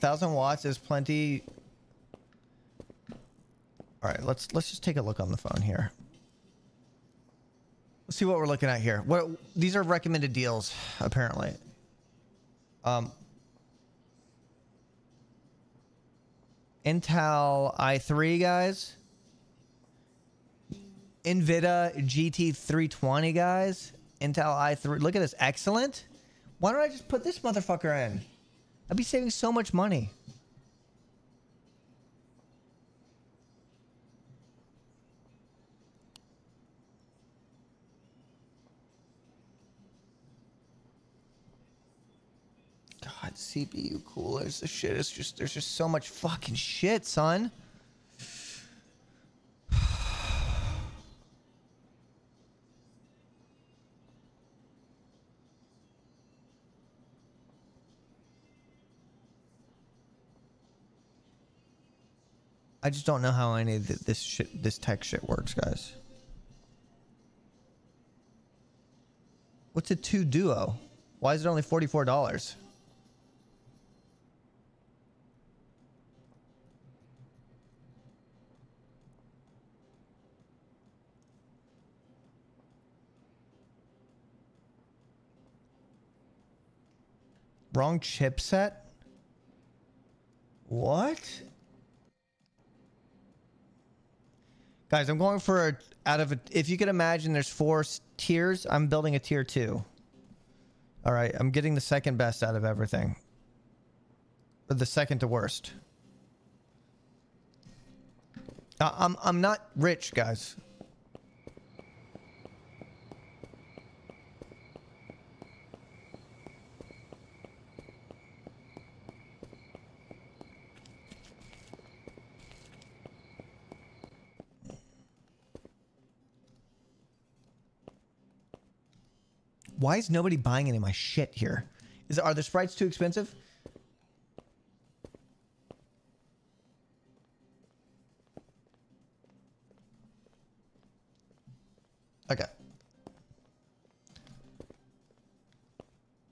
Thousand watts is plenty. All right, let's let's just take a look on the phone here. Let's see what we're looking at here. What these are recommended deals, apparently. Um, Intel i3 guys. Nvidia GT320 guys. Intel i3. Look at this, excellent. Why don't I just put this motherfucker in? I'd be saving so much money. God, CPU coolers, the shit is just there's just so much fucking shit, son. I just don't know how any of this shit, this tech shit works, guys. What's a two duo? Why is it only forty four dollars? Wrong chipset? What? Guys, I'm going for a, out of a, if you could imagine there's four tiers, I'm building a tier two. All right, I'm getting the second best out of everything. Or the second to worst. I'm I'm not rich, guys. Why is nobody buying any of my shit here? Is are the sprites too expensive? Okay.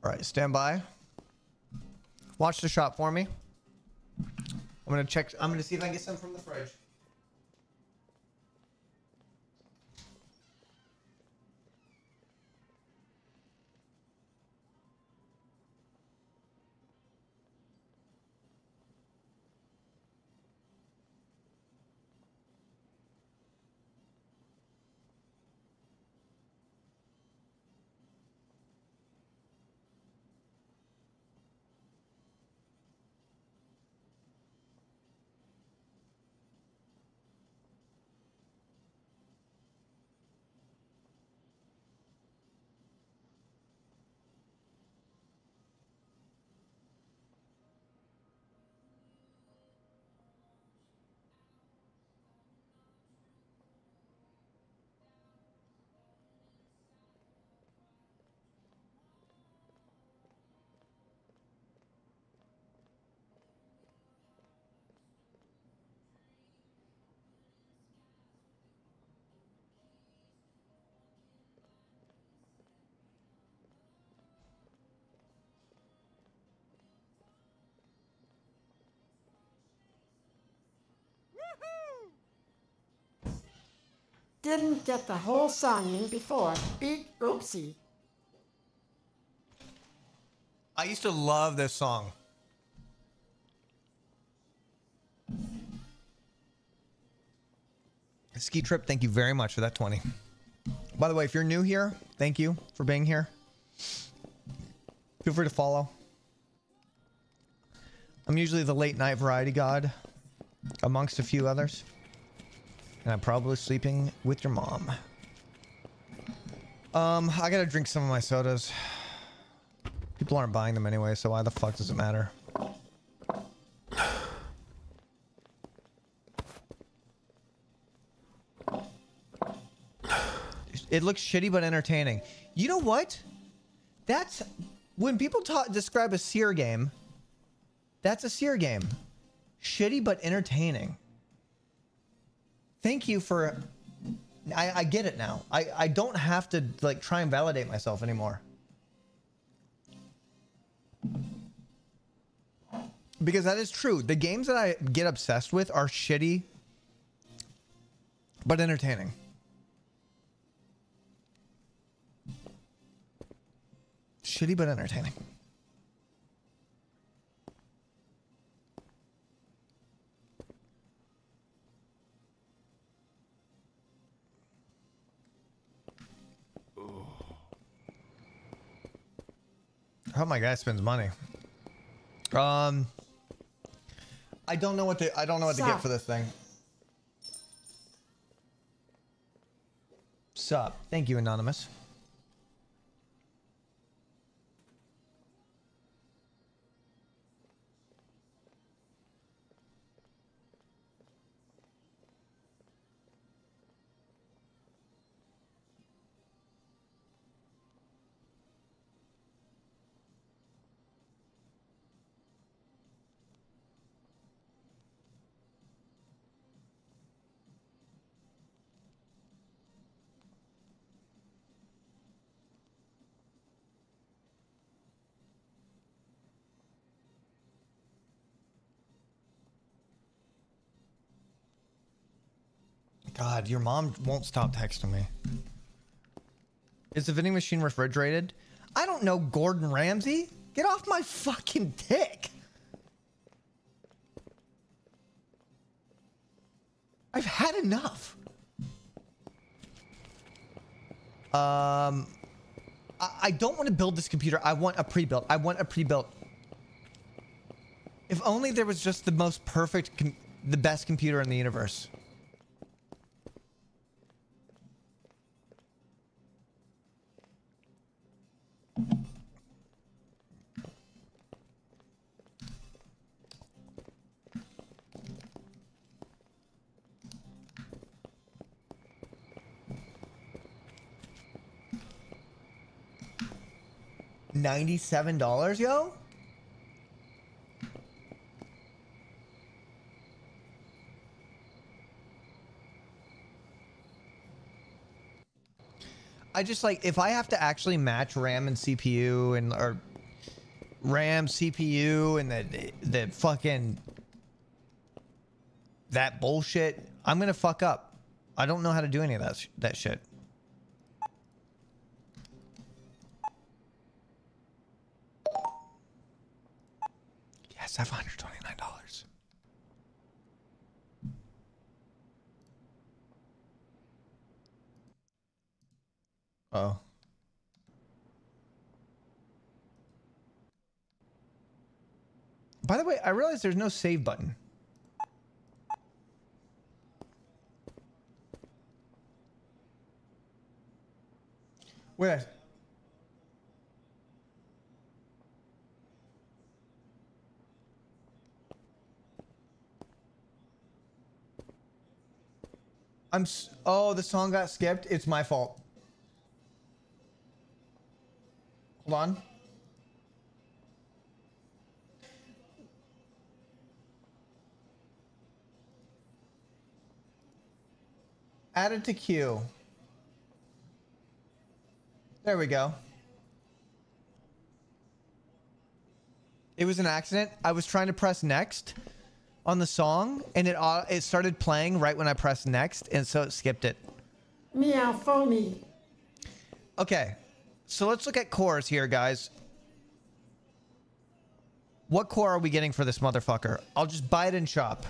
All right, stand by. Watch the shop for me. I'm gonna check. I'm gonna see if I can get some from the fridge. Didn't get the whole song in before. Big oopsie. I used to love this song. Ski Trip, thank you very much for that 20. By the way, if you're new here, thank you for being here. Feel free to follow. I'm usually the late night variety god amongst a few others. And I'm probably sleeping with your mom. Um, I gotta drink some of my sodas. People aren't buying them anyway, so why the fuck does it matter? It looks shitty but entertaining. You know what? That's when people talk describe a Cyr game. That's a Cyr game. Shitty but entertaining. Thank you for. I, I get it now. I, I don't have to like try and validate myself anymore. Because that is true. The games that I get obsessed with are shitty, but entertaining. Shitty, but entertaining. I hope my guy spends money. Um, I don't know what to. I don't know what to get for this thing. Sup? Thank you, anonymous. God, your mom won't stop texting me. Is the vending machine refrigerated? I don't know, Gordon Ramsay. Get off my fucking dick. I've had enough. Um, I, I don't want to build this computer. I want a pre-built. I want a pre-built. If only there was just the most perfect, com- the best computer in the universe. Ninety-seven dollars, yo. I just like if I have to actually match RAM and CPU and or RAM, CPU, and the the fucking that bullshit, I'm gonna fuck up. I don't know how to do any of that sh- that shit. I have 129 dollars. Oh. By the way, I realize there's no save button. Where? I'm. Oh, the song got skipped. It's my fault. Hold on. Add it to queue. There we go. It was an accident. I was trying to press next on the song, and it uh, it started playing right when I pressed next, and so it skipped it. Meow phony. Okay, so let's look at cores here, guys. What core are we getting for this motherfucker? I'll just buy it in shop.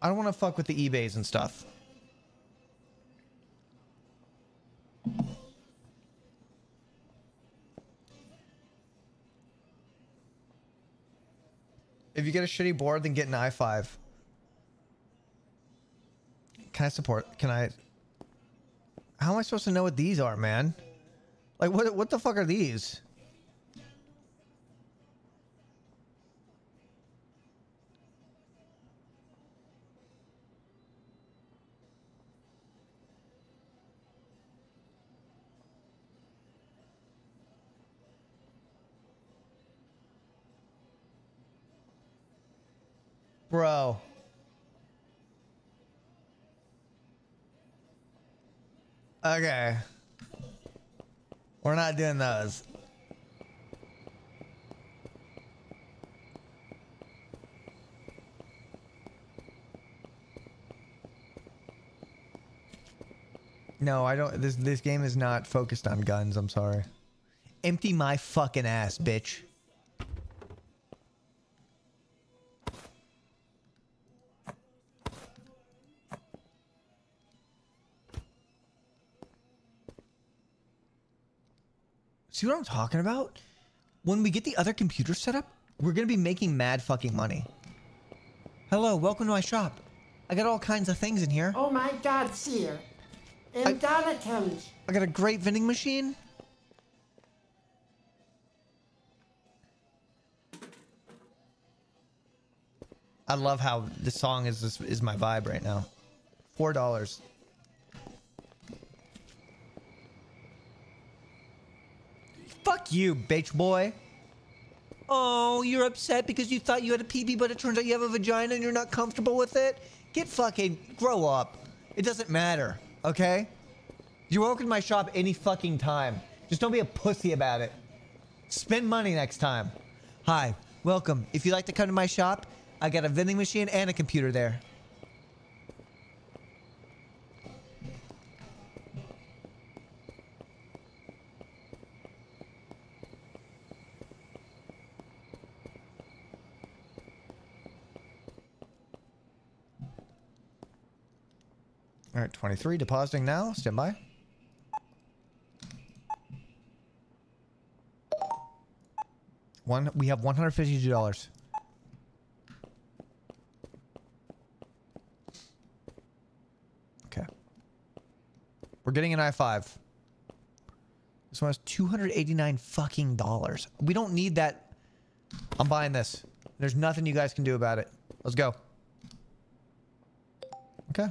I don't want to fuck with the eBays and stuff. If you get a shitty board, then get an i5. Can I support? Can I? How am I supposed to know what these are, man? Like, what? What the fuck are these? Bro. Okay. We're not doing those. No, I don't. This this game is not focused on guns. I'm sorry. Empty my fucking ass, bitch. See what I'm talking about? When we get the other computer set up, we're gonna be making mad fucking money. Hello, welcome to my shop. I got all kinds of things in here. Oh my god, sir. Indomitums. I got a great vending machine. I love how this song is this is my vibe right now. Four dollars. Fuck you, bitch boy. Oh, you're upset because you thought you had a PB, but it turns out you have a vagina and you're not comfortable with it? Get fucking grow up. It doesn't matter, okay? You're welcome to my shop any fucking time. Just don't be a pussy about it. Spend money next time. Hi, welcome. If you'd like to come to my shop, I got a vending machine and a computer there. All right, 23 depositing now. Stand by. One, we have $152. Okay. We're getting an i5. This one has 289 fucking dollars. We don't need that. I'm buying this. There's nothing you guys can do about it. Let's go. Okay.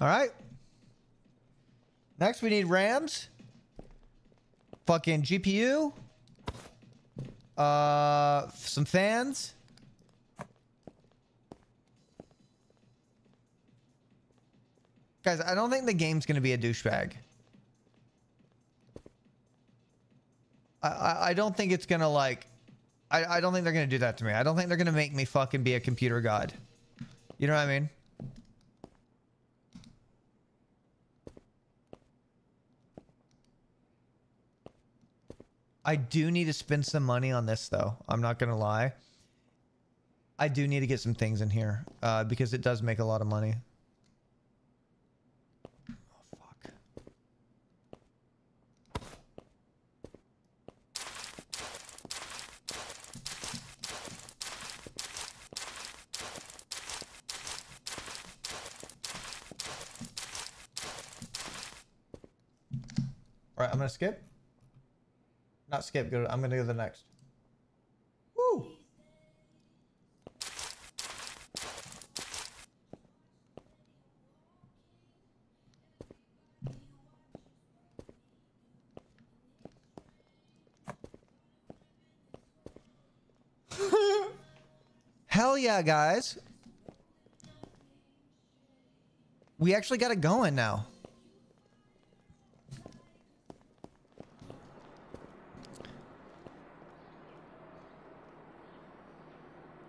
All right. Next, we need RAMs. Fucking GPU. Uh, some fans. Guys, I don't think the game's gonna be a douchebag. I, I, I don't think it's gonna like. I, I don't think they're gonna do that to me. I don't think they're gonna make me fucking be a computer god. You know what I mean? I do need to spend some money on this though. I'm not gonna lie. I do need to get some things in here uh, because it does make a lot of money. Oh fuck. All right, I'm gonna skip. Not skip. Go. To, I'm gonna go the next. Woo. Hell yeah, guys. We actually got it going now.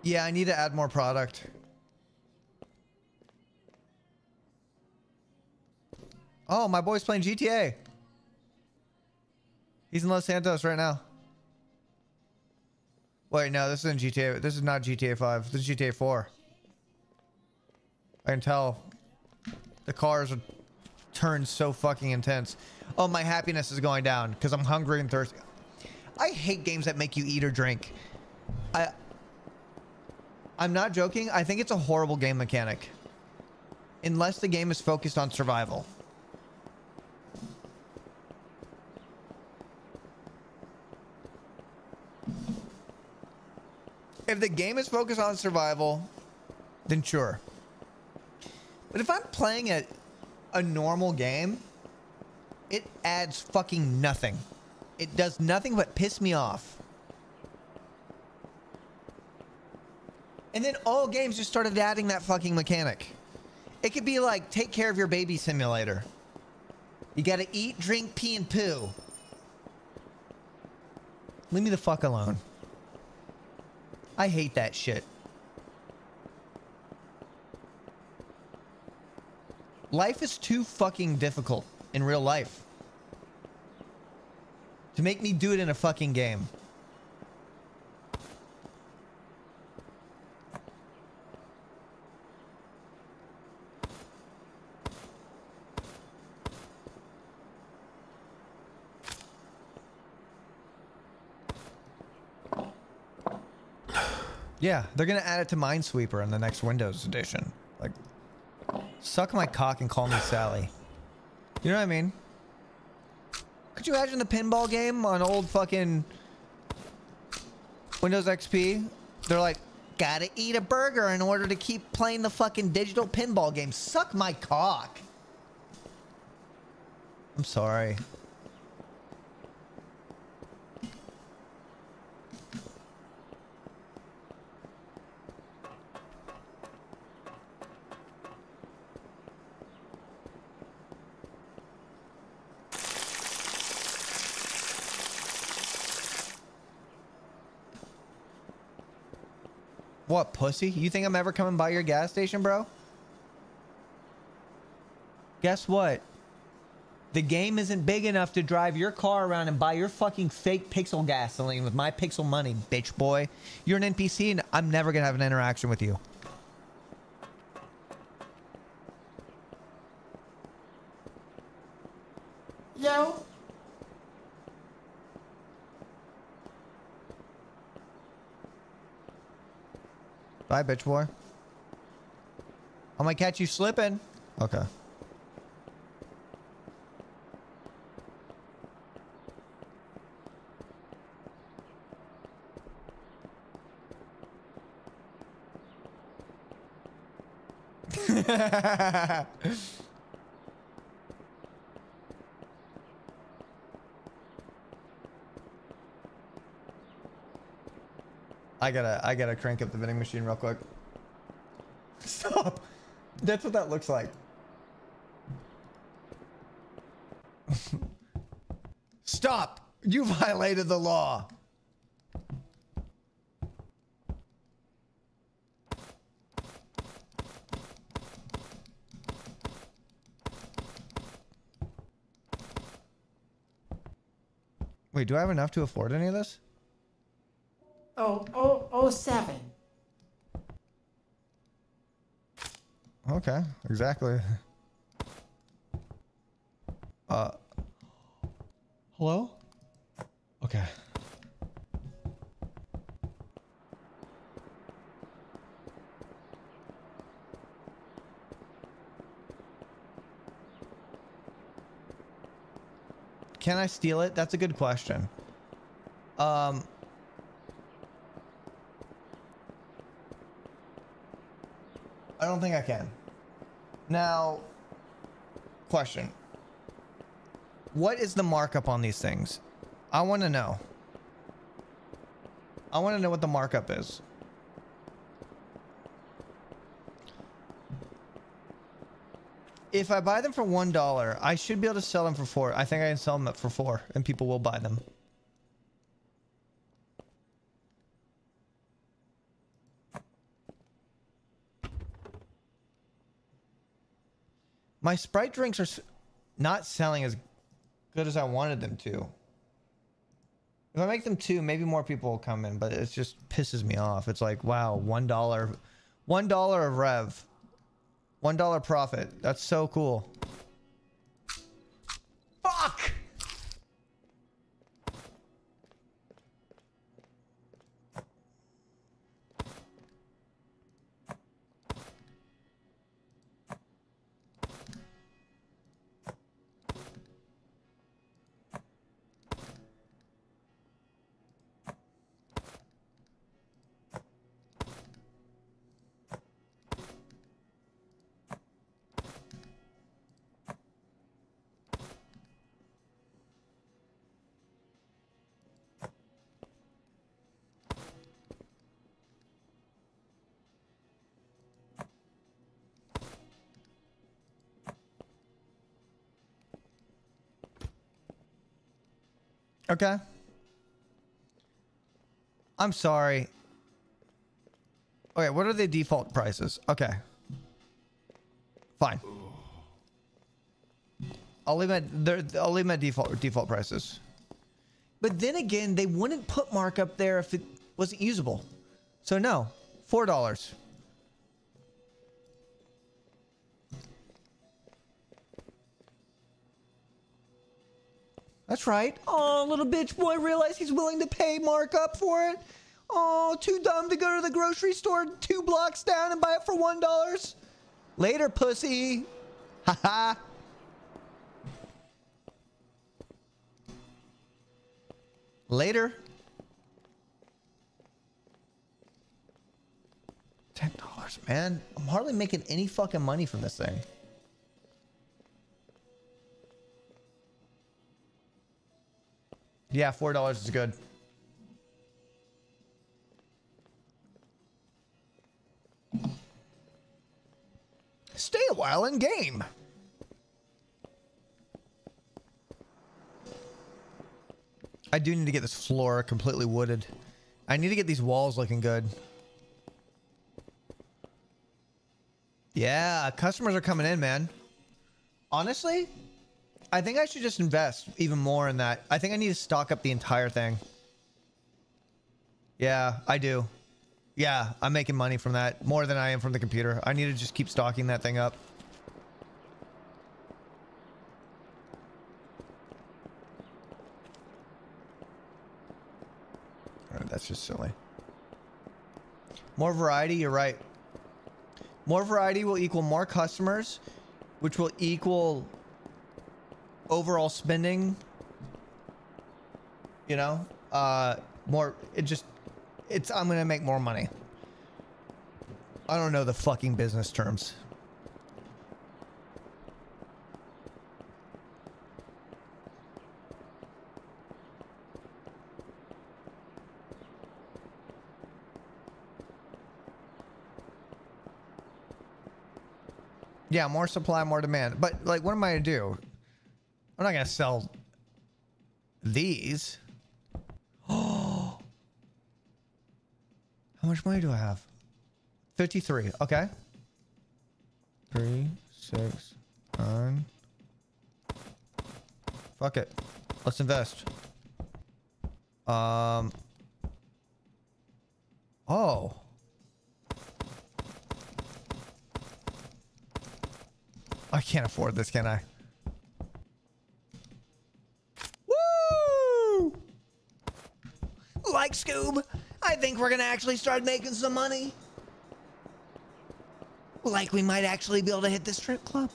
Yeah, I need to add more product. Oh, my boy's playing GTA. He's in Los Santos right now. Wait, no, this isn't GTA. This is not GTA 5. This is GTA 4. I can tell. The cars are turned so fucking intense. Oh, my happiness is going down because I'm hungry and thirsty. I hate games that make you eat or drink. I I'm not joking. I think it's a horrible game mechanic. Unless the game is focused on survival. If the game is focused on survival, then sure. But if I'm playing a, a normal game, it adds fucking nothing. It does nothing but piss me off. And then all games just started adding that fucking mechanic. It could be like take care of your baby simulator. You gotta eat, drink, pee, and poo. Leave me the fuck alone. I hate that shit. Life is too fucking difficult in real life to make me do it in a fucking game. Yeah, they're gonna add it to Minesweeper in the next Windows edition. Like, suck my cock and call me Sally. You know what I mean? Could you imagine the pinball game on old fucking Windows XP? They're like, gotta eat a burger in order to keep playing the fucking digital pinball game. Suck my cock. I'm sorry. What, pussy? You think I'm ever coming by your gas station, bro? Guess what? The game isn't big enough to drive your car around and buy your fucking fake pixel gasoline with my pixel money, bitch boy. You're an NPC and I'm never gonna have an interaction with you. Yo, Bye, bitch boy. I might catch you slipping. Okay. I gotta, I gotta crank up the vending machine real quick. Stop. That's what that looks like. Stop. You violated the law. Wait, do I have enough to afford any of this? Oh, oh, oh, seven. Okay, exactly. Uh, hello? Okay. Can I steal it? That's a good question. Um, I don't think I can. Now, question. What is the markup on these things? I want to know. I want to know what the markup is. If I buy them for one dollar, I should be able to sell them for four. I think I can sell them for four, and people will buy them. My Sprite drinks are not selling as good as I wanted them to. If I make them two, maybe more people will come in, but it just pisses me off. It's like, wow, one dollar, one dollar of rev, one dollar profit. That's so cool. Okay. I'm sorry. Okay, what are the default prices? Okay. Fine. I'll leave my I'll leave my default default prices. But then again, they wouldn't put markup there if it wasn't usable. So no, four dollars. That's right. Oh, little bitch boy realized he's willing to pay markup for it. Oh, too dumb to go to the grocery store two blocks down and buy it for one dollars. Later, pussy. Ha ha. Later. Ten dollars, man. I'm hardly making any fucking money from this thing. Yeah, four dollars is good. Stay a while in game. I do need to get this floor completely wooded. I need to get these walls looking good. Yeah, customers are coming in, man. Honestly, I think I should just invest even more in that. I think I need to stock up the entire thing. Yeah, I do. Yeah, I'm making money from that more than I am from the computer. I need to just keep stocking that thing up. That's just silly. More variety, you're right. More variety will equal more customers, which will equal overall spending. You know, uh, more. It just, it's. I'm gonna make more money. I don't know the fucking business terms. Yeah, more supply, more demand. But like, what am I gonna do? I'm not gonna sell these. Oh, how much money do I have? 33. Okay. Three, six, nine. Fuck it. Let's invest. Um. Oh. I can't afford this, can I? Like Scoob, I think we're gonna actually start making some money. Like we might actually be able to hit the strip club.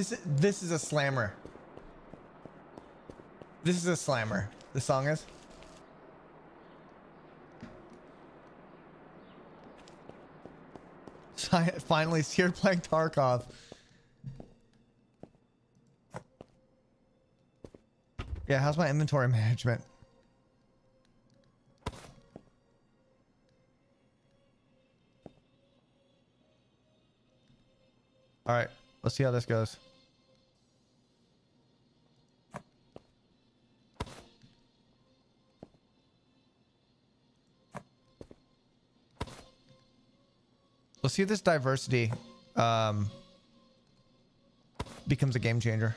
This this is a slammer. This is a slammer. The song is. Finally, Cyr playing Tarkov. Yeah, how's my inventory management? Let's see how this goes. Let's see if this diversity um, becomes a game changer.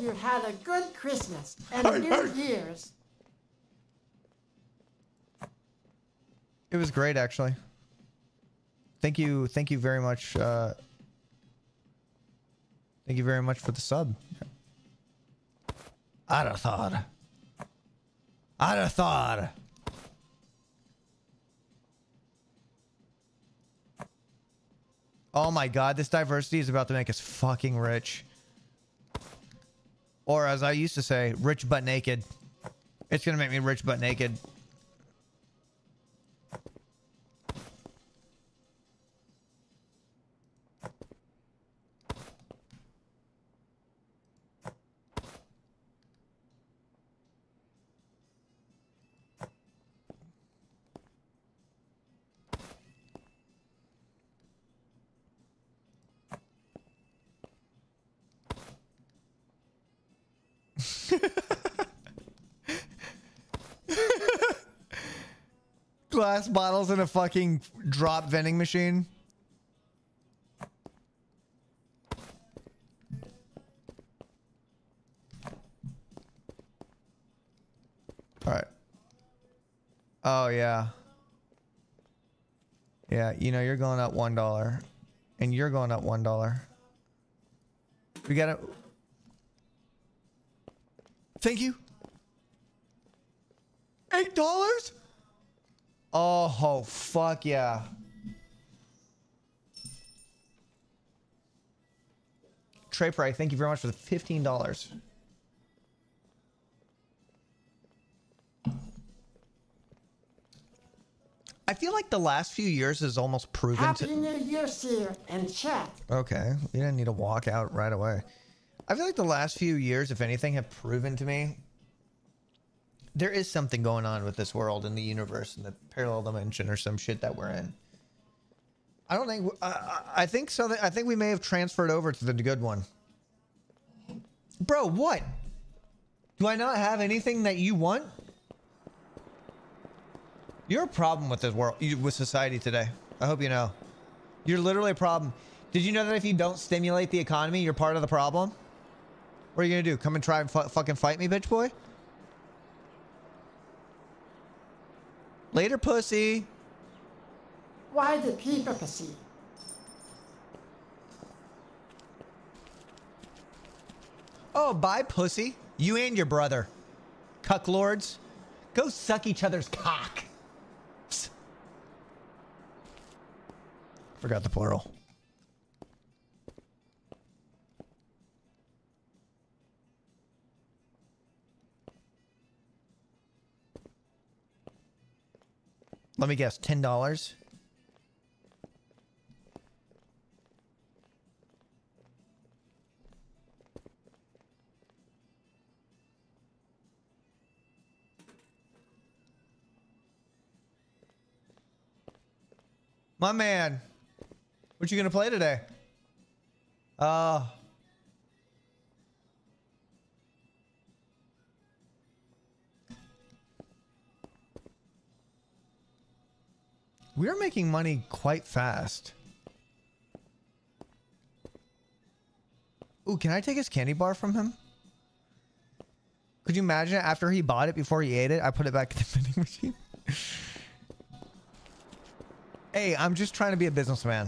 You had a good Christmas and New Year's. It was great, actually. Thank you, thank you very much. Uh, thank you very much for the sub. I'd have thought. I'd have thought. Oh my god, this diversity is about to make us fucking rich. Or as I used to say, rich but naked. It's gonna make me rich but naked. Glass bottles in a fucking drop vending machine. All right. Oh yeah. Yeah, you know you're going up one dollar, and you're going up one dollar. We gotta. Thank you. Eight dollars? Oh, fuck yeah. Trey Pry, thank you very much for the $15. I feel like the last few years has almost proven Happy to. New Year, Cyr, and chat. Okay, you didn't need to walk out right away. I feel like the last few years, if anything, have proven to me there is something going on with this world and the universe and the parallel dimension or some shit that we're in. I don't think. I, I think so. I think we may have transferred over to the good one. Bro, what? Do I not have anything that you want? You're a problem with this world, with society today. I hope you know. You're literally a problem. Did you know that if you don't stimulate the economy, you're part of the problem? What are you gonna do? Come and try and fucking fight me, bitch boy? Later, pussy. Why the people pussy? Oh, bye, pussy. You and your brother. Cuck lords. Go suck each other's cock. Forgot the plural. Let me guess, ten dollars. My man, what you gonna play today? Uh We're making money quite fast. Ooh, can I take his candy bar from him? Could you imagine after he bought it before he ate it, I put it back in the vending machine? hey, I'm just trying to be a businessman.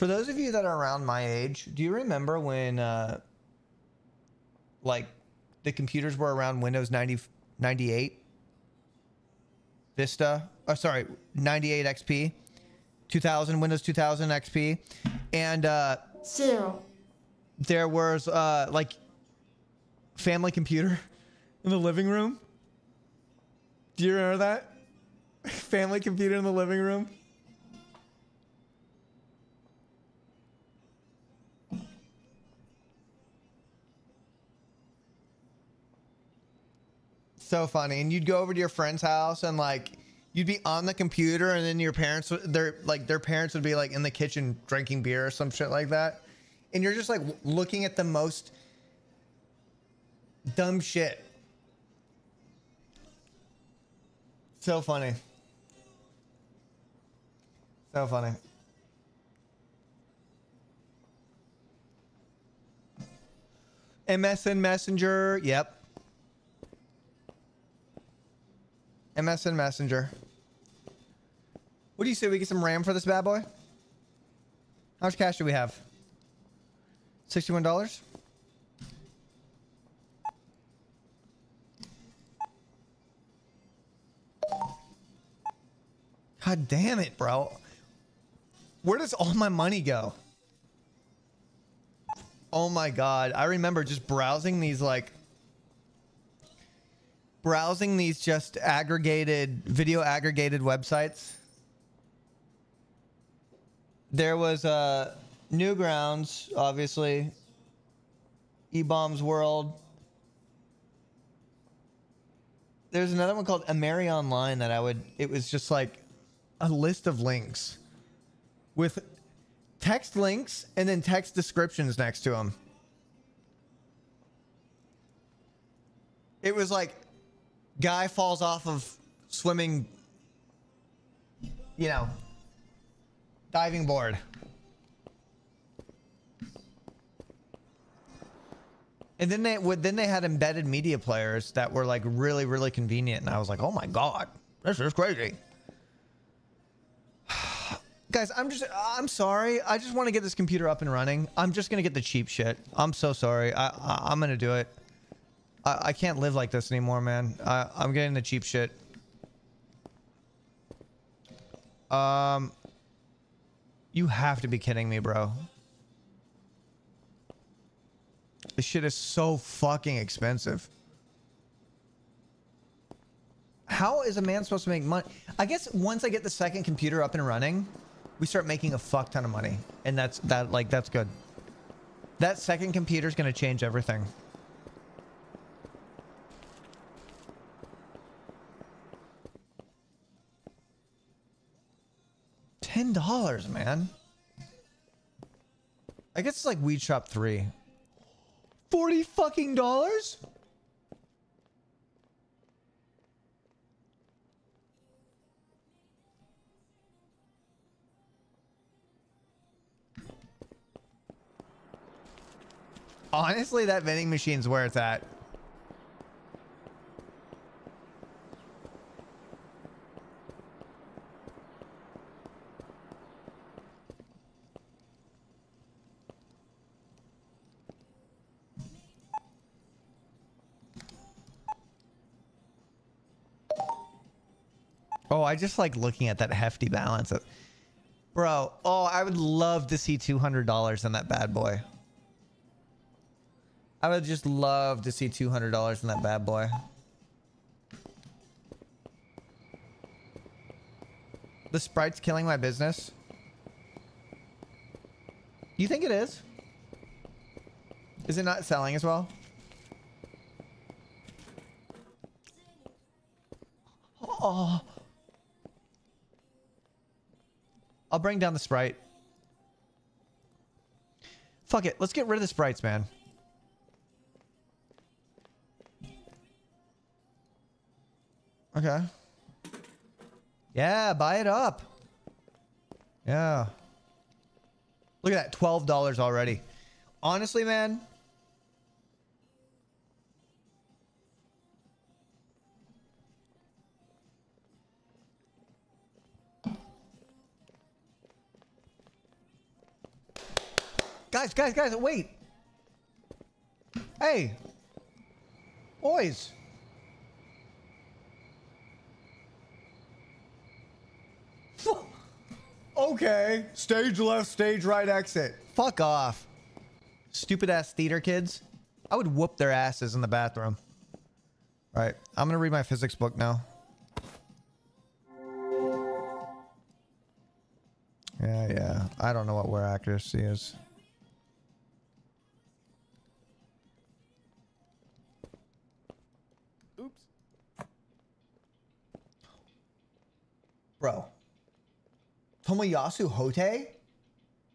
For those of you that are around my age, do you remember when, uh, like, the computers were around Windows 90, 98? Vista? Oh, sorry, 98 XP? 2000, Windows 2000 XP? And, uh, Zero. There was, uh, like, family computer in the living room. Do you remember that? family computer in the living room? So funny. And you'd go over to your friend's house and like you'd be on the computer and then your parents their like their parents would be like in the kitchen drinking beer or some shit like that. And you're just like looking at the most dumb shit. So funny. So funny. MSN Messenger, yep. MSN Messenger. What do you say? We get some RAM for this bad boy? How much cash do we have? Sixty-one dollars. God damn it, bro. Where does all my money go? Oh my god. I remember just browsing these like browsing these just aggregated video aggregated websites. There was uh Newgrounds, obviously. eBaum's World. There's another one called Ameri Online that I would it was just like a list of links with text links and then text descriptions next to them. It was like guy falls off of swimming you know diving board. And then they would then they had embedded media players that were like really really convenient and I was like, "Oh my god, this is crazy." Guys, I'm just I'm sorry. I just want to get this computer up and running. I'm just to get the cheap shit. I'm so sorry. I, I I'm to do it. I, I can't live like this anymore, man. I I'm getting the cheap shit. Um You have to be kidding me, bro. This shit is so fucking expensive. How is a man supposed to make money? I guess once I get the second computer up and running, we start making a fuck ton of money. And that's that like that's good. That second computer is going to change everything. Ten dollars, man. I guess it's like Weed Shop 3. 40 fucking dollars? Honestly, that vending machine's where it's at. Oh, I just like looking at that hefty balance. Bro, oh, I would love to see $200 in that bad boy. I would just love to see $200 in that bad boy. The Sprite's killing my business. You think it is? Is it not selling as well? Oh. I'll bring down the Sprite. Fuck it. Let's get rid of the Sprites, man. Okay. Yeah, buy it up. Yeah. Look at that, $12 already. Honestly, man. Guys, guys, guys, wait. Hey. Boys. Okay. Stage left, stage right exit. Fuck off. Stupid ass theater kids. I would whoop their asses in the bathroom. All right. I'm going to read my physics book now. Yeah, yeah. I don't know what wear accuracy is. Bro. Tomoyasu Hotei?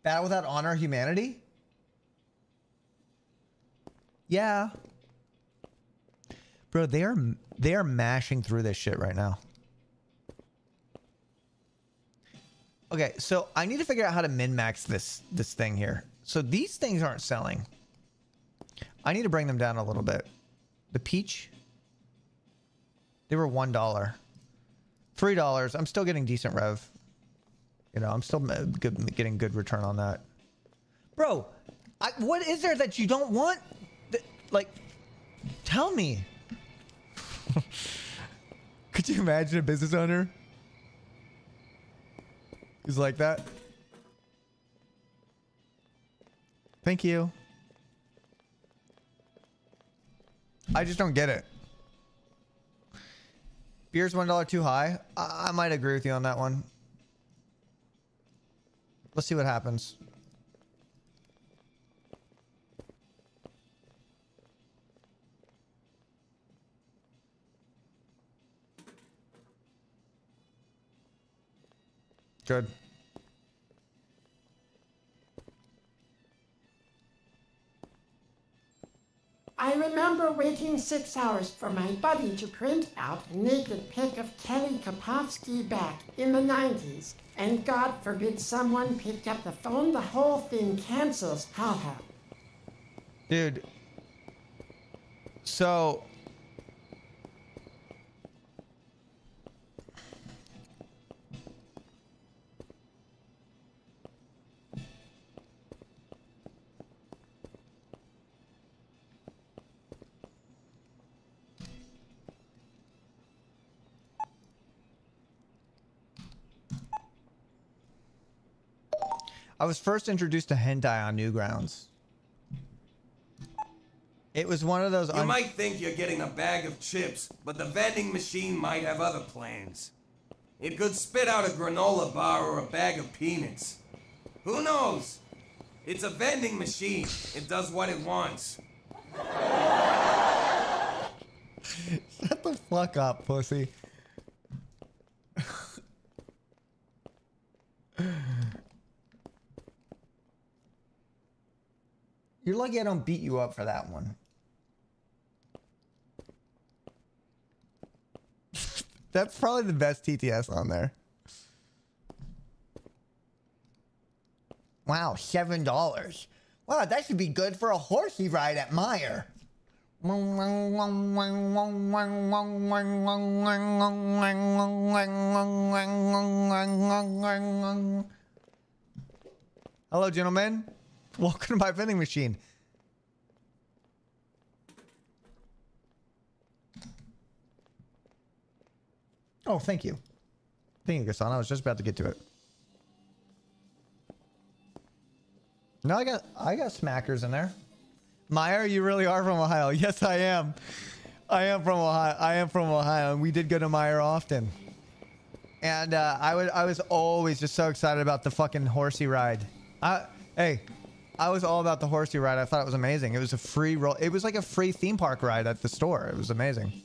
Battle without honor, humanity? Yeah. Bro, they are they are mashing through this shit right now. Okay, so I need to figure out how to min-max this this thing here. So these things aren't selling. I need to bring them down a little bit. The peach, they were one dollar, three dollars. I'm still getting decent rev. You know, I'm still uh, good, getting good return on that. Bro, I, what is there that you don't want? That, like, tell me. Could you imagine a business owner who's like that? Thank you. I just don't get it. Beer's one dollar too high. I, I might agree with you on that one. Let's see what happens. Good. I remember waiting six hours for my buddy to print out a naked pic of Kelly Kapowski back in the 90s. And God forbid someone picked up the phone, the whole thing cancels. Haha. Dude. So. I was first introduced to hentai on Newgrounds. It was one of those. You might think you're getting a bag of chips, but the vending machine might have other plans. It could spit out a granola bar or a bag of peanuts. Who knows? It's a vending machine. It does what it wants. Shut the fuck up, pussy. You're lucky I don't beat you up for that one. That's probably the best TTS on there. Wow, seven dollars. Wow, that should be good for a horsey ride at Meijer. Hello, gentlemen. Welcome to my vending machine. Oh, thank you. Thank you, Gaston. I was just about to get to it. No, I got I got smackers in there. Meijer, you really are from Ohio. Yes, I am. I am from Ohio. I am from Ohio, and we did go to Meijer often. And uh, I would I was always just so excited about the fucking horsey ride. I hey, I was all about the horsey ride. I thought it was amazing. It was a free roll. It was like a free theme park ride at the store. It was amazing.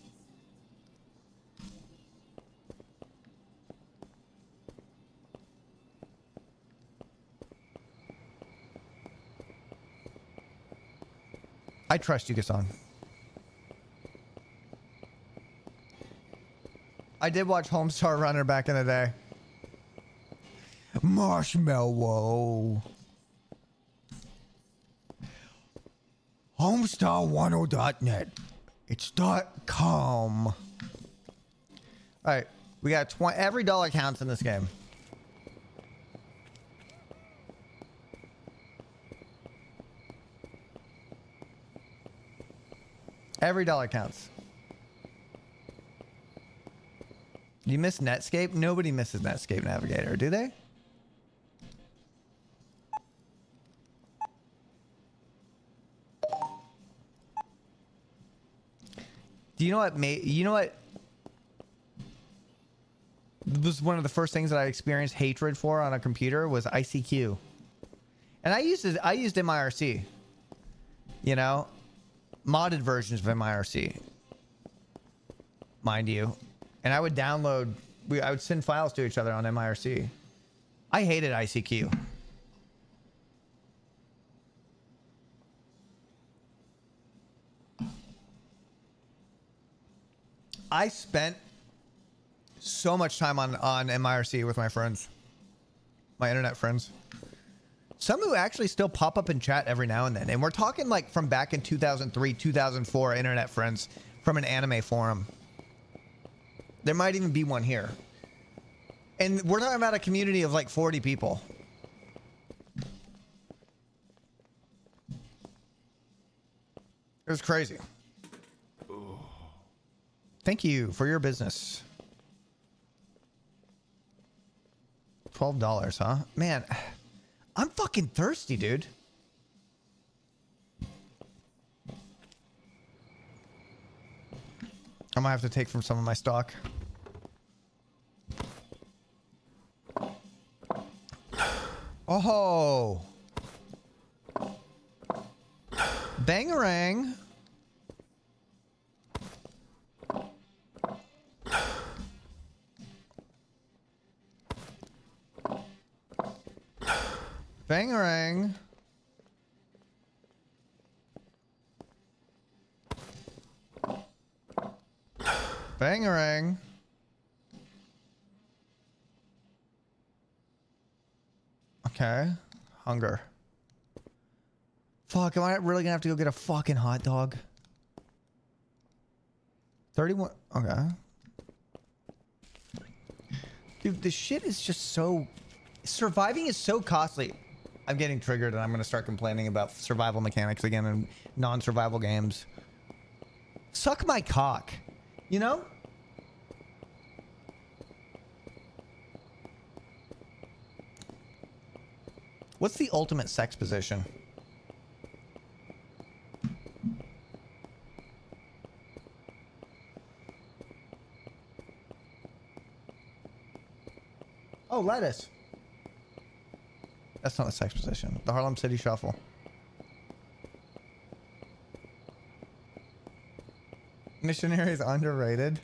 I trust you, Gaston. I did watch Homestar Runner back in the day. Marshmallow. Homestar10.net. It's dot com. All right, we got 20. Every dollar counts in this game. Every dollar counts. You miss Netscape? Nobody misses Netscape Navigator, do they? Do you know what made you know what was one of the first things that I experienced hatred for on a computer was ICQ. And I used I used MIRC. You know, modded versions of MIRC. Mind you. And I would download we I would send files to each other on MIRC. I hated ICQ. I spent so much time on on MIRC with my friends, my internet friends. Some who actually still pop up in chat every now and then, and we're talking like from back in 2003, 2004, internet friends from an anime forum. There might even be one here. And we're talking about a community of like 40 people. It was crazy. Thank you for your business. $12, huh? Man, I'm fucking thirsty, dude. I might have to take from some of my stock. Oh. Bangarang. Bangarang. Bangarang. Okay. Hunger. Fuck, am I really gonna have to go get a fucking hot dog? 31. Okay. Dude, this shit is just so. Surviving is so costly. I'm getting triggered and I'm gonna start complaining about survival mechanics again in non survival games. Suck my cock. You know? What's the ultimate sex position? Oh, lettuce. That's not a sex position. The Harlem City Shuffle. Missionary is underrated.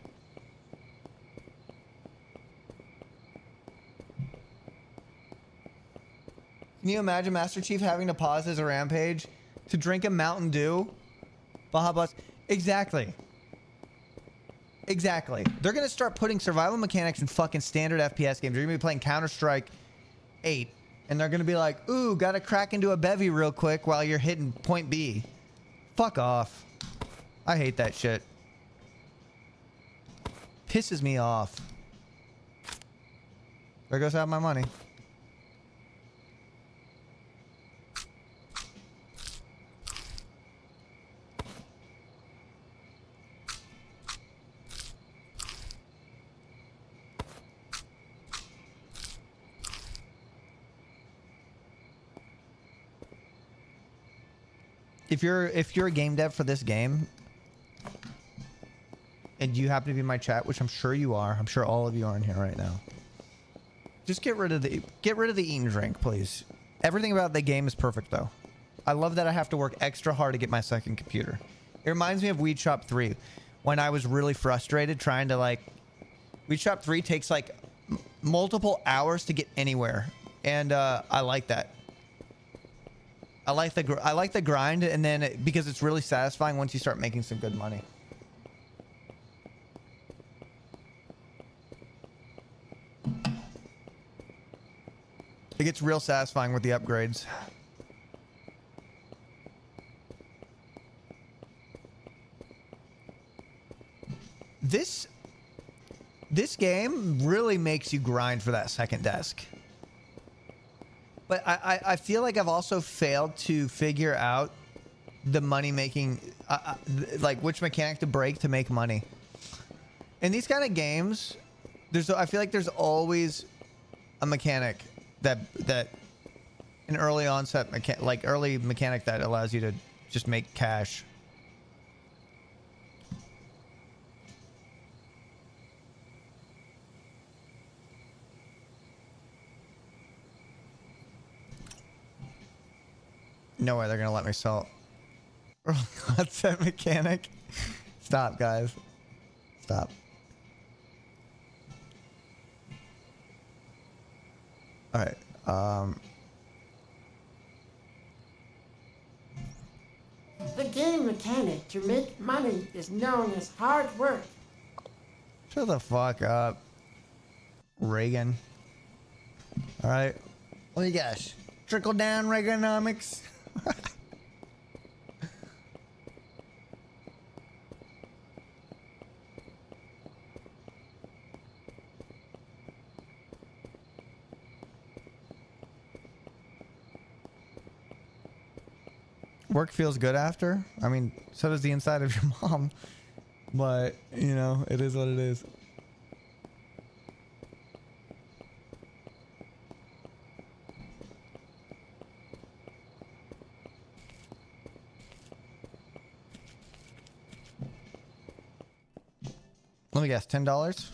Can you imagine Master Chief having to pause his rampage to drink a Mountain Dew? Baja Blast. Exactly. Exactly. They're gonna start putting survival mechanics in fucking standard FPS games. You're gonna be playing Counter Strike 8, and they're gonna be like, "Ooh, gotta crack into a bevy real quick while you're hitting point B." Fuck off. I hate that shit. Pisses me off. There goes half my money. If you're if you're a game dev for this game and you happen to be in my chat which i'm sure you are i'm sure all of you are in here right now just get rid of the get rid of the eat and drink please. Everything about the game is perfect though. I love that i have to work extra hard to get my second computer. It reminds me of weed shop 3 when i was really frustrated trying to like weed shop 3 takes like multiple hours to get anywhere and uh, i like that I like the I like the grind, and then it, because it's really satisfying once you start making some good money. It gets real satisfying with the upgrades. This this game really makes you grind for that second desk. But I, I, I feel like I've also failed to figure out the money making, uh, uh, like which mechanic to break to make money. In these kind of games, there's I feel like there's always a mechanic that that an early onset mecha- like early mechanic that allows you to just make cash. No way they're gonna let me sell. What's that mechanic? Stop, guys. Stop. All right. Um. The game mechanic to make money is known as hard work. Shut the fuck up, Reagan. All right. What do you got? Trickle down Reaganomics. Work feels good after. I mean, so does the inside of your mom. But, you know, it is what it is. Guess, $10?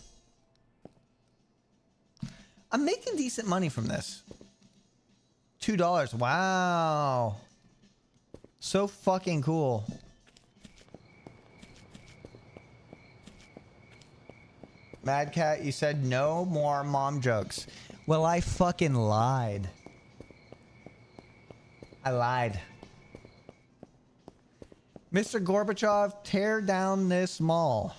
I'm making decent money from this. $2. Wow. So fucking cool. Mad Cat, you said no more mom jokes. Well, I fucking lied. I lied. Mr. Gorbachev, tear down this mall.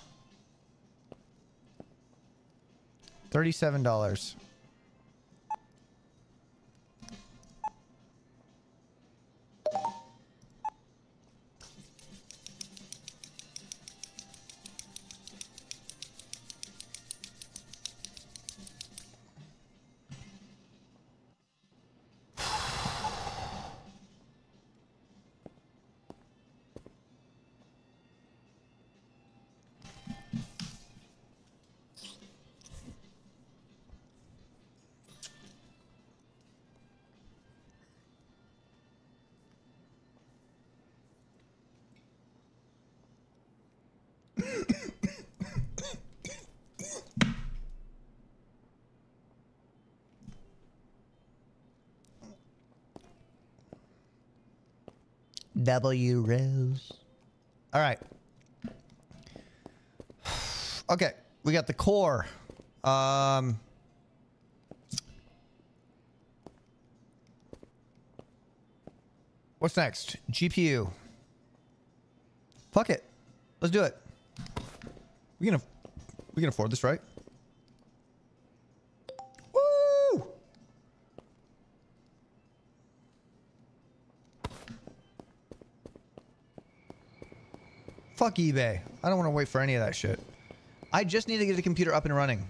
$37. W Rose. All right. Okay, we got the core. Um, what's next? GPU. Fuck it. Let's do it. We can we can afford this, right? Fuck eBay. I don't want to wait for any of that shit. I just need to get the computer up and running.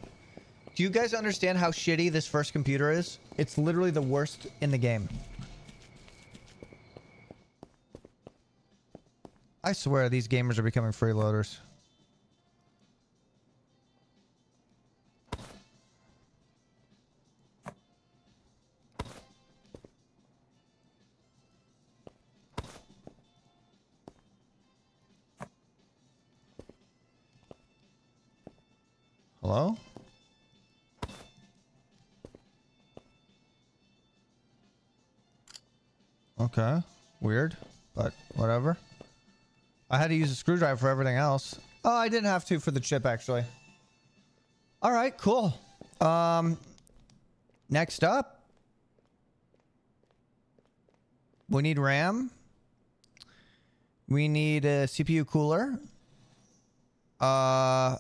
Do you guys understand how shitty this first computer is? It's literally the worst in the game. I swear these gamers are becoming freeloaders. Screwdriver for everything else. Oh, I didn't have to for the chip, actually. All right, cool. Um, next up, we need RAM. We need a CPU cooler. Uh,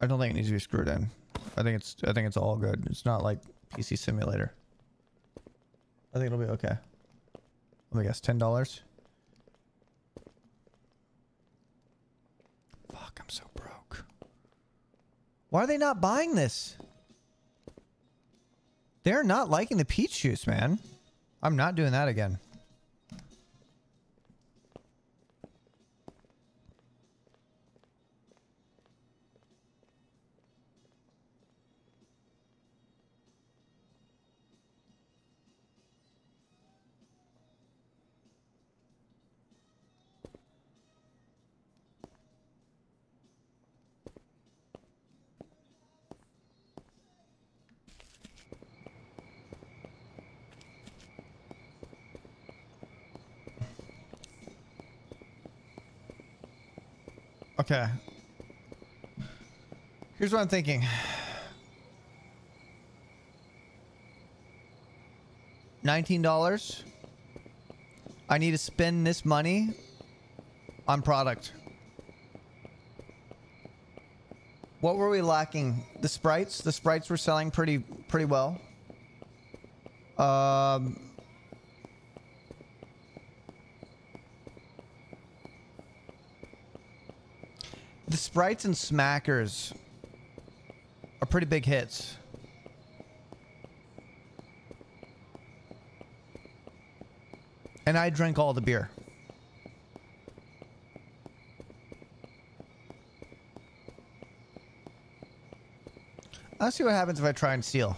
I don't think it needs to be screwed in. I think it's I think it's all good. It's not like PC simulator. I think it'll be okay. Let me guess, ten dollars. Fuck, I'm so broke. Why are they not buying this? They're not liking the peach juice, man. I'm not doing that again. Okay. Here's what I'm thinking. Nineteen dollars. I need to spend this money on product. What were we lacking? The sprites. The sprites were selling pretty pretty well. Um, Sprites and Smackers are pretty big hits. And I drank all the beer. Let's see what happens if I try and steal.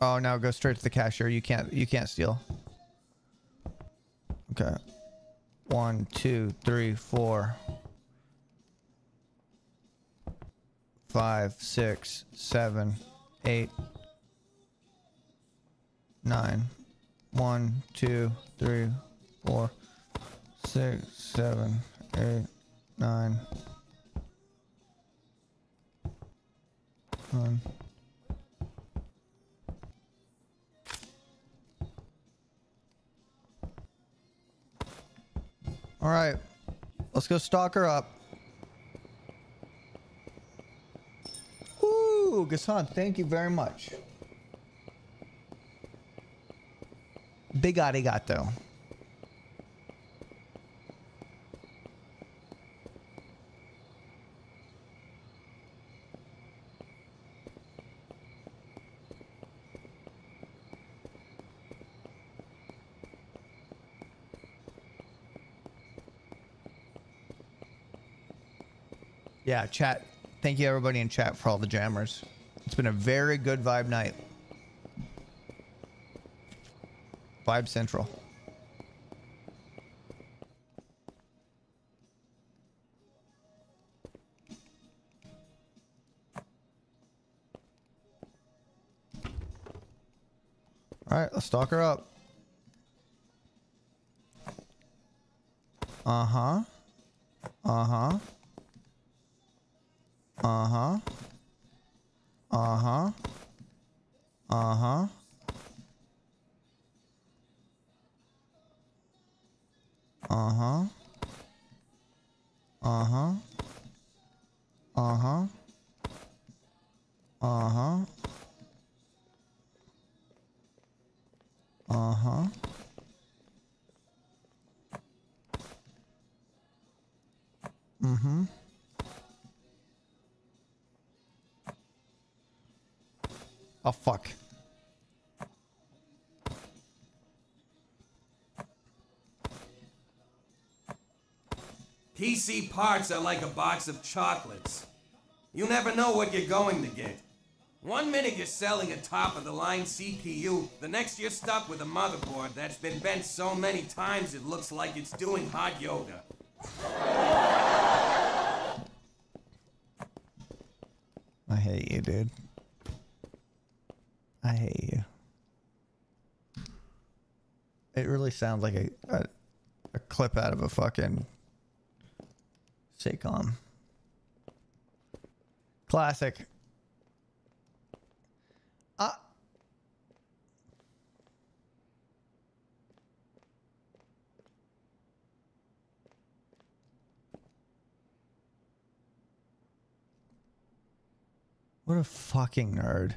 Oh, now go straight to the cashier. You can't, you can't steal. One, two, three, four, five, six, seven, eight, nine. One, two, three, four, six, seven, eight, nine. One. All right. Let's go stalk her up. Ooh, Gassan, thank you very much. Big arigato. Yeah, chat. Thank you everybody in chat for all the jammers. It's been a very good vibe night. Vibe Central. All right, let's stalk her up. Uh parts are like a box of chocolates. You never know what you're going to get. One minute you're selling a top of the line CPU, the next you're stuck with a motherboard that's been bent so many times it looks like it's doing hot yoga. I hate you, dude. I hate you. It really sounds like a, a, a clip out of a fucking sitcom. Classic. Uh, what a fucking nerd.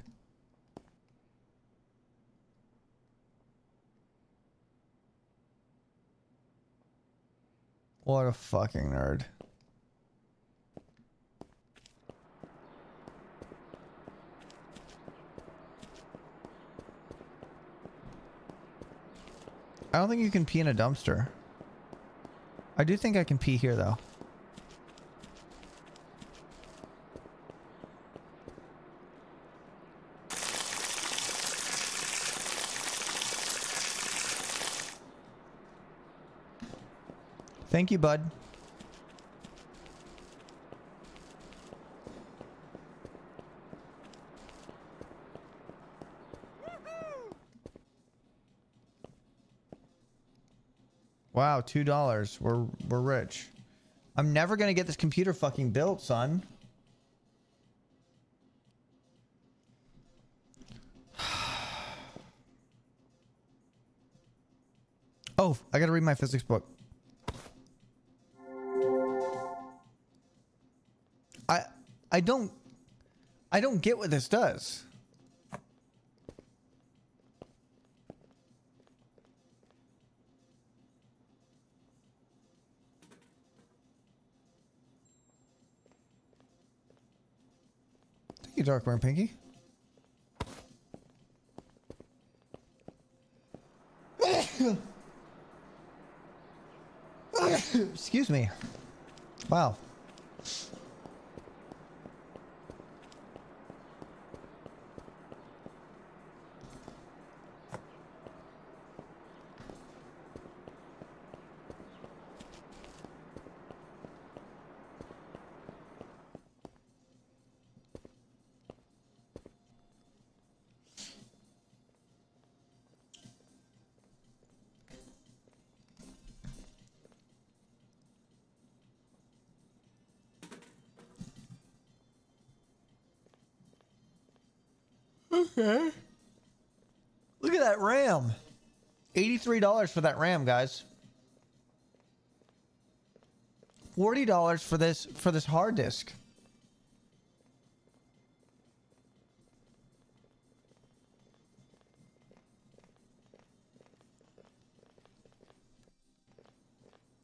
What a fucking nerd. I don't think you can pee in a dumpster. I do think I can pee here though. Thank you, bud. Wow, two dollars. We're we're rich. I'm never gonna get this computer fucking built, son. Oh, I gotta read my physics book. I I don't I don't get what this does. you, Darkburn Pinky. Excuse me. Wow. $83 for that RAM, guys. $40 for this for this hard disk.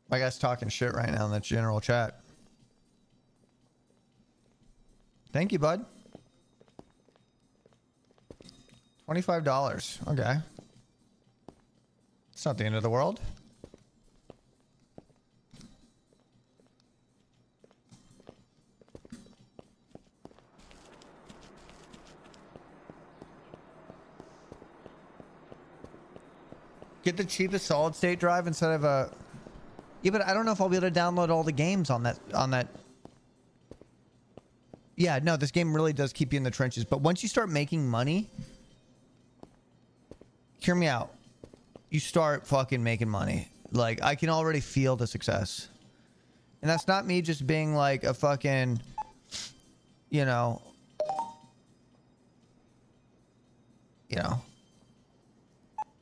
My guy's talking shit right now in the general chat. Thank you, bud. $25. Okay. It's not the end of the world. Get the cheapest solid state drive instead of a Yeah, but I don't know if I'll be able to download all the games on that on that Yeah, no, this game really does keep you in the trenches, but once you start making money, hear me out. You start fucking making money. Like I can already feel the success. And that's not me just being like a fucking you know you know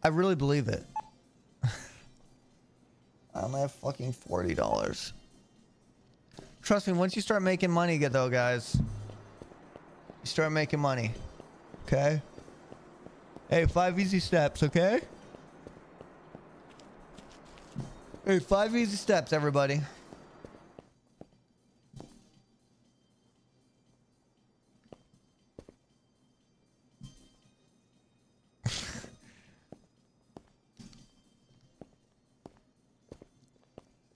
I really believe it. I only have fucking forty dollars. Trust me, once you start making money, though, guys, you start making money. Okay. Hey, five easy steps, okay? Hey, five easy steps, everybody.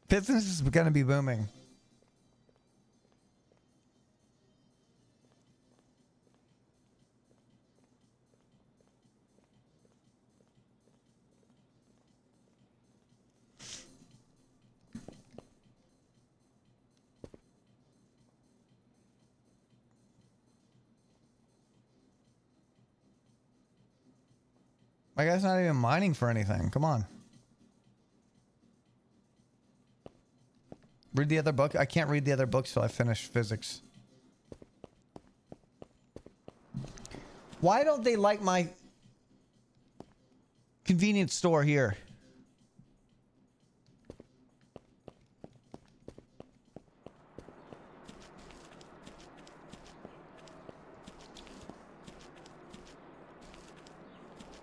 Business is going to be booming. My guy's not even mining for anything. Come on. Read the other book. I can't read the other books till I finish physics. Why don't they like my convenience store here?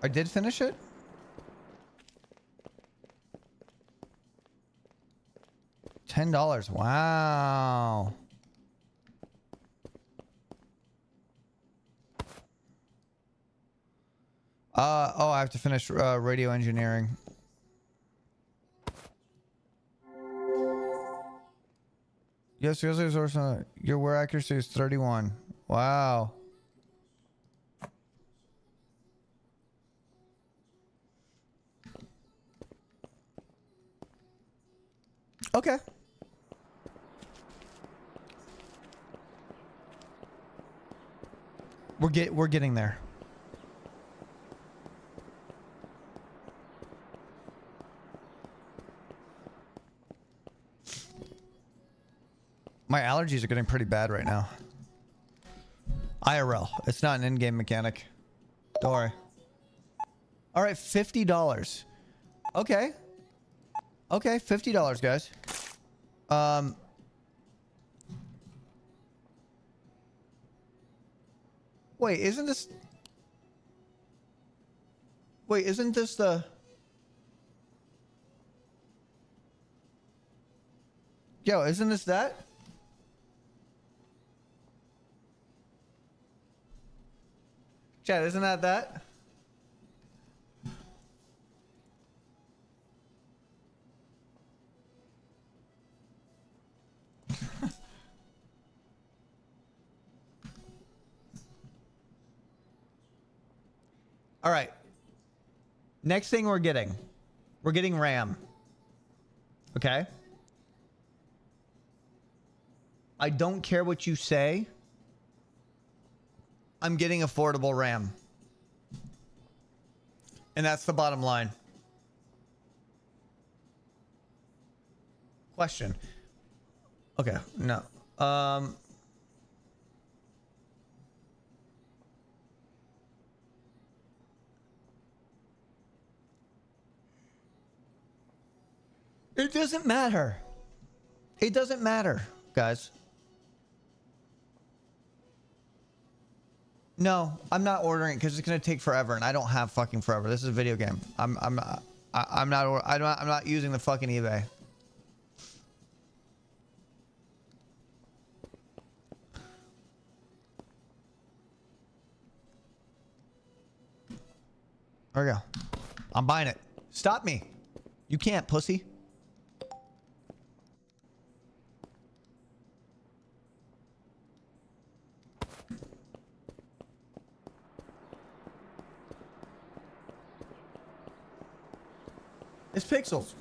I did finish it? Ten dollars. Wow. Uh oh, I have to finish uh, radio engineering. Yes, yes, yes, yes. Your wear accuracy is 31. Wow. Okay. We're get we're getting there. My allergies are getting pretty bad right now. IRL. It's not an in-game mechanic. Don't worry. All right, $50. Okay. Okay, $50, guys. Um... Wait, isn't this... Wait, isn't this the... Yo, isn't this that? Chad, isn't that that? All right. Next thing we're getting, we're getting RAM. Okay. I don't care what you say. I'm getting affordable RAM. And that's the bottom line. Question. Okay, no. Um It doesn't matter. It doesn't matter, guys. No, I'm not ordering it because it's gonna take forever, and I don't have fucking forever. This is a video game. I'm I'm I, I'm not I'm not I'm not using the fucking eBay. There we go. I'm buying it. Stop me. You can't, pussy. It's pixels.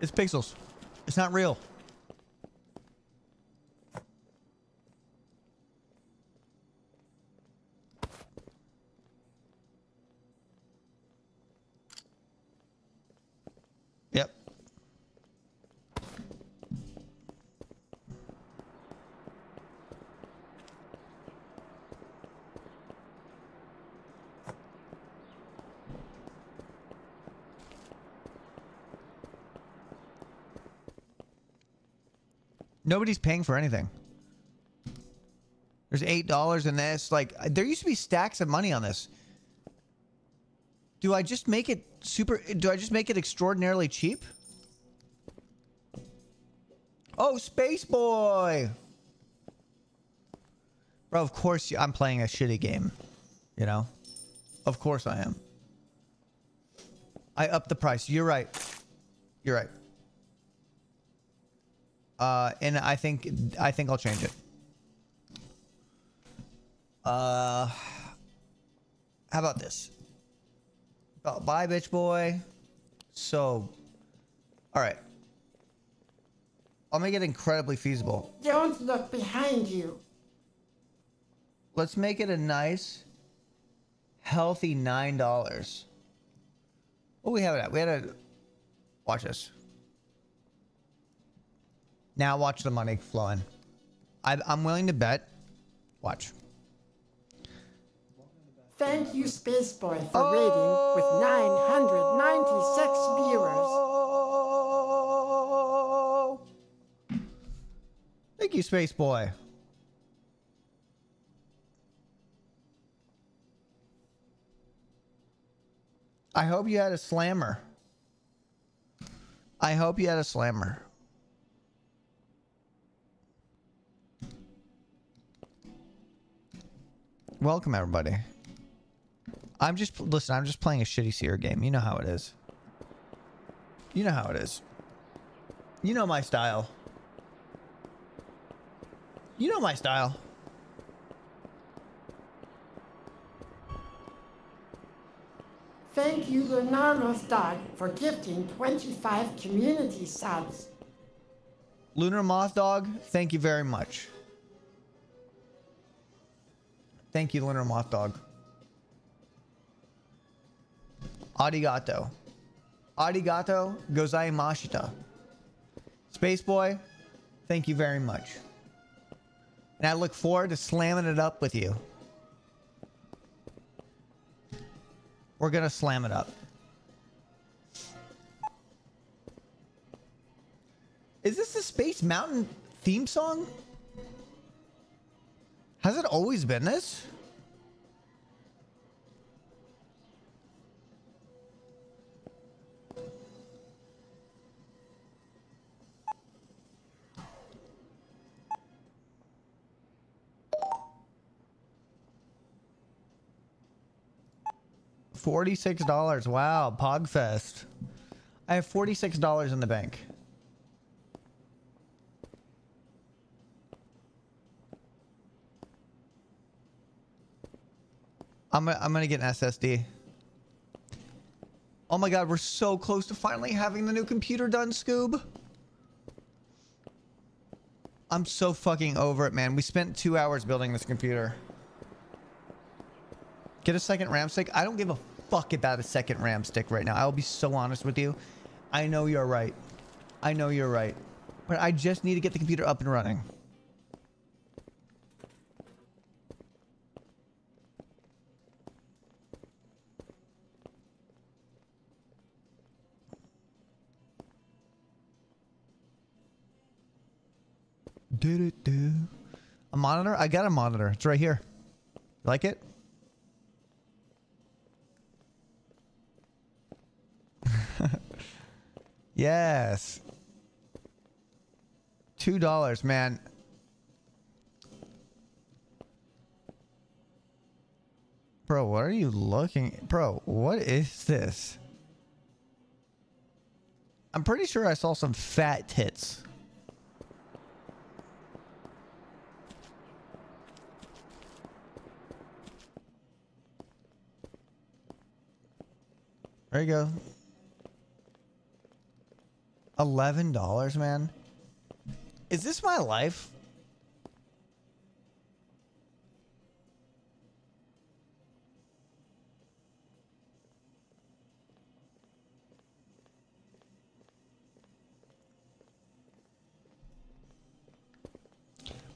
It's pixels. It's not real. Yep. Nobody's paying for anything. There's eight dollars in this. Like there used to be stacks of money on this. Do I just make it super? Do I just make it extraordinarily cheap? Oh, Space Boy. Bro, of course I'm playing a shitty game. You know? Of course I am. I upped the price. You're right. You're right. Uh, and I think I think I'll change it. Uh, how about this? Oh, bye, bitch boy. So, all right. I'll make it incredibly feasible. Don't look behind you. Let's make it a nice, healthy nine dollars. What we have it at? We had a. Watch this. Now watch the money flowing. I, I'm willing to bet. Watch. Thank you, Spaceboy, for rating with 996 viewers. Thank you, Space Boy. I hope you had a slammer. I hope you had a slammer. Welcome, everybody. I'm just listen. I'm just playing a shitty Cyr game. You know how it is. You know how it is. You know my style. You know my style. Thank you, Leonardo's dog, for gifting 25 community subs. Lunar Moth Dog, thank you very much. Thank you, Lunar Moth Dog. Arigato. Arigato gozaimashita. Space Boy, thank you very much. And I look forward to slamming it up with you. We're gonna slam it up. Is this the Space Mountain theme song? Has it always been this? Forty-six dollars. Wow, Pogfest. I have forty-six dollars in the bank. I'm I'm gonna get an SSD. Oh my god, we're so close to finally having the new computer done, Scoob. I'm so fucking over it, man. We spent two hours building this computer. Get a second RAM stick? I don't give a fuck about a second RAM stick right now. I'll be so honest with you. I know you're right. I know you're right. But I just need to get the computer up and running. Do do do. A monitor? I got a monitor. It's right here. Like it? yes. Two dollars, man. Bro, what are you looking? Bro, what is this? I'm pretty sure I saw some fat tits. There you go. Eleven dollars, man. Is this my life?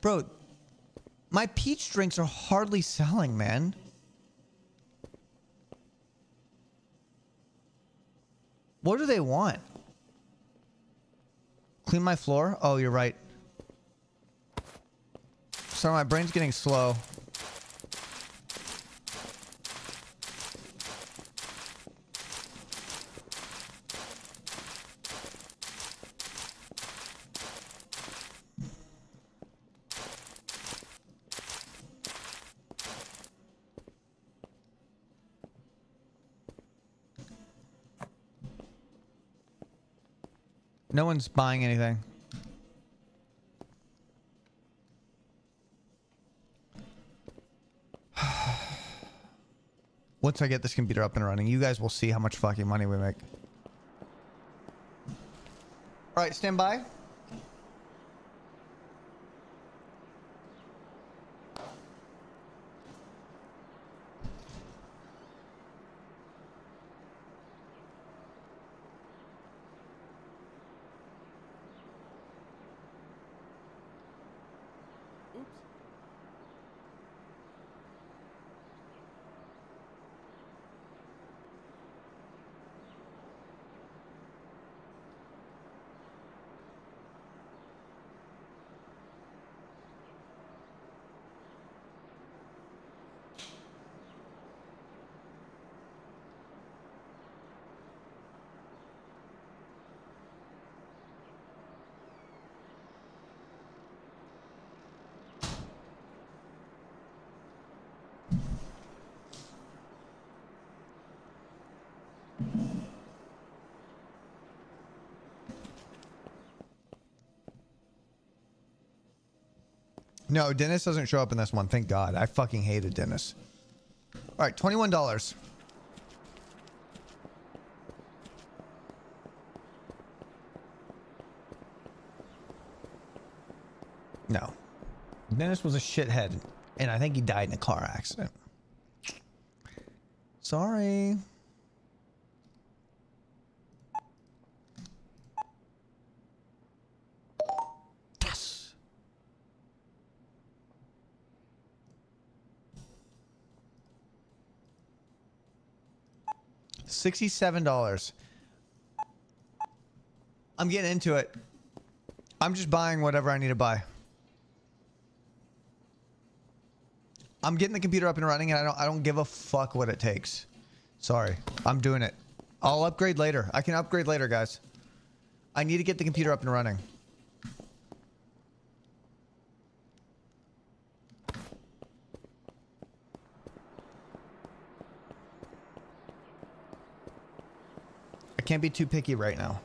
Bro, my peach drinks are hardly selling, man. What do they want? Clean my floor? Oh, you're right. Sorry, my brain's getting slow. No one's buying anything. Once I get this computer up and running, you guys will see how much fucking money we make. All right, stand by. No, Dennis doesn't show up in this one. Thank God. I fucking hated Dennis. All right, $21. No. Dennis was a shithead, and I think he died in a car accident. Sorry. $67. I'm getting into it. I'm just buying whatever I need to buy. I'm getting the computer up and running and I don't I don't give a fuck what it takes. Sorry. I'm doing it. I'll upgrade later. I can upgrade later, guys. I need to get the computer up and running. I can't be too picky right now.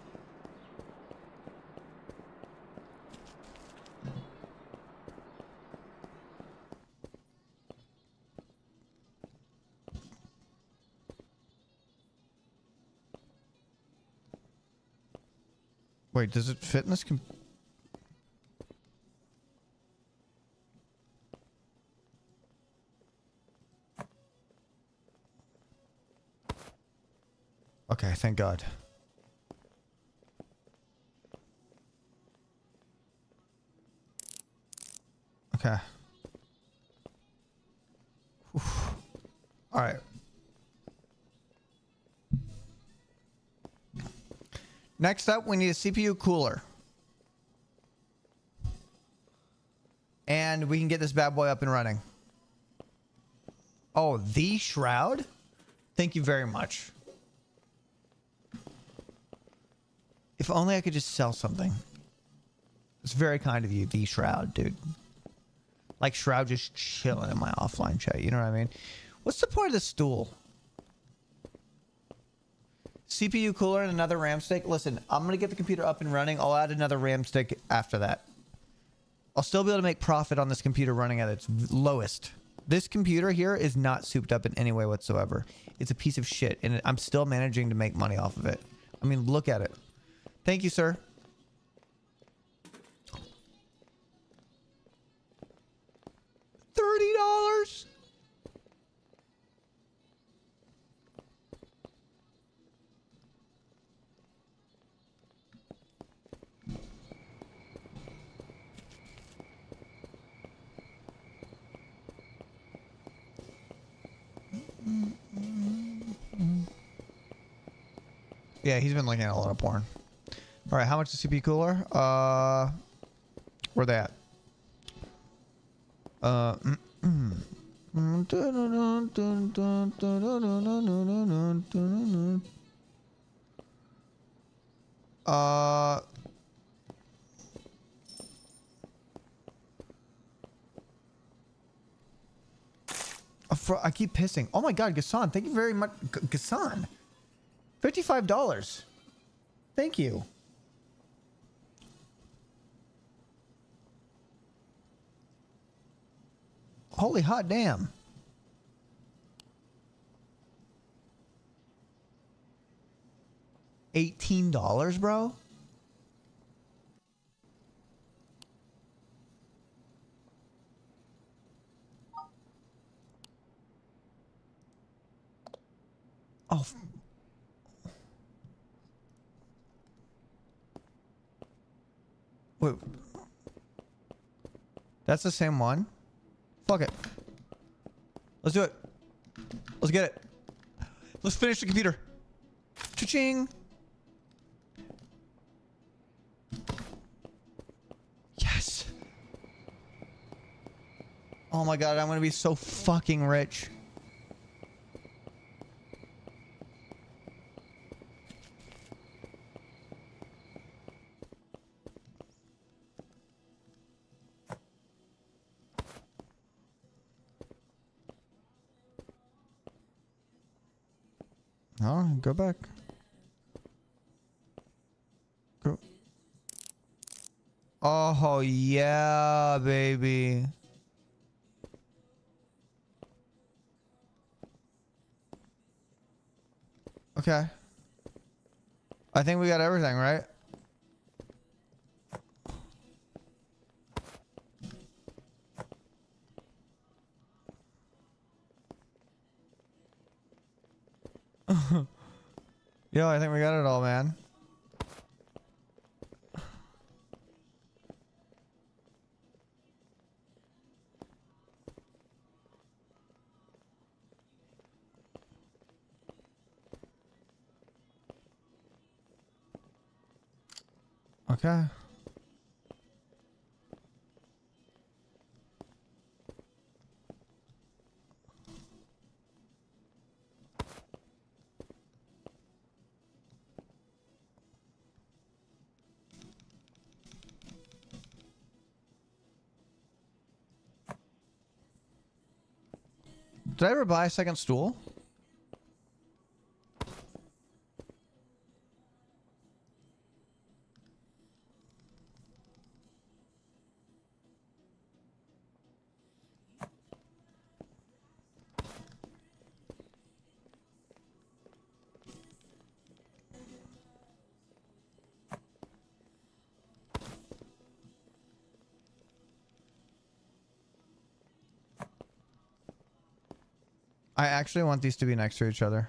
Wait, does it fit in this? Okay, thank God. Okay. Whew. All right. Next up, we need a CPU cooler. And we can get this bad boy up and running. Oh, the shroud? Thank you very much. If only I could just sell something. It's very kind of you, the shroud, dude. Like shroud just chilling in my offline chat. You know what I mean? What's the point of the stool? CPU cooler and another RAM stick. Listen, I'm gonna get the computer up and running. I'll add another RAM stick after that. I'll still be able to make profit on this computer running at its lowest. This computer here is not souped up in any way whatsoever. It's a piece of shit, and I'm still managing to make money off of it. I mean, look at it. Thank you, sir. Thirty dollars. Yeah, he's been looking at a lot of porn. All right, how much is CPU cooler? Uh, where they at? Uh, uh. I keep pissing. Oh my god, Gassan, thank you very much. G Gassan. $55. Thank you. Holy hot damn. $18, bro? Oh, Wait. That's the same one? Fuck it. Let's do it. Let's get it. Let's finish the computer. Cha-ching. Yes. Oh my god, I'm gonna be so fucking rich. Go back. Go. Oh, yeah, baby. Okay. I think we got everything, right? Yo, I think we got it all, man. Okay. Did I ever buy a second stool? I actually want these to be next to each other.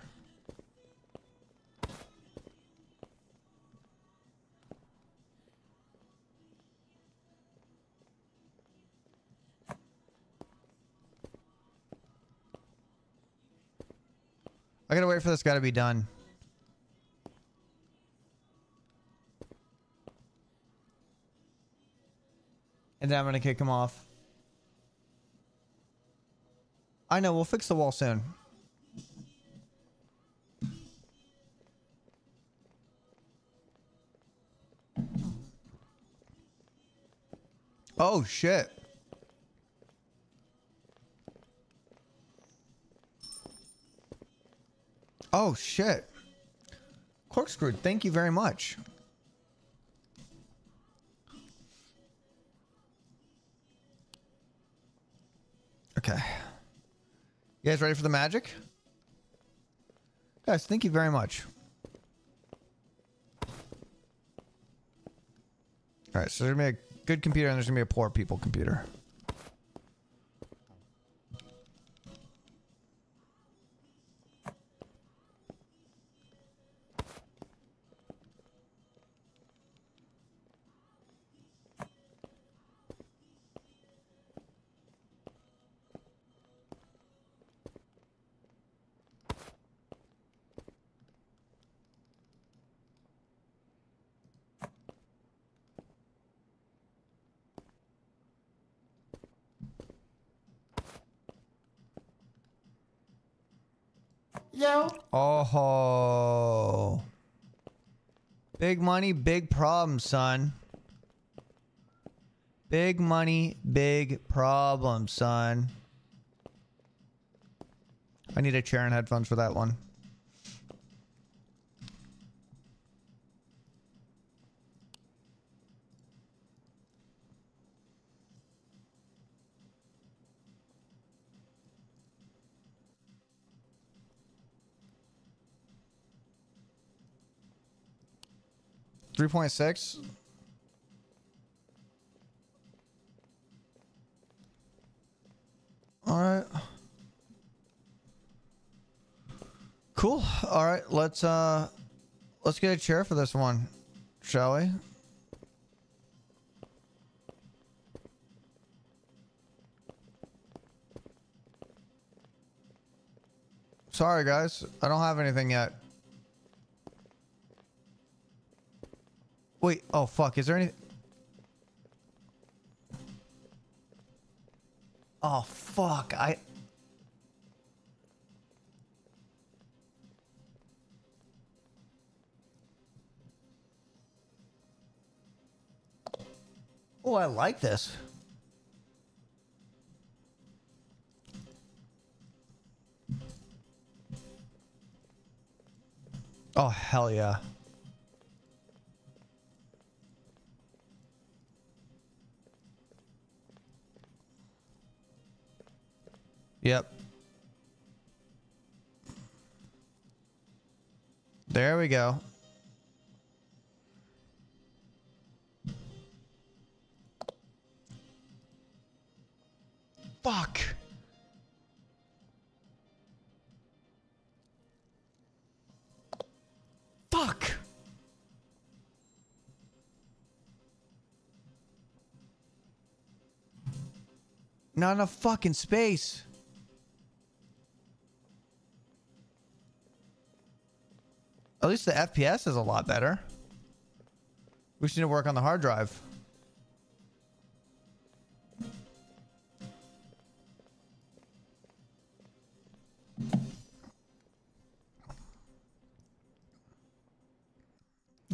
I gotta wait for this guy to be done. And then I'm gonna kick him off. I know, we'll fix the wall soon. Oh shit. Oh shit. Corkscrewed, thank you very much. Okay. You guys ready for the magic? Guys, thank you very much. Alright, so there's gonna be a good computer and there's gonna be a poor people computer. Money, big problem, son. Big money, big problem, son. I need a chair and headphones for that one. Three point six. All right. Cool. All right. Let's uh, let's get a chair for this one, shall we? Sorry, guys. I don't have anything yet. Wait, oh fuck, is there any Oh fuck, I Oh, I like this. Oh, hell yeah. Yep. There we go. Fuck. Fuck. Not enough fucking space. At least the FPS is a lot better. We just need to work on the hard drive.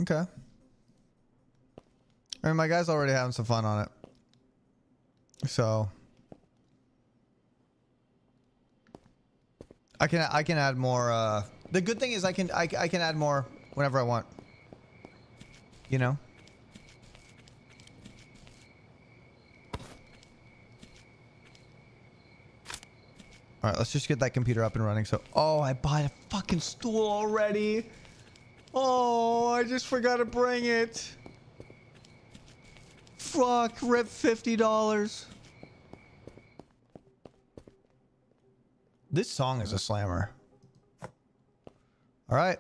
Okay. I mean, my guy's already having some fun on it. So. I can I can add more uh the good thing is I can I, I can add more whenever I want. You know? All right, let's just get that computer up and running. So, oh, I bought a fucking stool already. Oh, I just forgot to bring it. Fuck, rip $50. This song is a slammer. All right.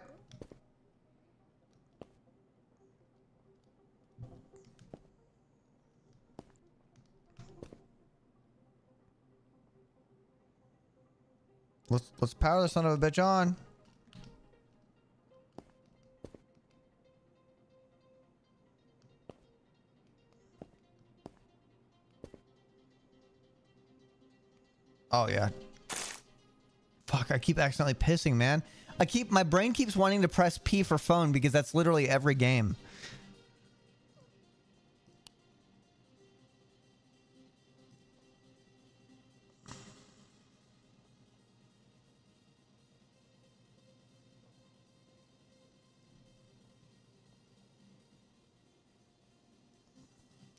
Let's let's power the son of a bitch on. Oh yeah. Fuck, I keep accidentally pissing, man. I keep my brain keeps wanting to press P for phone because that's literally every game.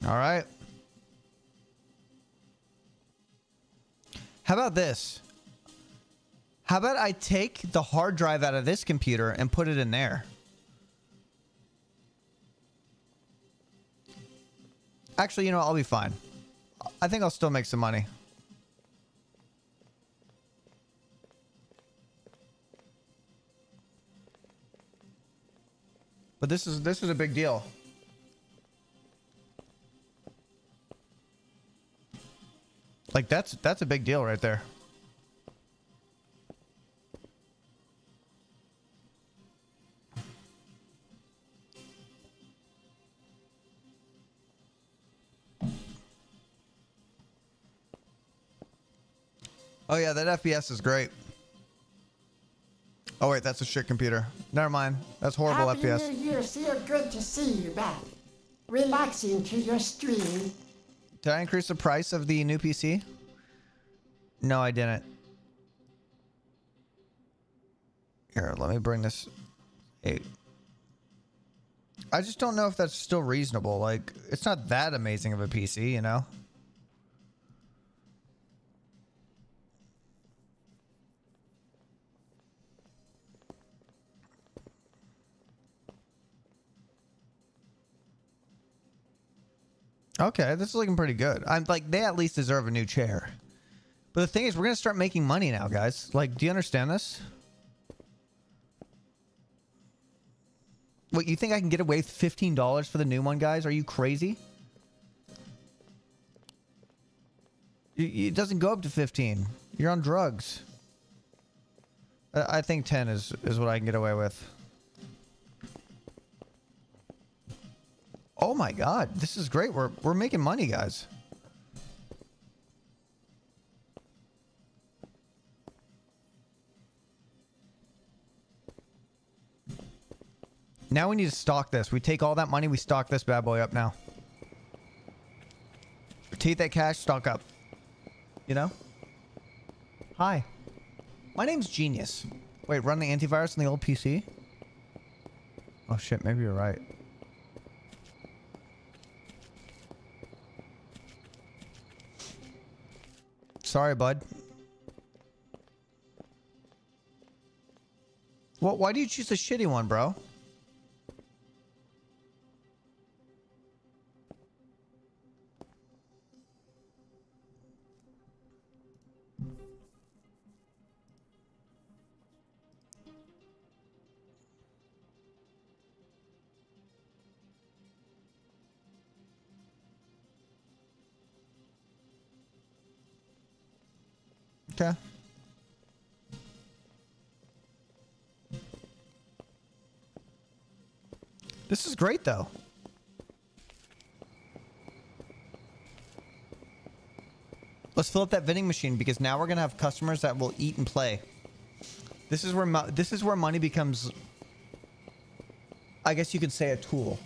All right. How about this? How about I take the hard drive out of this computer and put it in there? Actually, you know, I'll be fine. I think I'll still make some money. But this is this is a big deal. Like that's that's a big deal right there. Oh yeah, that FPS is great. Oh wait, that's a shit computer. Never mind. That's horrible Happy FPS. New Year, so good to see you back. Relaxing to your stream. Did I increase the price of the new PC? No, I didn't. Here, let me bring this. Eight. I just don't know if that's still reasonable. Like, it's not that amazing of a PC, you know? Okay, this is looking pretty good. I'm like, they at least deserve a new chair. But the thing is, we're gonna start making money now, guys. Like, do you understand this? What, you think I can get away with $15 for the new one, guys? Are you crazy? It doesn't go up to 15. You're on drugs. I I think 10 is, is what I can get away with. Oh my god, this is great. We're we're making money, guys. Now we need to stock this. We take all that money, we stock this bad boy up now. Take that cash, stock up. You know? Hi. My name's Genius. Wait, run the antivirus on the old PC? Oh shit, maybe you're right. Sorry, bud. What? Why do you choose a shitty one, bro? Okay. This is great, though. Let's fill up that vending machine because now we're gonna have customers that will eat and play. This is where this is where money becomes. I guess you could say a tool.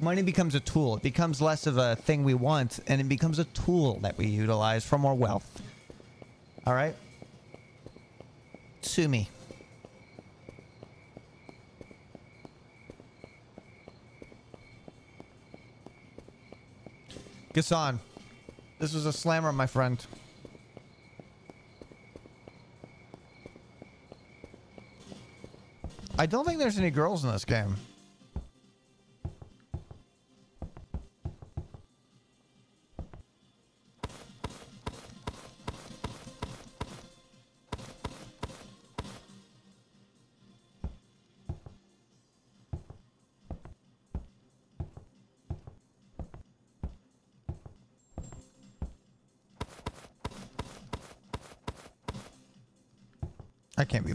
Money becomes a tool. It becomes less of a thing we want, and it becomes a tool that we utilize for more wealth. All right. Sue me. Gassan, this was a slammer, my friend. I don't think there's any girls in this game.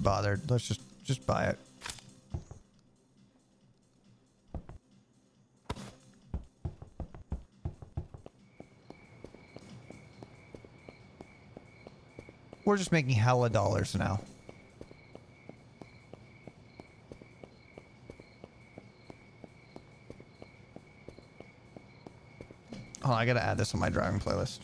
Bothered. Let's just just buy it. We're just making hella dollars now. Oh, I gotta add this on my driving playlist.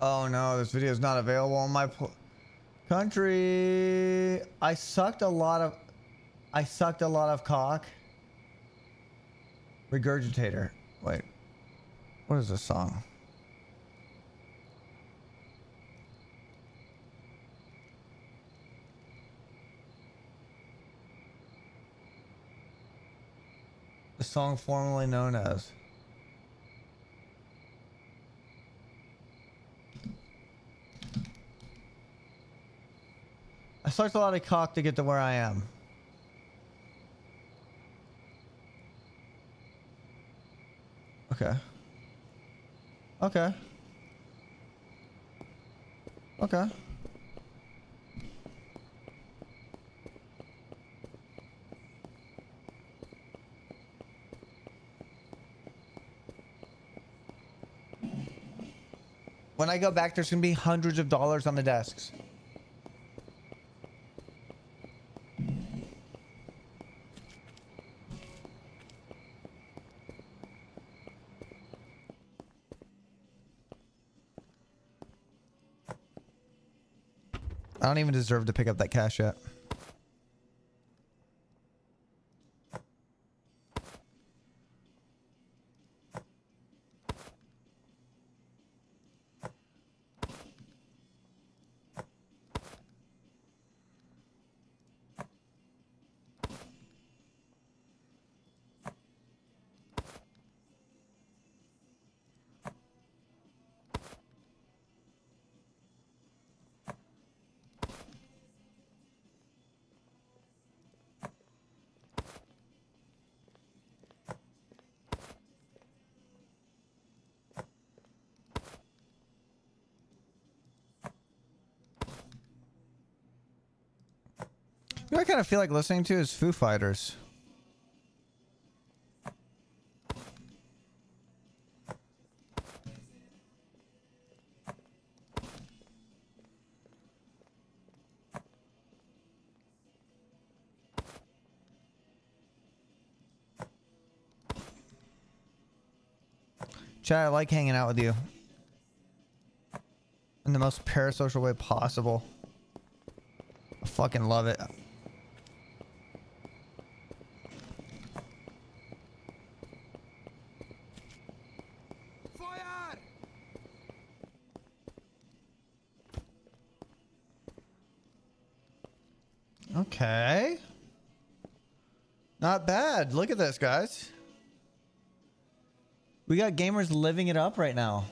Oh no, this video is not available in my country. I sucked a lot of I sucked a lot of cock. Regurgitator. Wait. What is this song? The song formerly known as I sucked a lot of cock to get to where I am. Okay. Okay. Okay. When I go back, there's going to be hundreds of dollars on the desks. I don't even deserve to pick up that cash yet. Know, I kind of feel like listening to is Foo Fighters. Chad, I like hanging out with you. In the most parasocial way possible. I fucking love it. Okay. Not guys. We got gamers living it up right now.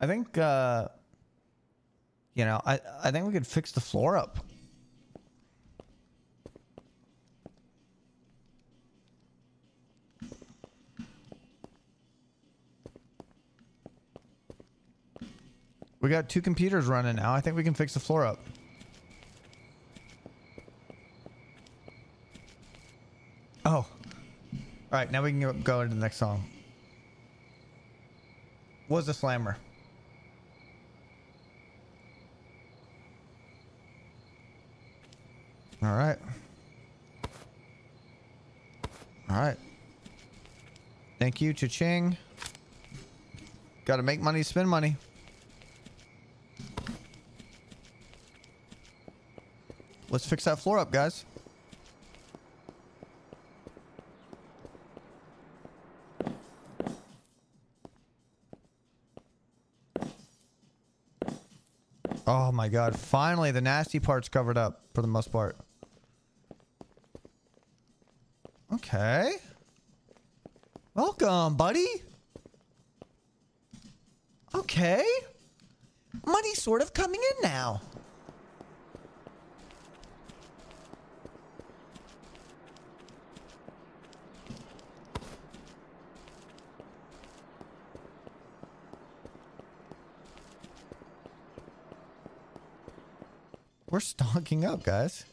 I think, uh, you know, I, I think we could fix the floor up. We got two computers running now. I think we can fix the floor up. Oh. All right, now we can go- into the next song. Was the slammer? All right. All right. Thank you, Cha-ching. Got to make money, spend money. Let's fix that floor up, guys. Oh my god, finally the nasty part's covered up for the most part. Okay. Welcome, buddy. Okay. Money's sort of coming in now. We're stocking up, guys.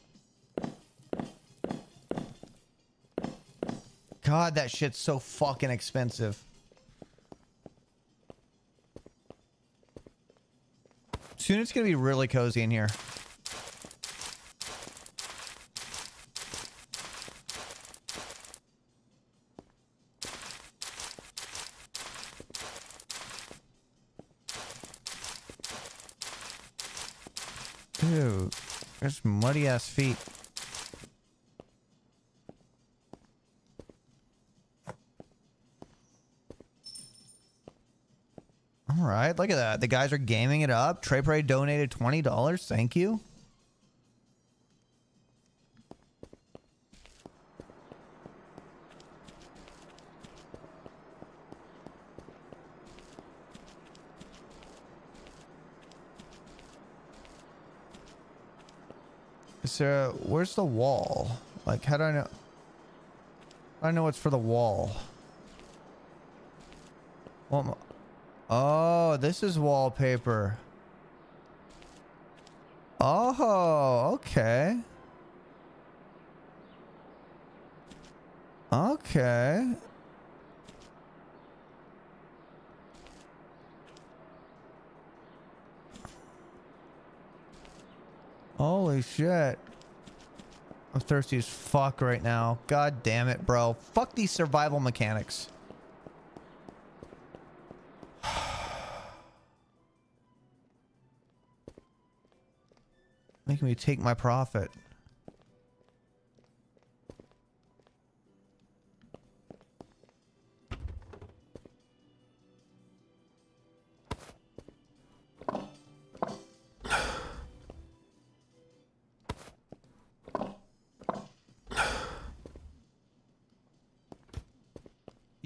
God, that shit's so fucking expensive. Soon it's gonna be really cozy in here. Muddy ass feet. All right, look at that. The guys are gaming it up. Trey Prey donated $20. Thank you. A- where's the wall? Like, how do I know? I know it's for the wall. Oh, this is wallpaper. Oh, okay. Okay. Holy shit. I'm thirsty as fuck right now. God damn it, bro. Fuck these survival mechanics. Making me take my profit.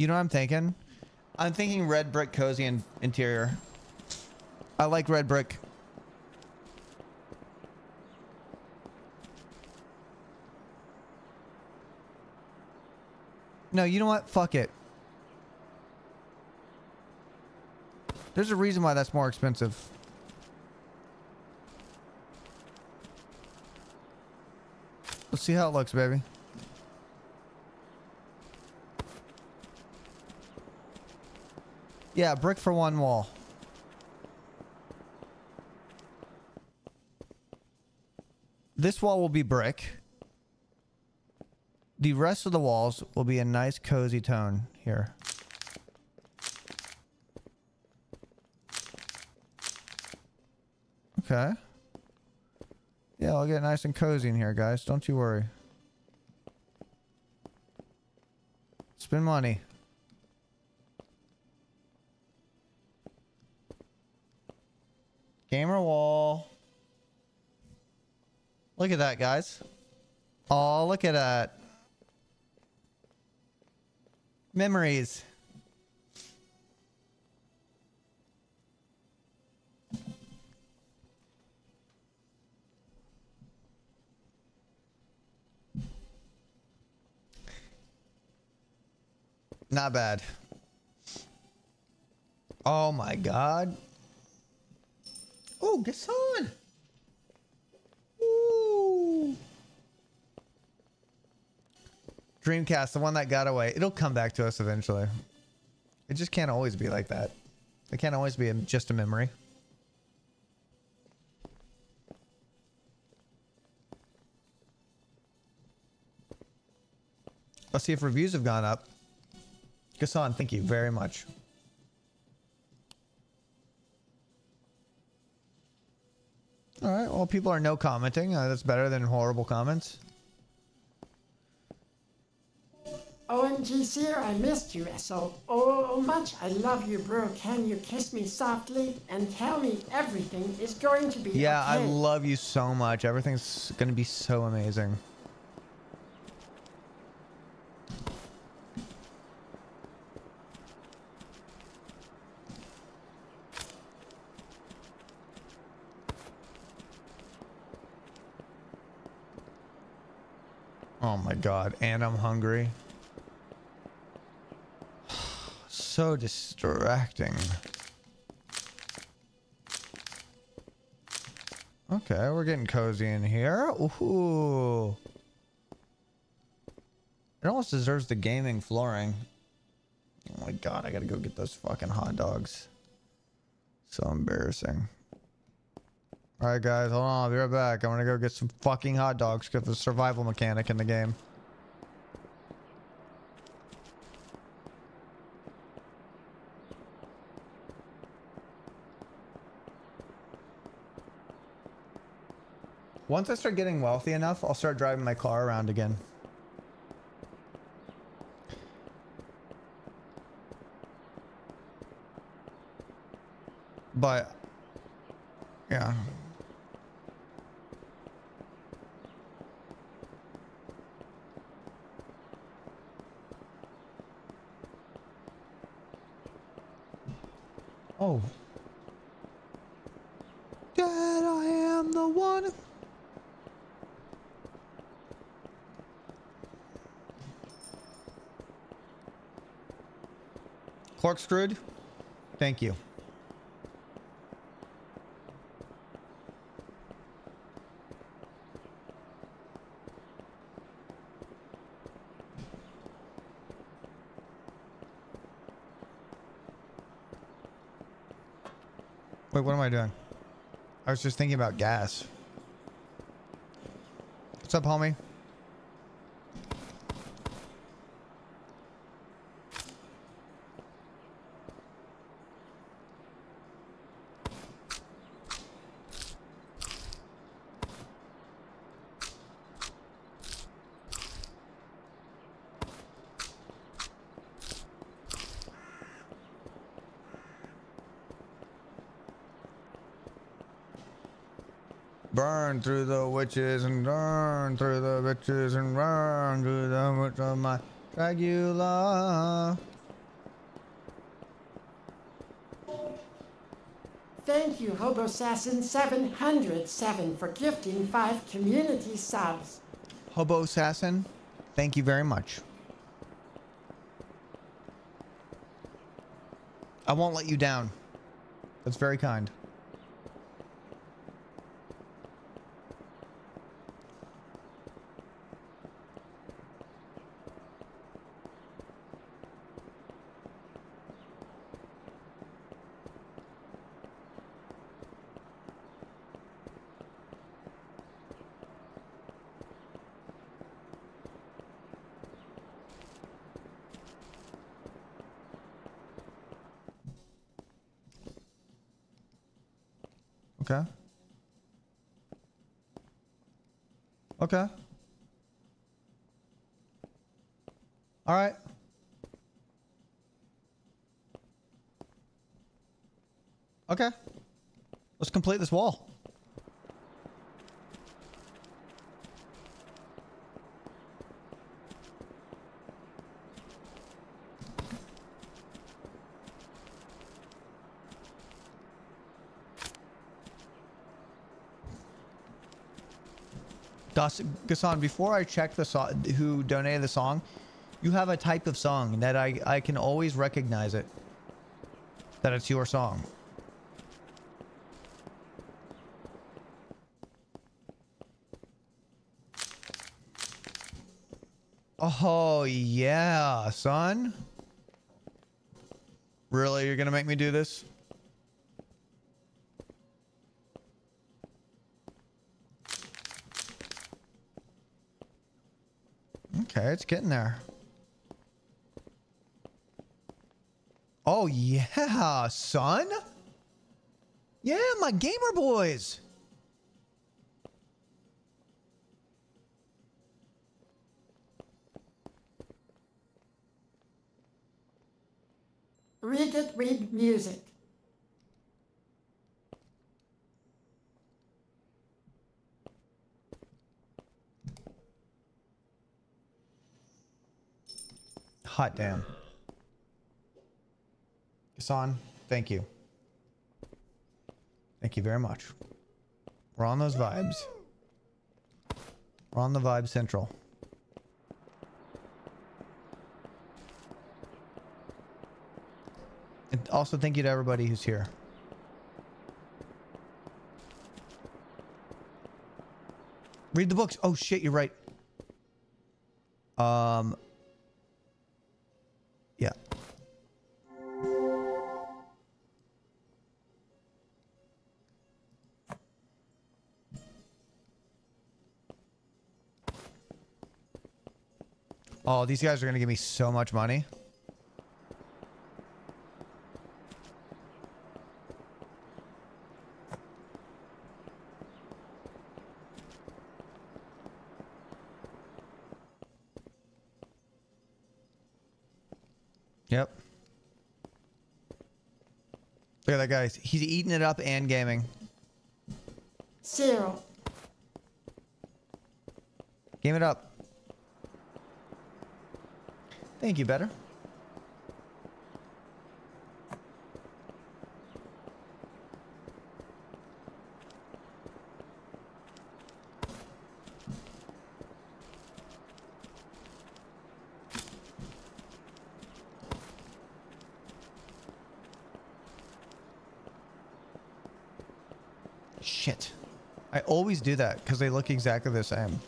You know what I'm thinking? I'm thinking red brick cozy in interior. I like red brick. No, you know what? Fuck it. There's a reason why that's more expensive. Let's see how it looks, baby. Yeah, brick for one wall. This wall will be brick. The rest of the walls will be a nice cozy tone here. Okay. Yeah, I'll get nice and cozy in here, guys. Don't you worry. Spend money. Gamer wall. Look at that, guys. Oh, look at that. Memories. Not bad. Oh my god. Oh, Gasson. Ooh. Dreamcast, the one that got away. It'll come back to us eventually. It just can't always be like that. It can't always be just a memory. Let's see if reviews have gone up. Gassan, thank you very much. All right. Well, people are no commenting. Uh, that's better than horrible comments. OMG, Cyr, I missed you so oh much. I love you, bro. Can you kiss me softly and tell me everything is going to be Yeah, I love you so much. Everything's gonna be so amazing. Oh my god, and I'm hungry. so distracting. Okay, we're getting cozy in here. Ooh. It almost deserves the gaming flooring. Oh my god, I gotta go get those fucking hot dogs. So embarrassing. Alright guys, hold on, I'll be right back. I'm gonna go get some fucking hot dogs because the survival mechanic in the game. Once I start getting wealthy enough, I'll start driving my car around again. But, yeah. Oh. That I am the one. Corkscrewed? Thank you. Wait, what am I doing? I was just thinking about gas. What's up, homie? Through the witches and burn through the bitches and burn through the witch of my Dragula. Thank you, Hobo Hobosassin707, for gifting five community subs. Hobo Assassin, thank you very much. I won't let you down. That's very kind. Let's this wall. Gas- Gassan, before I check the so- who donated the song, you have a type of song that I, I can always recognize it. That it's your song. Oh, yeah, son. Really? You're going to make me do this? Okay, it's getting there. Oh, yeah, son. Yeah, my gamer boys. Read it, read music. Hot damn. Hassan, thank you. Thank you very much. We're on those vibes. We're on the vibe central. Also thank you to everybody who's here. Read the books. Oh shit, you're right. Um yeah. Oh, these guys are going to give me so much money. Yep. Look at that guy. He's eating it up and gaming. Zero. Game it up. Thank you, better. Shit. I always do that because they look exactly the same.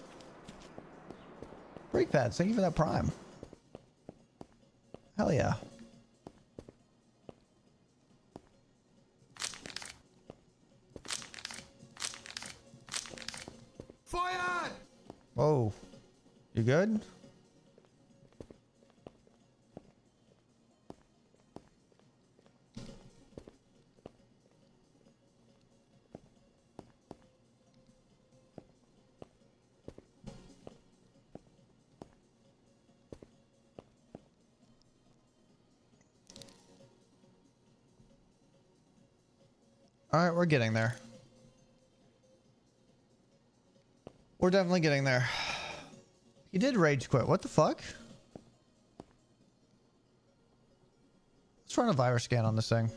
Brake pads, thank you for that prime. Getting there. We're definitely getting there. He did rage quit. What the fuck? Let's run a virus scan on this thing.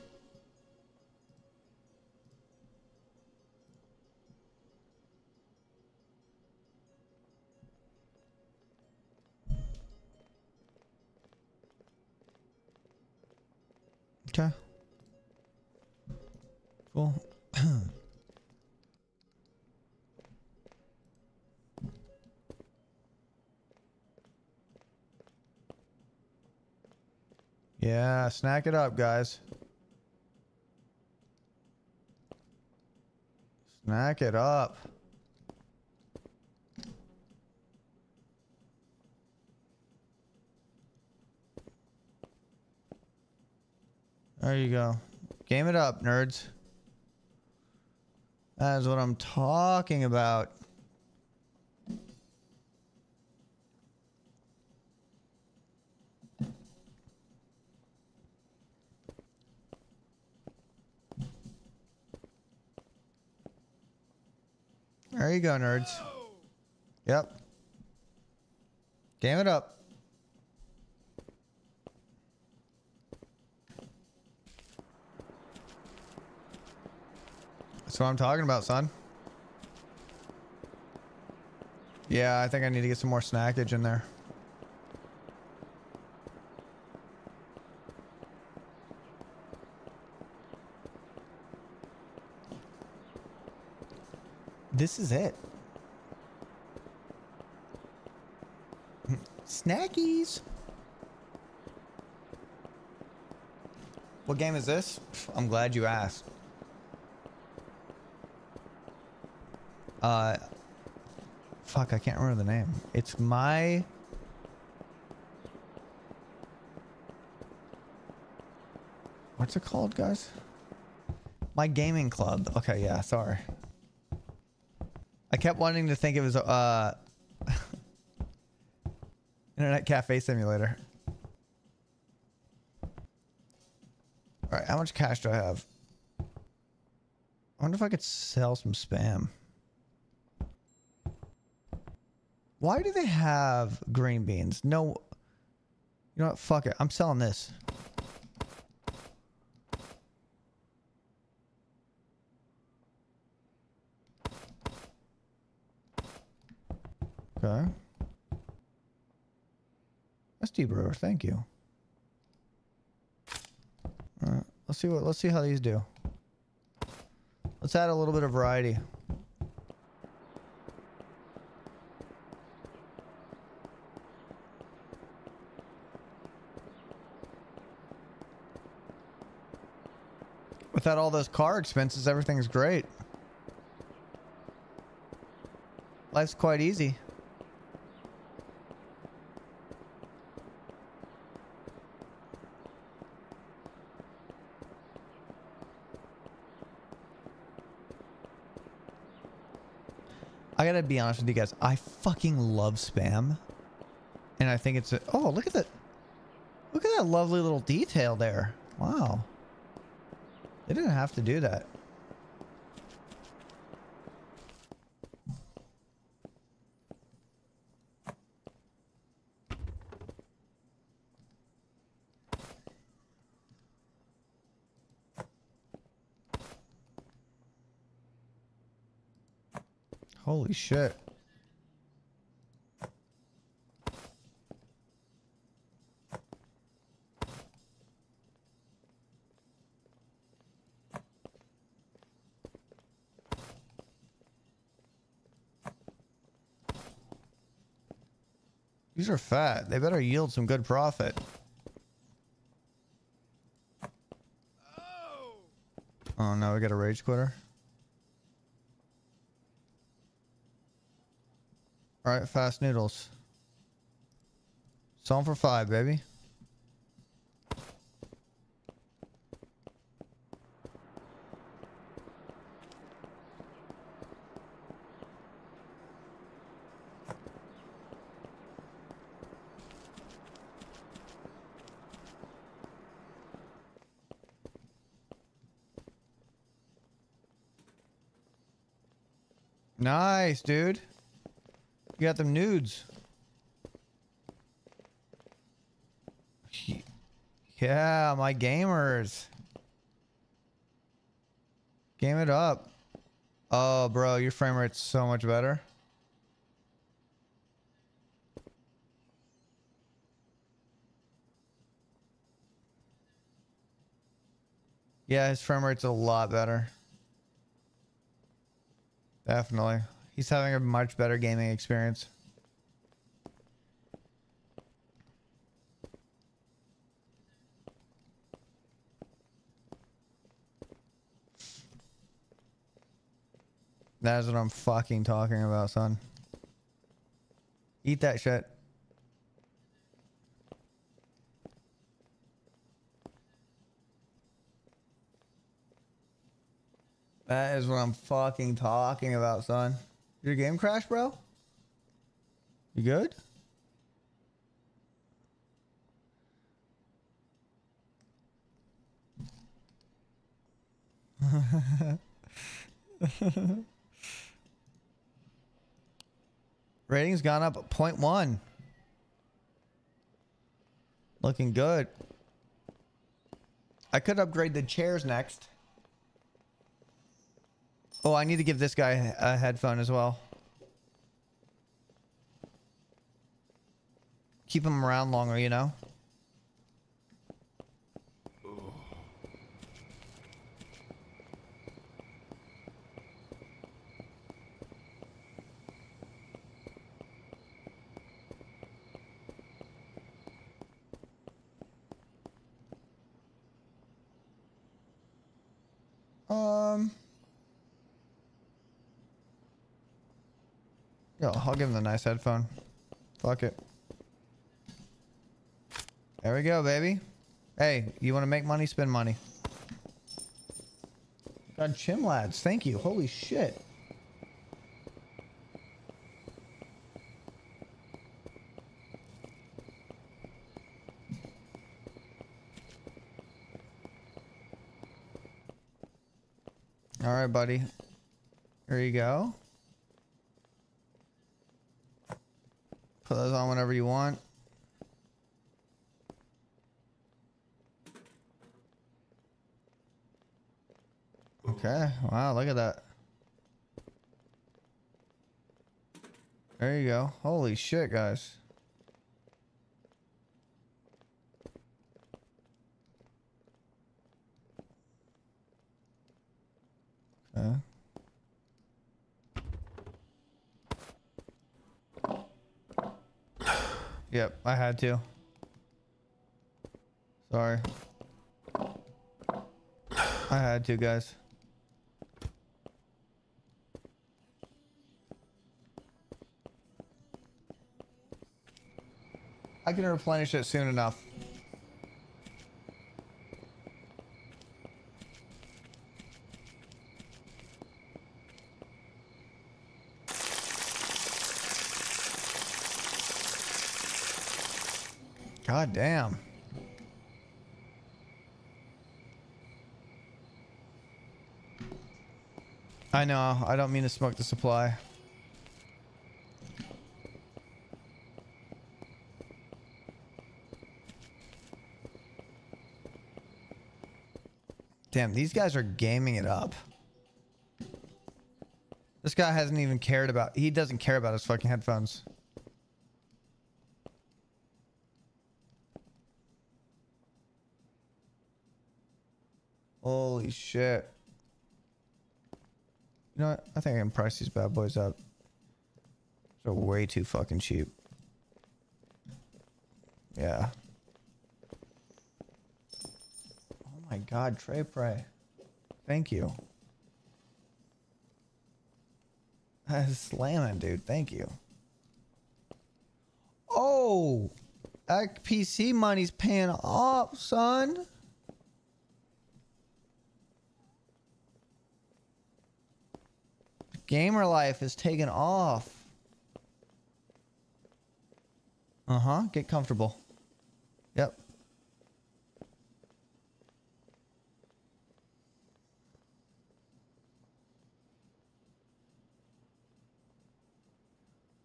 Snack it up, guys. Snack it up. There you go. Game it up, nerds. That is what I'm talking about. There you go, nerds. Yep. Game it up. That's what I'm talking about, son. Yeah, I think I need to get some more snackage in there. This is it. Snackies. What game is this? I'm glad you asked. Uh, fuck, I can't remember the name. It's my. What's it called, guys? My gaming club. Okay, yeah, sorry. Kept wanting to think it was uh Internet Cafe Simulator. All right, how much cash do I have? I wonder if I could sell some spam. Why do they have green beans? No. You know what? Fuck it. I'm selling this. 50 brewer. Thank you. All right. Let's see what, let's see how these do. Let's add a little bit of variety. Without all those car expenses, everything's great. Life's quite easy. Gotta be honest with you guys. I fucking love spam. And I think it's a... Oh, look at that. Look at that lovely little detail there. Wow. They didn't have to do that. Holy shit. These are fat. They better yield some good profit. Oh no, we got a rage quitter. Alright, fast noodles. Song for five, baby. Nice, dude. You got them nudes. Yeah, my gamers. Game it up. Oh, bro, your frame rate's so much better. Yeah, his frame rate's a lot better. Definitely. He's having a much better gaming experience. That's what I'm fucking talking about, son. Eat that shit. That is what I'm fucking talking about, son. Your game crash, bro? You good? Ratings gone up 0.1. Looking good. I could upgrade the chairs next. Oh, I need to give this guy a headphone as well. Keep him around longer, you know? Um... Yo, I'll give him the nice headphone. Fuck it. There we go, baby. Hey, you want to make money? Spend money. God, Chim Lads, thank you. Holy shit. All right, buddy. Here you go. Put those on whenever you want. Okay. Wow, look at that. There you go. Holy shit, guys. Okay. Yep, I had to. Sorry. I had to, guys. I can replenish it soon enough. God damn. I know. I don't mean to smoke the supply. Damn, these guys are gaming it up. This guy hasn't even cared about... He doesn't care about his fucking headphones. Shit. You know what? I think I can price these bad boys up. They're way too fucking cheap. Yeah. Oh my god, Trey Prey. Thank you. That is slamming, dude. Thank you. Oh! That PC money's paying off, son. Gamer life is taken off. Uh huh. Get comfortable. Yep.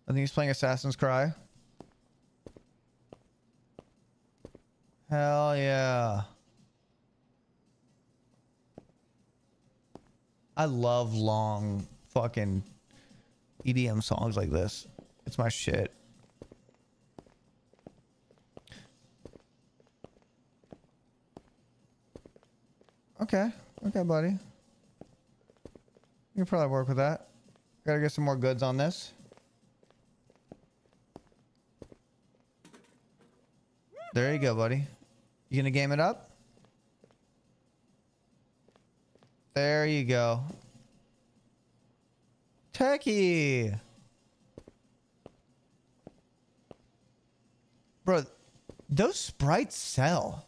I think he's playing Assassin's Cry. Hell yeah. I love long fucking EDM songs like this. It's my shit. Okay. Okay, buddy. You can probably work with that. Gotta get some more goods on this. There you go, buddy. You gonna game it up? There you go. Techie! Bro, those sprites sell.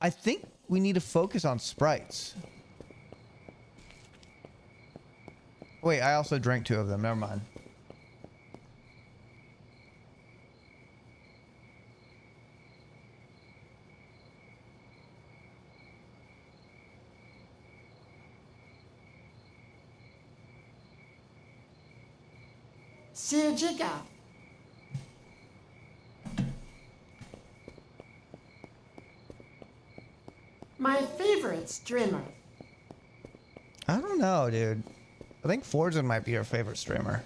I think we need to focus on sprites. Wait, I also drank two of them. Never mind. See you go. My favorite streamer. I don't know, dude. I think Forza might be your favorite streamer.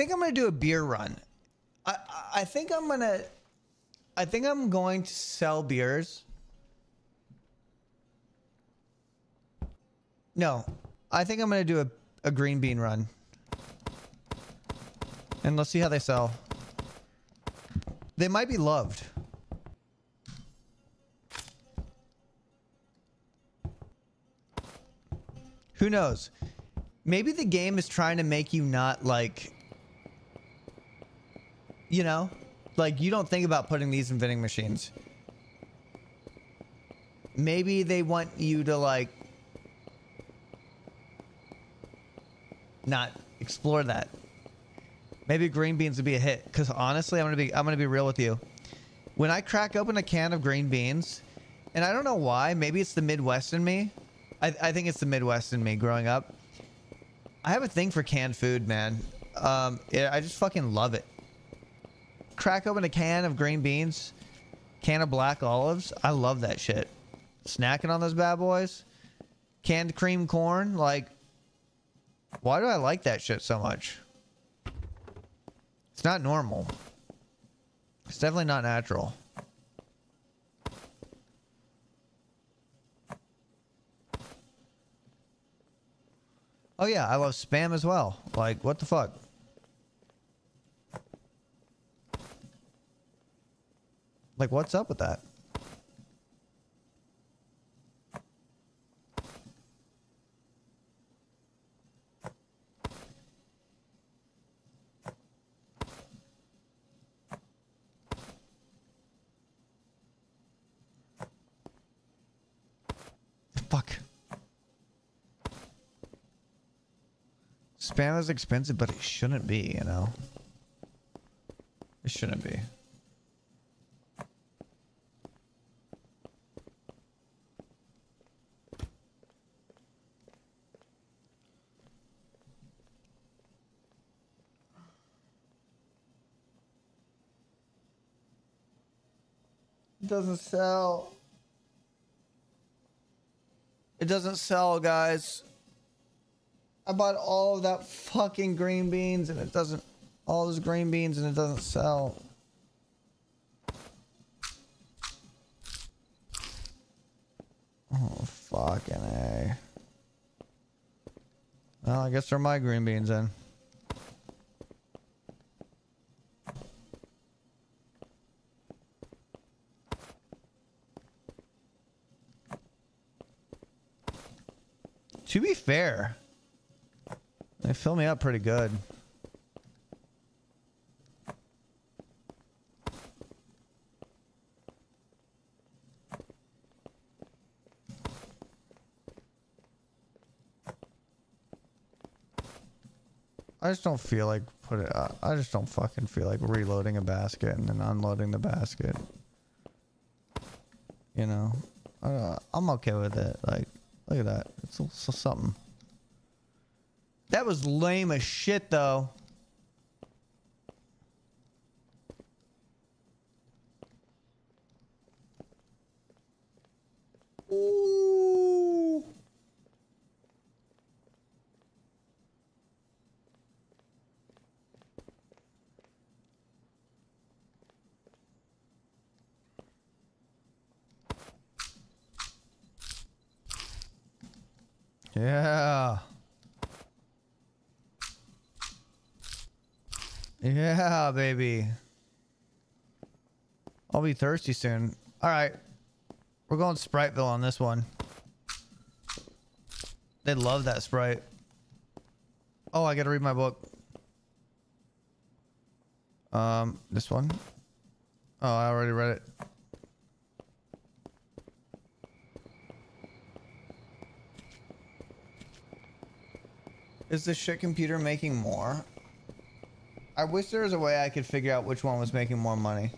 Think I'm gonna do a beer run. I I- think I'm gonna. I think I'm going to sell beers. No, I think I'm gonna do a, a green bean run. And let's see how they sell. They might be loved. Who knows? Maybe the game is trying to make you not like you know like you don't think about putting these in vending machines. Maybe they want you to like not explore that. Maybe green beans would be a hit. Because honestly, I'm gonna be I'm gonna be real with you. When I crack open a can of green beans, and I don't know why, maybe it's the Midwest in me. I, I think it's the Midwest in me growing up. I have a thing for canned food, man. Um, it, I just fucking love it. Crack open a can of green beans, can of black olives. I love that shit. Snacking on those bad boys. Canned cream corn, like why do I like that shit so much? It's not normal. It's definitely not natural. Oh yeah, I love spam as well. Like, what the fuck? Like, what's up with that? Fuck. Spam is expensive, but it shouldn't be, you know? It shouldn't be. Doesn't sell. It doesn't sell, guys. I bought all of that fucking green beans and it doesn't all those green beans and it doesn't sell. Oh fucking A. Well, I guess they're my green beans then. To be fair, they fill me up pretty good. I just don't feel like put it. Uh, I just don't fucking feel like reloading a basket and then unloading the basket. You know, uh, I'm okay with it. Like, look at that. It's, something. That was lame as shit, though. Ooh. Yeah. Yeah, baby. I'll be thirsty soon. All right. We're going Spriteville on this one. They love that Sprite. Oh, I got to read my book. Um, this one. Oh, I already read it. Is the shit computer making more? I wish there was a way I could figure out which one was making more money.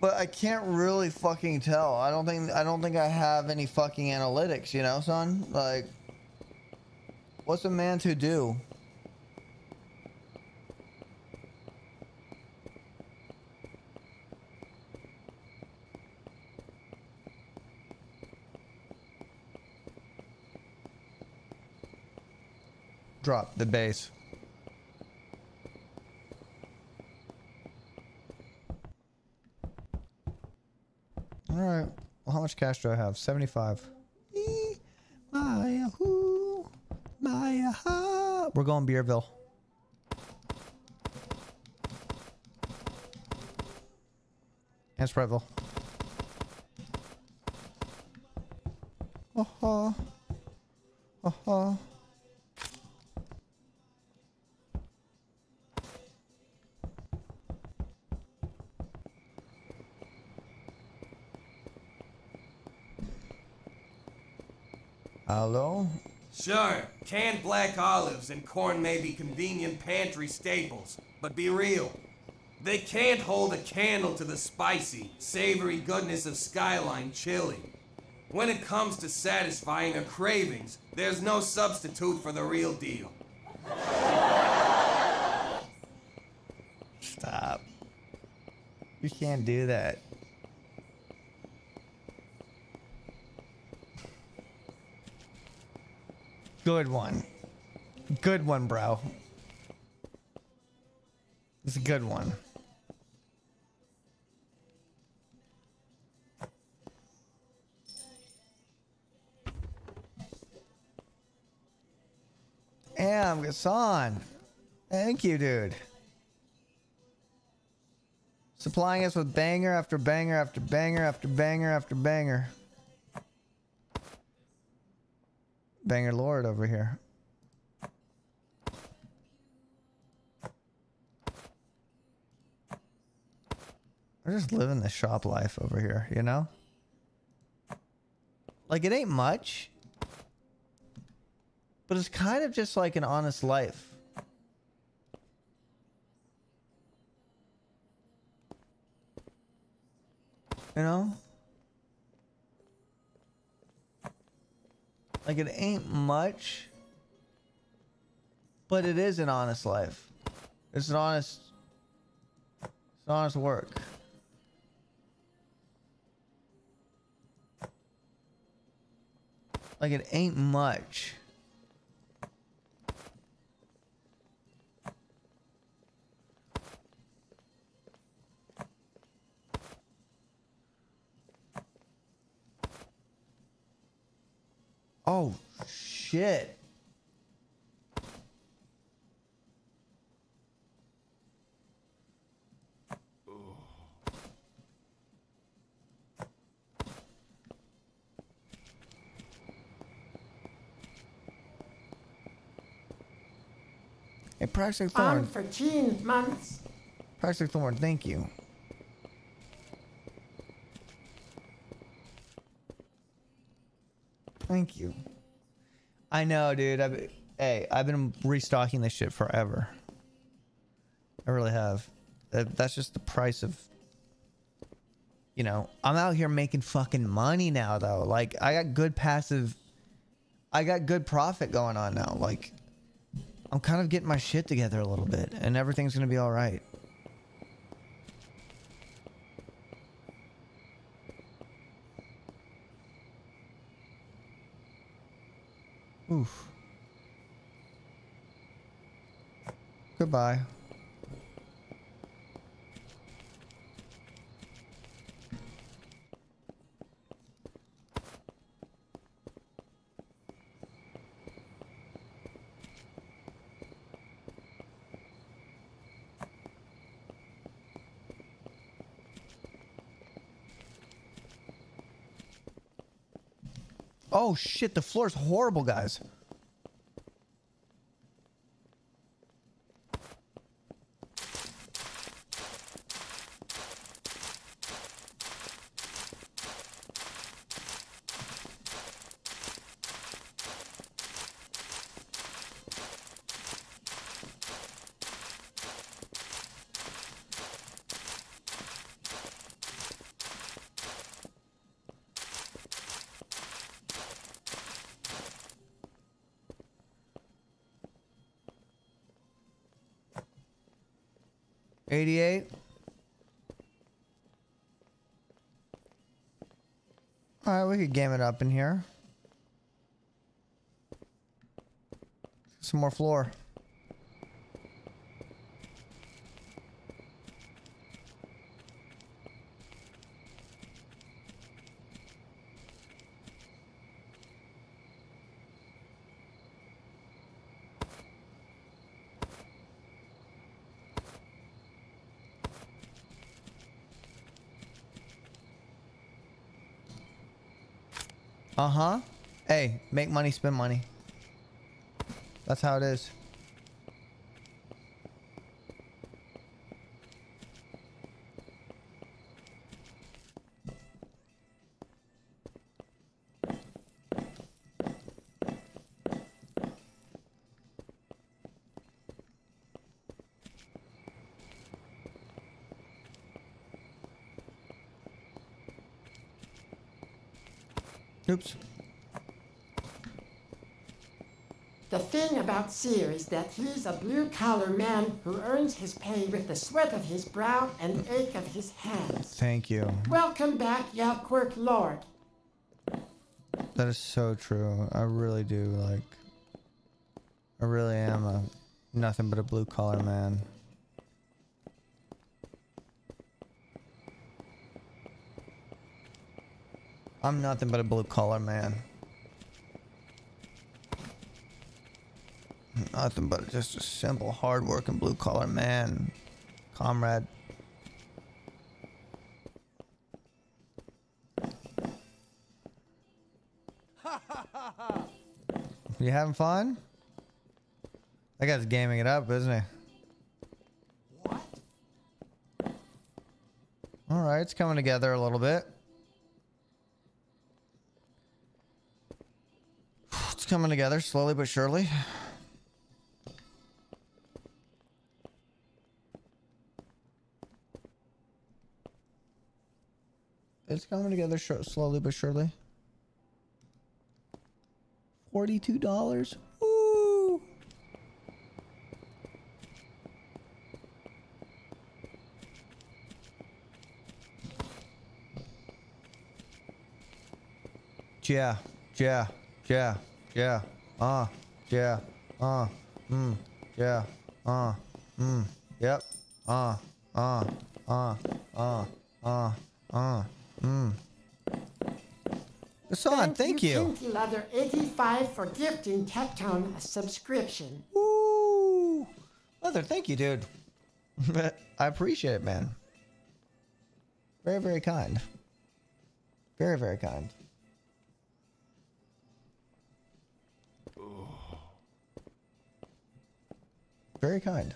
But I can't really fucking tell. I don't think I don't think I have any fucking analytics, you know, son? Like what's a man to do? Drop the base. All right. Well, how much cash do I have? 75. Ee, Maya, hoo, Maya, ha. We're going Beerville. Spriteville. And corn may be convenient pantry staples, but be real. They can't hold a candle to the spicy, savory goodness of Skyline chili. When it comes to satisfying our cravings, there's no substitute for the real deal. Stop. You can't do that. Good one. Good one, bro. It's a good one. Damn, Gassan. Thank you, dude. Supplying us with banger after banger after banger after banger after banger. Banger Lord over here. We're just living the shop life over here, you know? Like, it ain't much, but it's kind of just like an honest life. You know? Like it ain't much, but it is an honest life. It's an honest, it's honest work. Like it ain't much. Oh, shit. On Thorn. for months. Project Thorn, thank you. Thank you. I know, dude. I've, hey, I've been restocking this shit forever. I really have. That, that's just the price of. You know, I'm out here making fucking money now, though. Like, I got good passive. I got good profit going on now. Like, I'm kind of getting my shit together a little bit, and everything's gonna be all right. Oof. Goodbye. Oh shit, the floor is horrible, guys. Eighty-eight. All right, we could game it up in here. Some more floor. Uh huh. Hey, make money, spend money. That's how it is. Oops. The thing about Cyr is that he's a blue collar man who earns his pay with the sweat of his brow and ache of his hands. Thank you. Welcome back, Yelquirk Lord. That is so true. I really do like. I really am a nothing but a blue collar man. I'm nothing but a blue collar man. Nothing but just a simple, hard-working blue collar man, comrade. You having fun? That guy's gaming it up, isn't he? What? All right, it's coming together a little bit. Coming together slowly but surely. It's coming together slowly but surely. Forty-two dollars. Ooh. Yeah, yeah, yeah, yeah, uh, yeah, uh, mm, yeah, uh, mm, yep, uh, uh, uh, uh, uh, uh, mm. Hassan, thank you. Kinky Leather 85 for gifting Tectone a subscription. Ooh, Mother, thank you, dude. I appreciate it, man. Very, very kind. Very, very kind. Very kind.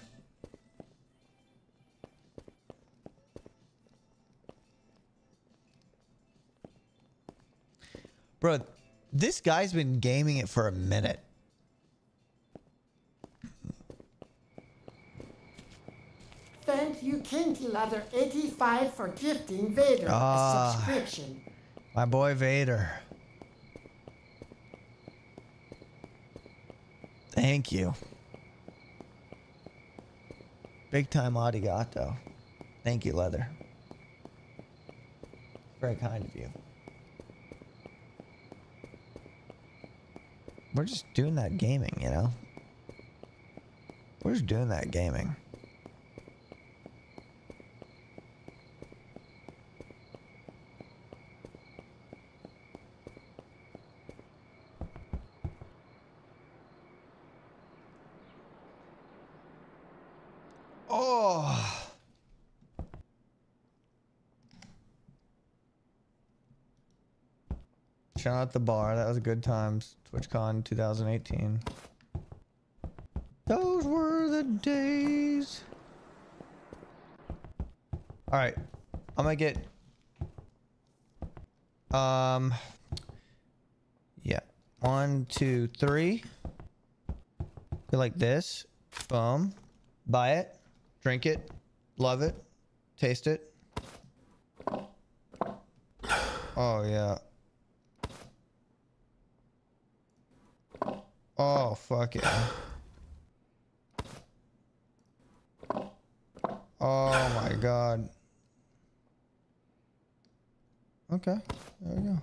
Bro, this guy's been gaming it for a minute. Thank you, Kinky Leather 85 for gifting Vader Ah. a subscription. My boy Vader. Thank you. Big time arigato. Thank you, Leather. Very kind of you. We're just doing that gaming, you know? We're just doing that gaming. Oh. Shout out the bar. That was a good times. TwitchCon 2018. Those were the days. All right. I'm going to get um yeah. One, two, three. Go like this. Boom. Buy it. Drink it. Love it. Taste it. Oh yeah. Oh fuck it. Oh my god. Okay, there we go.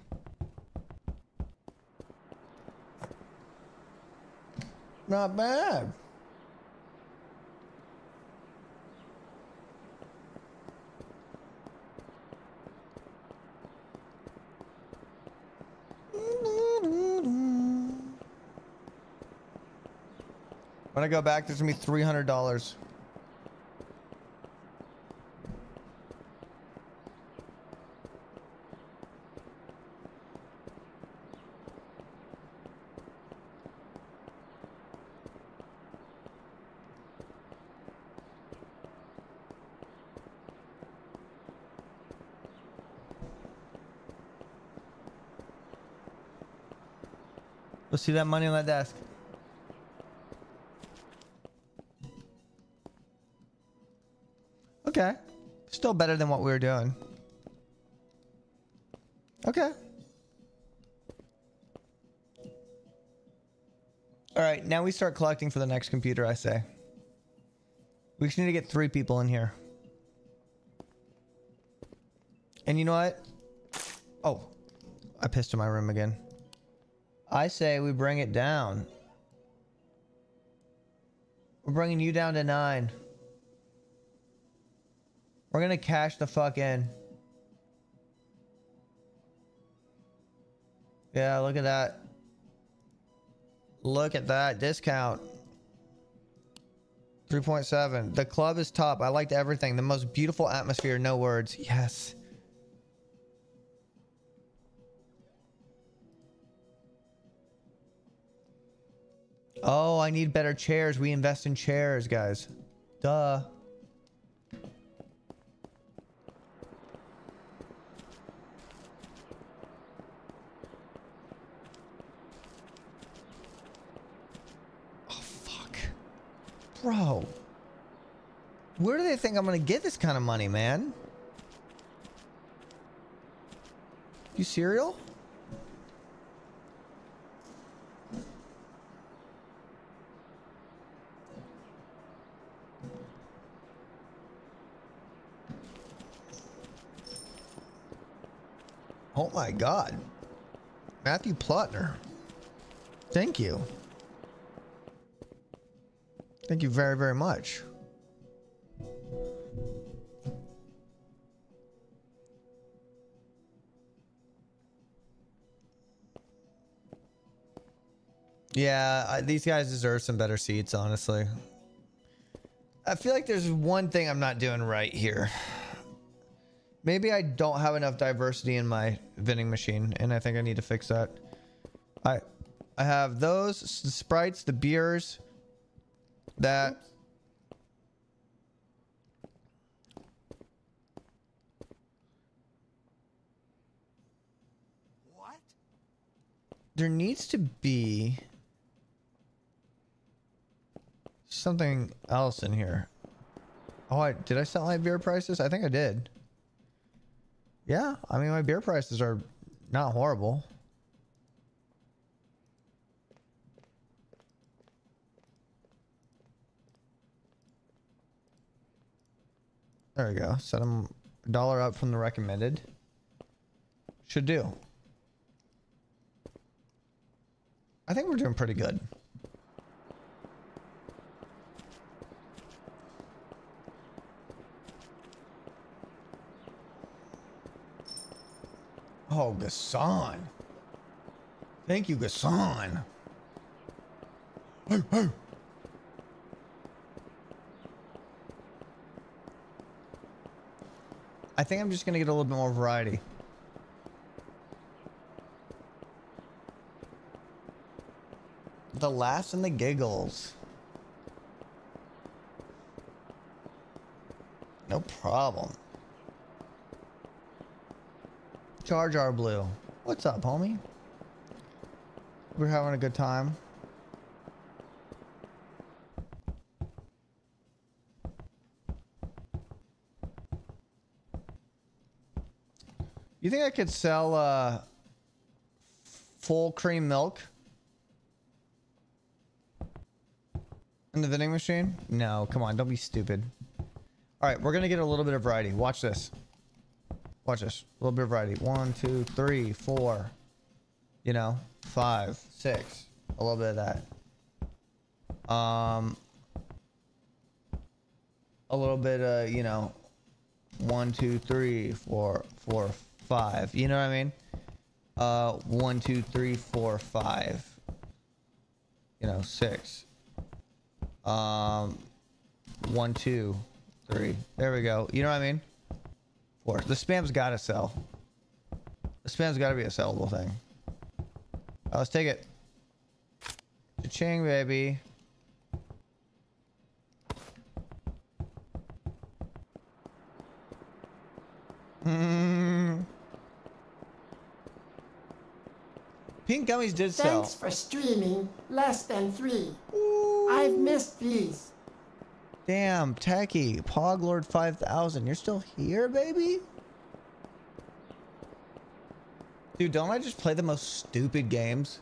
Not bad. When I go back, there's gonna be three hundred dollars. Let's see that money on that desk. still better than what we were doing. Okay. All right, now we start collecting for the next computer, I say. We just need to get three people in here. And you know what? Oh, I pissed in my room again. I say we bring it down. We're bringing you down to nine. We're gonna cash the fuck in. Yeah, look at that. Look at that discount. 3.7. The club is top. I liked everything. The most beautiful atmosphere, no words. Yes. Oh, I need better chairs. We invest in chairs, guys. Duh. Bro. Where do they think I'm gonna get this kind of money, man? You cereal? Oh my god. Matthew Plotner. Thank you. Thank you very, very much. Yeah, I, these guys deserve some better seats, honestly. I feel like there's one thing I'm not doing right here. Maybe I don't have enough diversity in my vending machine, and I think I need to fix that. I I have those the sprites, the beers, that What? there needs to be something else in here. Oh, I, did I sell my beer prices? I think I did. Yeah, I mean my beer prices are not horrible. There we go. Set them dollar up from the recommended. Should do. I think we're doing pretty good. Oh, Gassan. Thank you, Gassan. Hey, hey. I think I'm just gonna get a little bit more variety. The laughs and the giggles. No problem. Charge Jar Blue. What's up, homie? We're having a good time. You think I could sell uh, full cream milk in the vending machine? No, come on, don't be stupid. All right, we're gonna get a little bit of variety. Watch this. Watch this. A little bit of variety. One, two, three, four. You know, five, six. A little bit of that. Um, a little bit of you know, one, two, three, four, four, five. You know what I mean? Uh, one, two, three, four, five. You know, six. Um, one, two, three. There we go. You know what I mean? Four. The spam's gotta sell. The spam's gotta be a sellable thing. Uh, let's take it. Cha-ching, baby. Mm. Pink gummies did sell. Thanks for streaming. Less than three. I've missed these. Damn, Techie, Poglord 5000. You're still here, baby? Dude, don't I just play the most stupid games?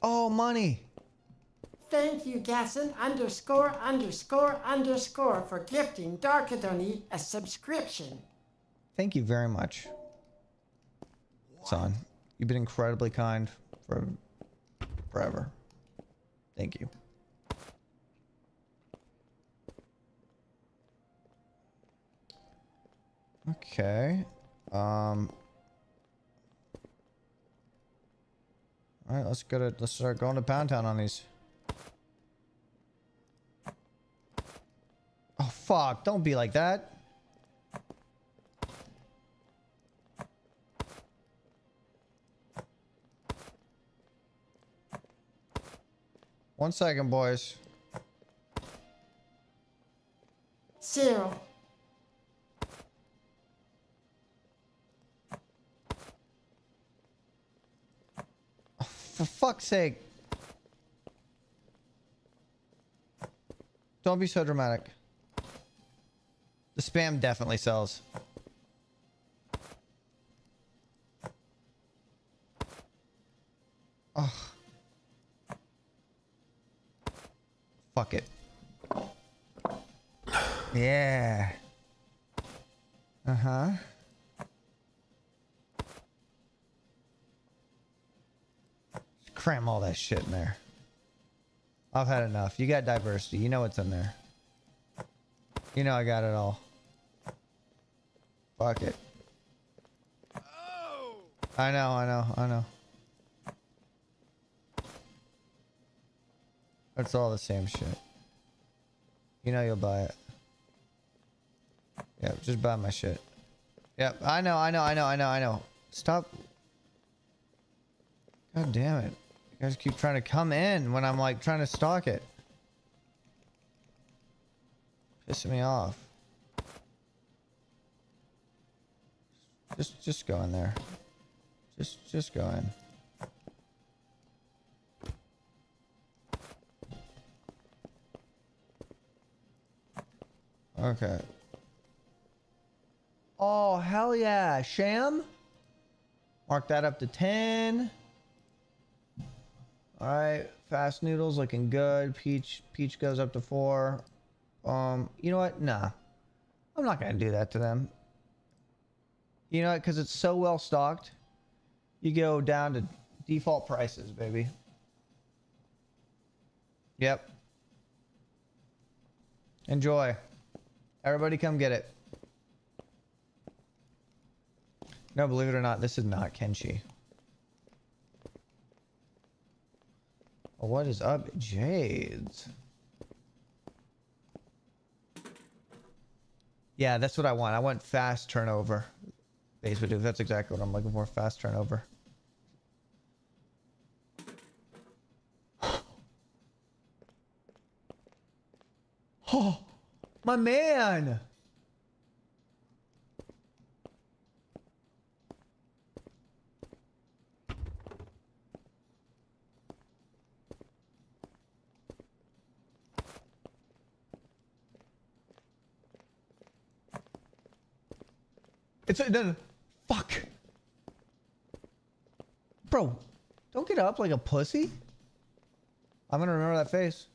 Oh, money. Thank you, Gasson underscore underscore underscore for gifting Darkadoni a subscription. Thank you very much. Son, you've been incredibly kind for forever. Thank you. Okay. Um All right, let's go to let's start going to Pound Town on these. Oh fuck, don't be like that. One second, boys. Zero. For fuck's sake. Don't be so dramatic. The spam definitely sells. Ugh. Fuck it. Yeah. Uh-huh. Cram all that shit in there. I've had enough. You got diversity. You know what's in there. You know I got it all. Fuck it. Oh! I know, I know, I know. It's all the same shit. You know you'll buy it. Yep, just buy my shit. Yep, I know, I know, I know, I know, I know. Stop. God damn it. You guys keep trying to come in when I'm like trying to stalk it. Pissing me off. Just just go in there. Just just go in. Okay. Oh, hell yeah. Sham? Mark that up to 10. All right. Fast noodles looking good. Peach peach goes up to 4. Um, you know what? Nah. I'm not to do that to them. You know what? Cuz it's so well stocked. You go down to default prices, baby. Yep. Enjoy. Everybody come get it. No, believe it or not, this is not Kenshi. Oh, what is up, Jades? Yeah, that's what I want. I want fast turnover. Bidoof, that's exactly what I'm looking for. Fast turnover. Oh, my man! It's no, no, fuck, bro. Don't get up like a pussy. I'm gonna remember that face.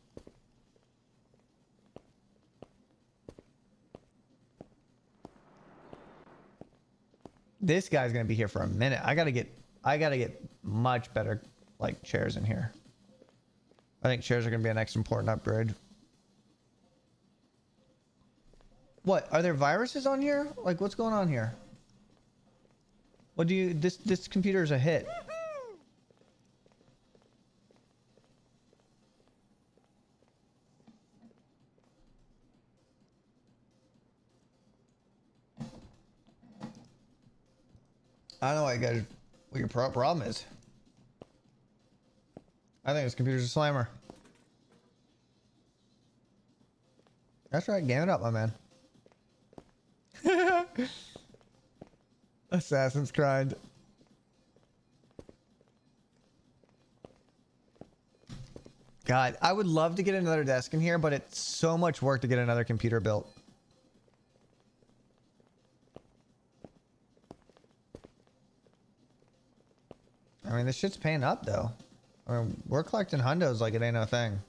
This guy's gonna be here for a minute. I gotta get, I gotta get much better like chairs in here. I think chairs are gonna be a next important upgrade. What are there viruses on here? Like what's going on here? What do you? This this computer is a hit. I don't know you guys, what your problem is. I think this computer's a slammer. That's right, game it up, my man. Assassin's Grind. God, I would love to get another desk in here, but it's so much work to get another computer built. I mean, this shit's paying up though. I mean, we're collecting hundos like it ain't no thing.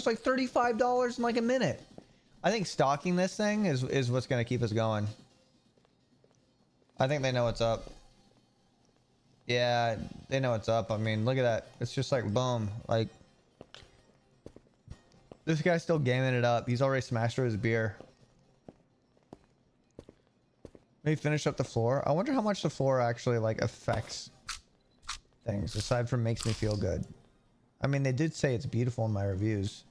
That's like $35 in like a minute. I think stocking this thing is, is what's going to keep us going. I think they know what's up. Yeah, they know what's up. I mean, look at that. It's just like boom. Like this guy's still gaming it up. He's already smashed through his beer. Maybe finish up the floor. I wonder how much the floor actually like affects things aside from makes me feel good. I mean, they did say it's beautiful in my reviews.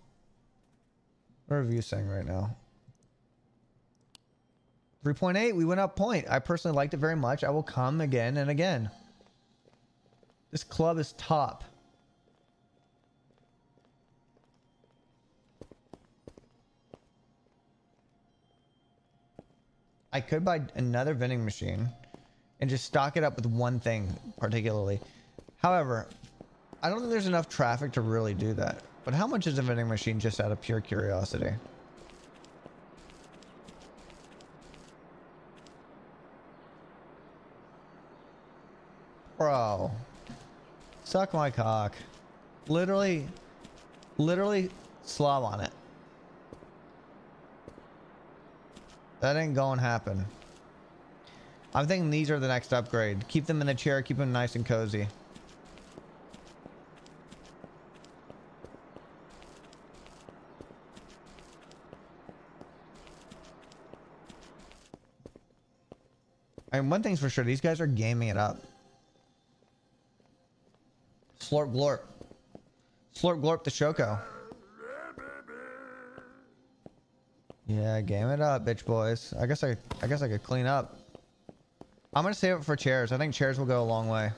What are reviews saying right now? 3.8, we went up point. I personally liked it very much. I will come again and again. This club is top. I could buy another vending machine and just stock it up with one thing particularly. However, I don't think there's enough traffic to really do that. But how much is a vending machine just out of pure curiosity? Bro. Suck my cock. Literally, literally slob on it. That ain't gonna happen. I'm thinking these are the next upgrade. Keep them in the chair, keep them nice and cozy. And one thing's for sure, these guys are gaming it up. Slorp glorp. Slorp glorp the Shoko. Yeah, game it up, bitch boys. I guess I I guess I could clean up. I'm gonna save it for chairs. I think chairs will go a long way.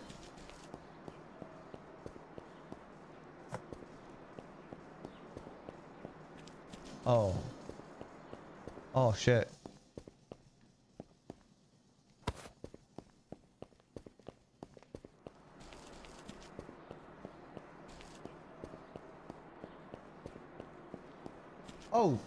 Oh. Oh shit. Oh.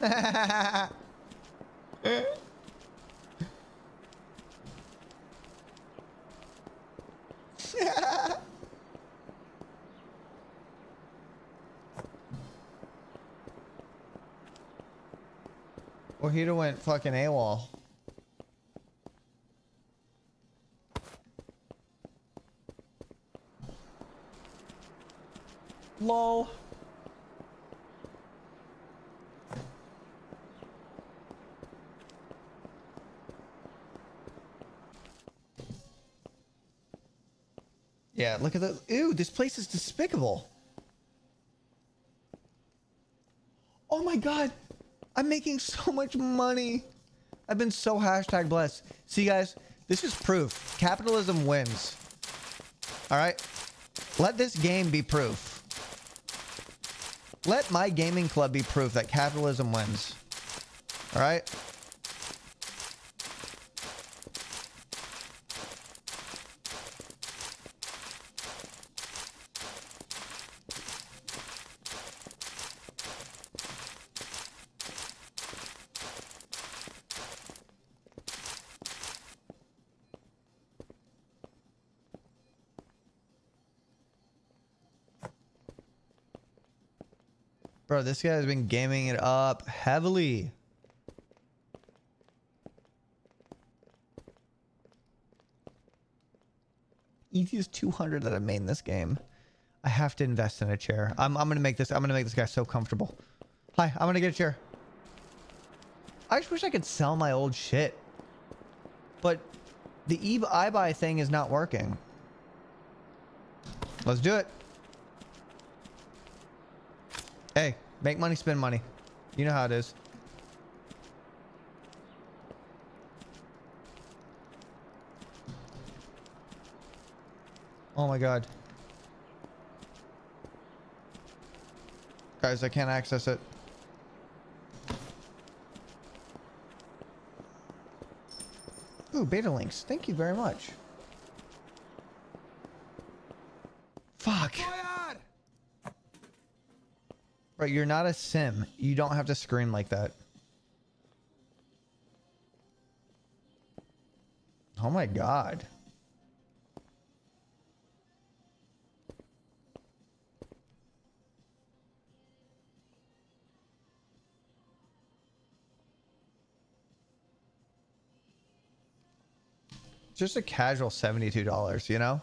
have went fucking AWOL. Lol. Yeah, look at the. Ew, this place is despicable. Oh my god. I'm making so much money. I've been so hashtag blessed. See, guys, this is proof. Capitalism wins. All right? Let this game be proof. Let my gaming club be proof that capitalism wins. All right? Bro, this guy's been gaming it up heavily. Easiest 200 that I've made in this game. I have to invest in a chair. I'm, I'm gonna make this. I'm gonna make this guy so comfortable. Hi, I'm gonna get a chair. I just wish I could sell my old shit, but the e thing is not working. Let's do it. Hey, make money, spend money. You know how it is. Oh my god. Guys, I can't access it. Ooh, beta links. Thank you very much. Bro, you're not a sim. You don't have to scream like that. Oh my god. Just a casual $72, you know?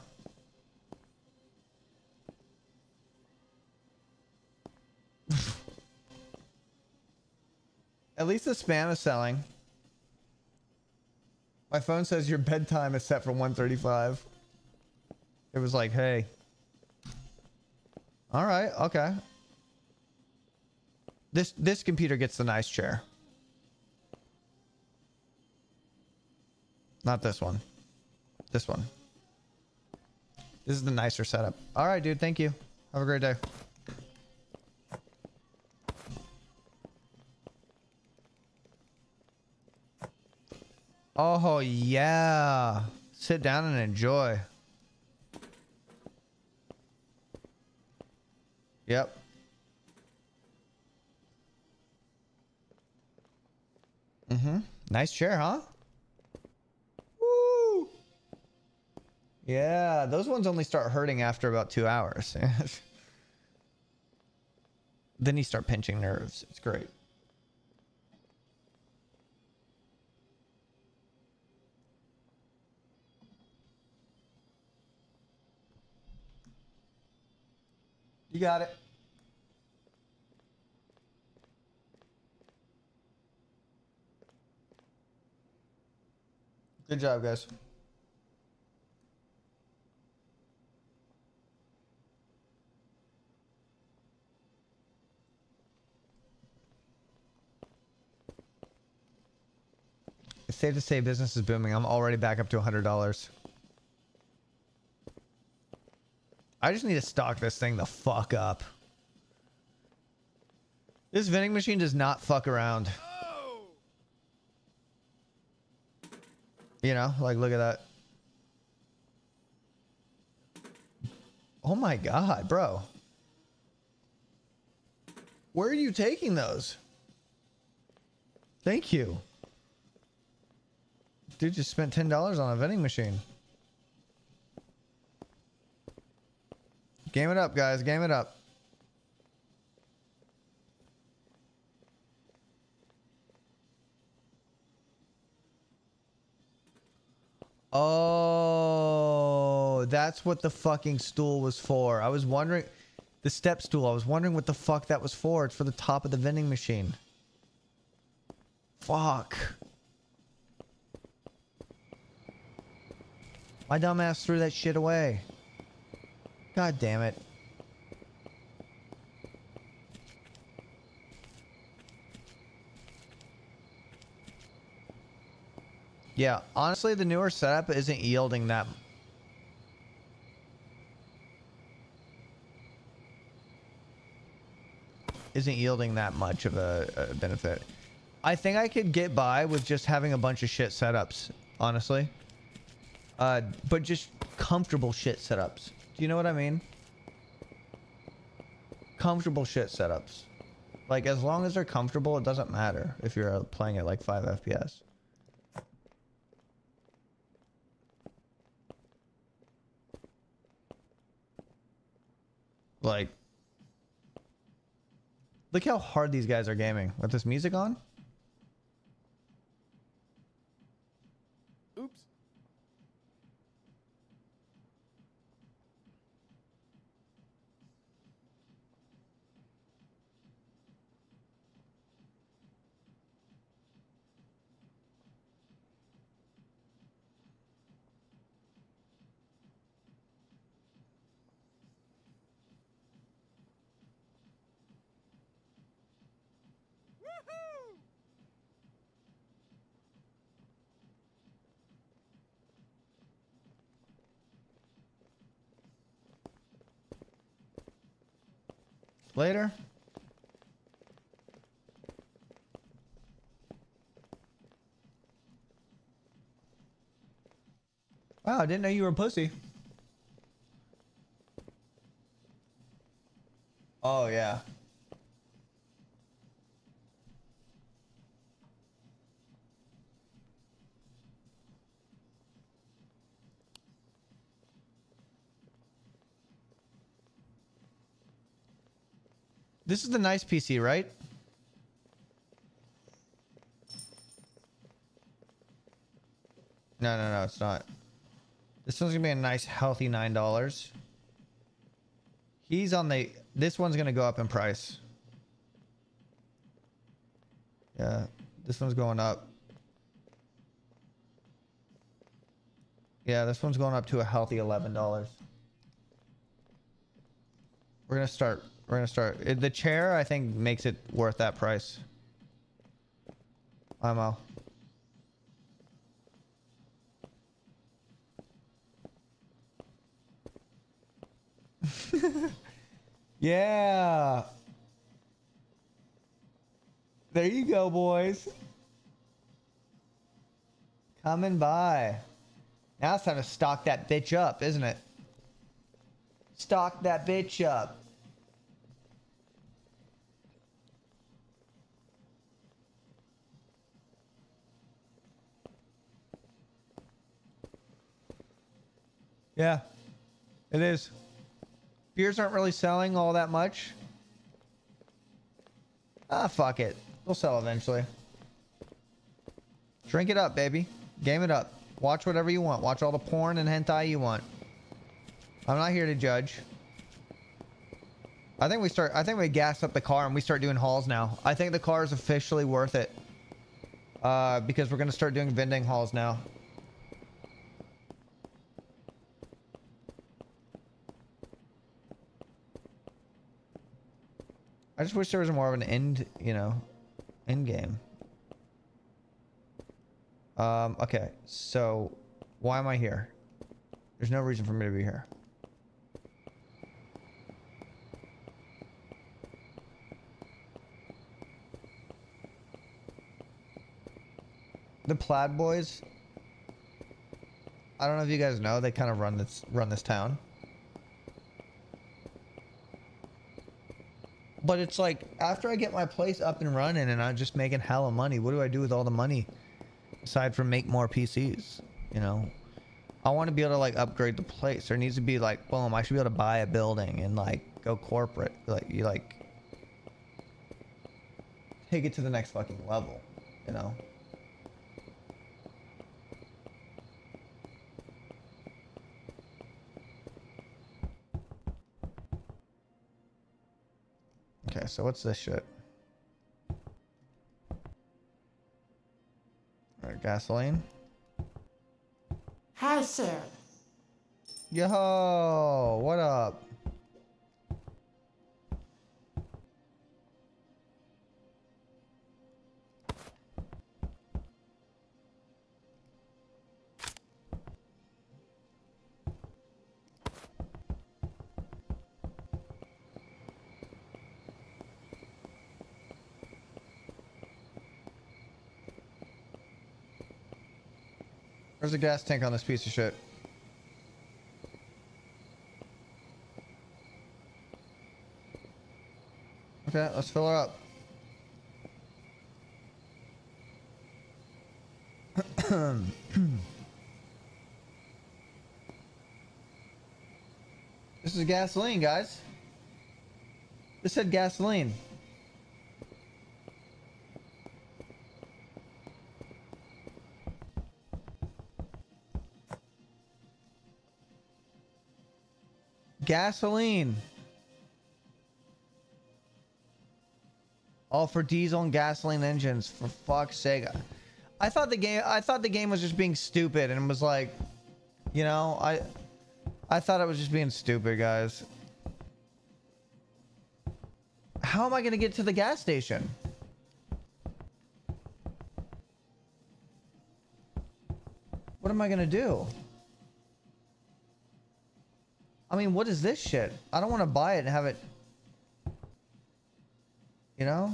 At least the spam is selling. My phone says your bedtime is set for 135. It was like, hey. All right, okay. This this computer gets the nice chair. Not this one. This one. This is the nicer setup. All right, dude. Thank you. Have a great day. Oh, yeah. Sit down and enjoy. Yep. Mm-hmm. Nice chair, huh? Woo! Yeah, those ones only start hurting after about two hours. then you start pinching nerves. It's great. You got it. Good job, guys. It's safe to say business is booming. I'm already back up to $100. I just need to stock this thing the fuck up. This vending machine does not fuck around. You know, like look at that. Oh my god, bro. Where are you taking those? Thank you. Dude just spent $10 on a vending machine. Game it up, guys. Game it up. Oh, that's what the fucking stool was for. I was wondering, the step stool, I was wondering what the fuck that was for. It's for the top of the vending machine. Fuck. My dumbass threw that shit away. God damn it. Yeah, honestly, the newer setup isn't yielding that. Isn't yielding that much of a, a benefit. I think I could get by with just having a bunch of shit setups, honestly. Uh, but just comfortable shit setups. Do you know what I mean? Comfortable shit setups. Like, as long as they're comfortable, it doesn't matter if you're playing at like 5 FPS. Like, look how hard these guys are gaming with this music on. Later. Wow, I didn't know you were a pussy. Oh, yeah. This is the nice PC, right? No, no, no, it's not. This one's gonna be a nice, healthy nine dollars. He's on the. This one's gonna go up in price. Yeah, this one's going up. Yeah, this one's going up to a healthy eleven dollars. We're gonna start. We're gonna start. Uh, The chair, I think, makes it worth that price. IMO. yeah. There you go, boys. Coming by. Now it's time to stock that bitch up, isn't it? Stock that bitch up. Yeah, it is. Beers aren't really selling all that much. Ah, fuck it. They'll sell eventually. Drink it up, baby. Game it up. Watch whatever you want. Watch all the porn and hentai you want. I'm not here to judge. I think we start. I think we gas up the car and we start doing hauls now. I think the car is officially worth it. Uh, because we're gonna start doing vending hauls now. I just wish there was more of an end, you know, end game. Um, okay, so why am I here? There's no reason for me to be here. The Plaid Boys. I don't know if you guys know, they kind of run this run this town. But it's like after I get my place up and running and I'm just making hella money, what do I do with all the money? Aside from make more PCs, you know? I want to be able to like upgrade the place. There needs to be like, boom, I should be able to buy a building and like go corporate. Like you like take it to the next fucking level, you know? Okay, so what's this shit? Alright, gasoline. Hi, sir. Yo, what up? There's a gas tank on this piece of shit. Okay, let's fill her up. this is gasoline, guys. This said gasoline. Gasoline. All for diesel and gasoline engines. For fuck's sake. I thought the game I thought the game was just being stupid and was like you know, I I thought it was just being stupid, guys. How am I going to get to the gas station? What am I going to do? I mean, what is this shit? I don't want to buy it and have it. You know?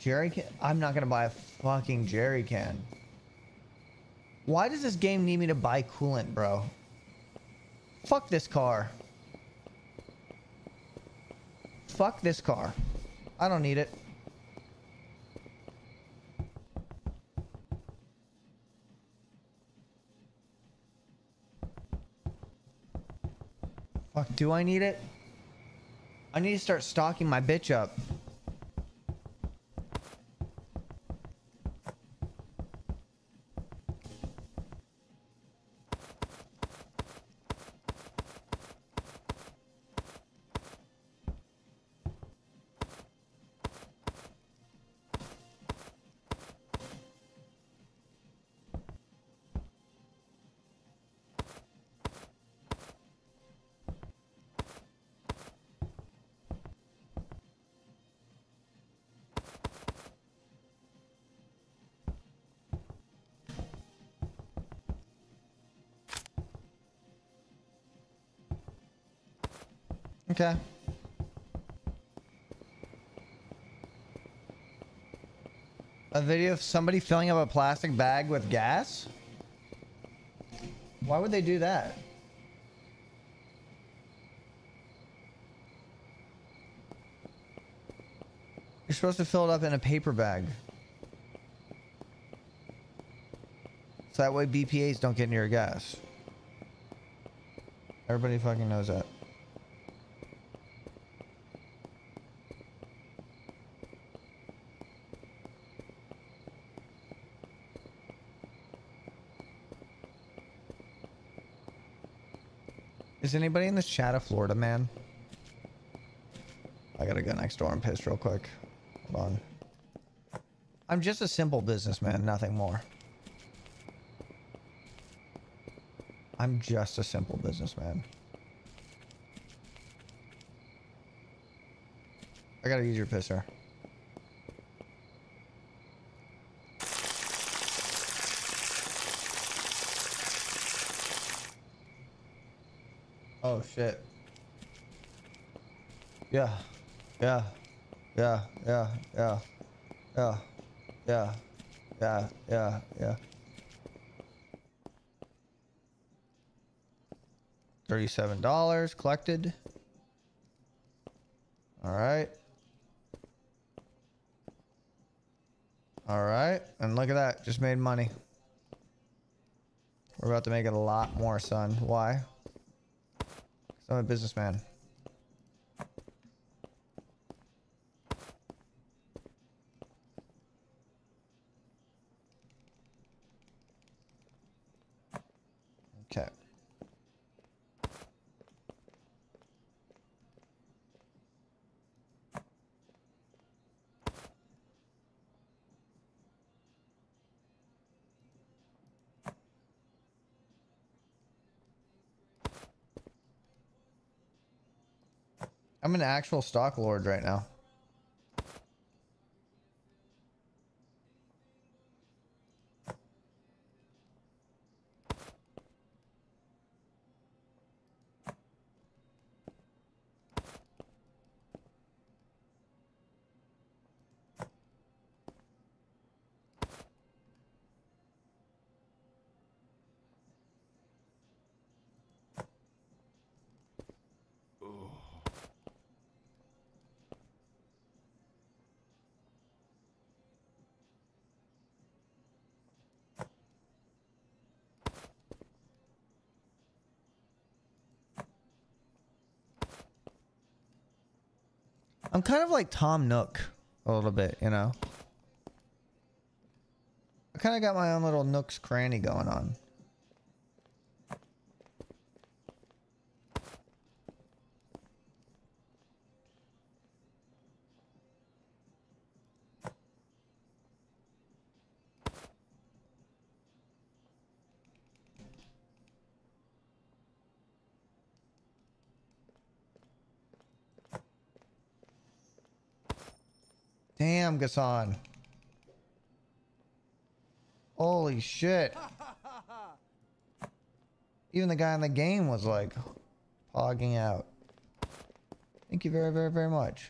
Jerry can. I'm not gonna buy a fucking jerry can. Why does this game need me to buy coolant, bro? Fuck this car. Fuck this car. I don't need it. Do I need it? I need to start stocking my bitch up. Okay. A video of somebody filling up a plastic bag with gas? Why would they do that? You're supposed to fill it up in a paper bag. So that way BPAs don't get near gas. Everybody fucking knows that. Is anybody in this chat a Florida man? I gotta go next door and piss real quick. Hold on. I'm just a simple businessman, nothing more. I'm just a simple businessman. I gotta use your pisser. Oh shit. Yeah. Yeah. Yeah. Yeah. Yeah. Yeah. Yeah. Yeah. Yeah. Yeah. Thirty-seven dollars collected. All right. All right, and look at that, just made money. We're about to make it a lot more, son. Why? I'm a businessman. Okay. I'm an actual stock lord right now. I'm kind of like Tom Nook a little bit, you know. I kind of got my own little Nook's cranny going on. Damn, Gassan. Holy shit. Even the guy in the game was like hogging out. Thank you very, very, very much.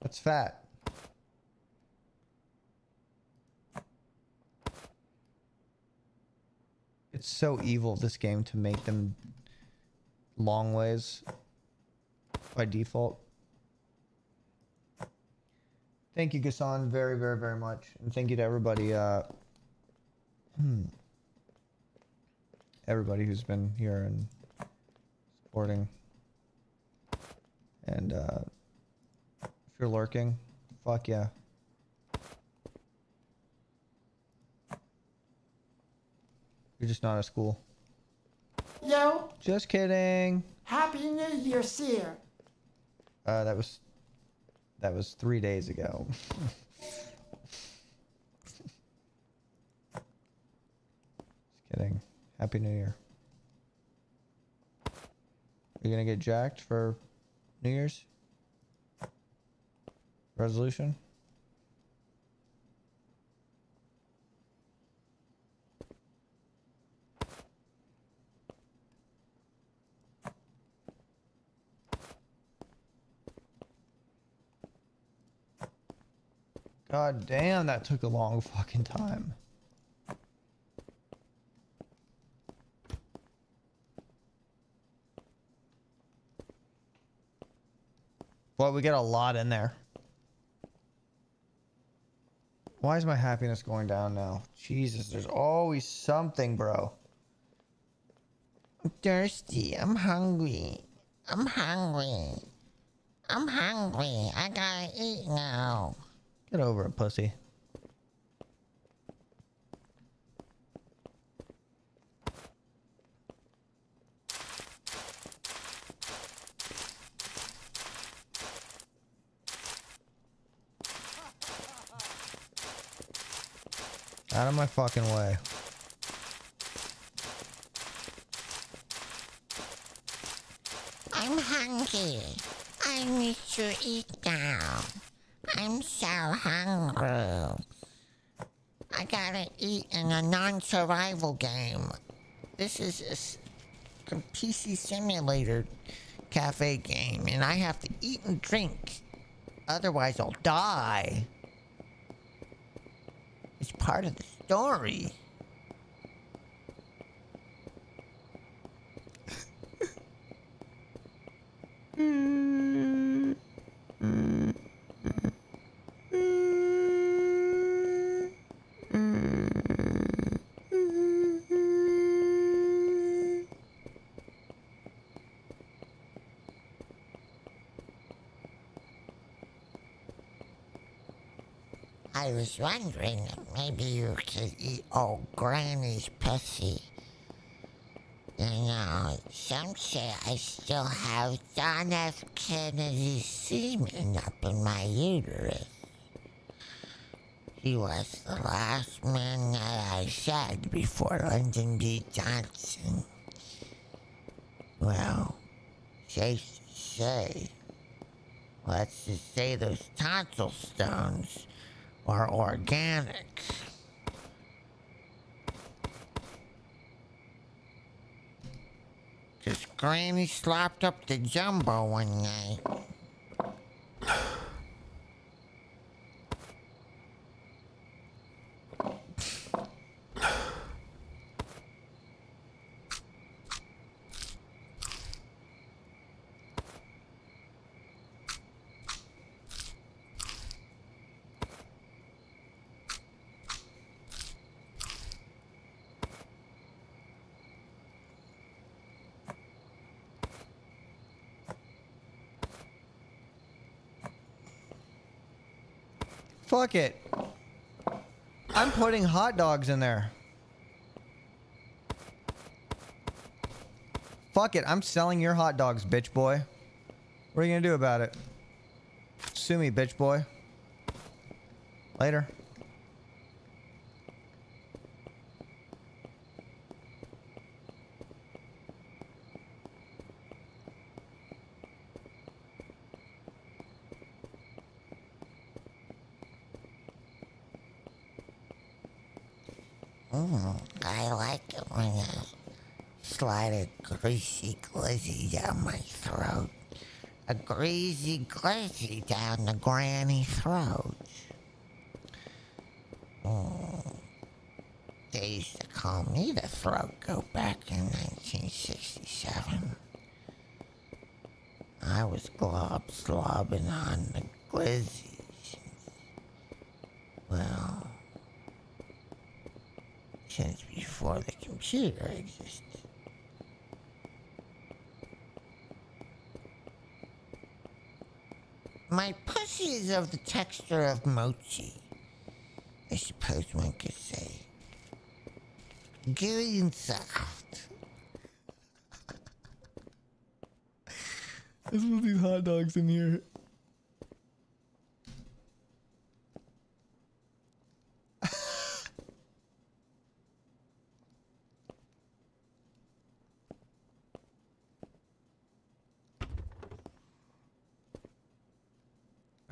That's fat. It's so evil, this game, to make them long ways by default. Thank you, Gassan, very, very, very much. And thank you to everybody uh, hmm, everybody who's been here and supporting. And uh, if you're lurking, fuck yeah. You're just not at school. Yo, Just kidding. Happy New Year, Cyr. Uh, that was that was three days ago. Just kidding. Happy New Year. You gonna get jacked for New Year's resolution? God damn, that took a long fucking time. Well, we get a lot in there. Why is my happiness going down now? Jesus, there's always something, bro. I'm thirsty. I'm hungry. I'm hungry. I'm hungry. I gotta eat now. Get over it, pussy. Out of my fucking way. I'm hungry. I need to eat now. I'm so hungry. I gotta eat in a non-survival game. This is a PC simulator cafe game, and I have to eat and drink. Otherwise, I'll die. It's part of the story. I was wondering if maybe you could eat old Granny's pussy. You know, some say I still have John F. Kennedy's semen up in my uterus. He was the last man that I shagged before Lyndon B. Johnson. Well, to say, let's just say those tonsil stones are organic. Cause Granny slopped up the jumbo one night. Fuck it. I'm putting hot dogs in there. Fuck it. I'm selling your hot dogs, bitch boy. What are you gonna do about it? Sue me, bitch boy. Later. Mm, I like it when you slide a glizzy down my throat. A greasy glizzy down the granny throat. Mm. They used to call me the throat goat back in 1967. I was glob slobbing on the glizzies. Well, since before the computer existed. My pussy of the texture of mochi. I suppose one could say. Gooey and soft. This will these hot dogs in here.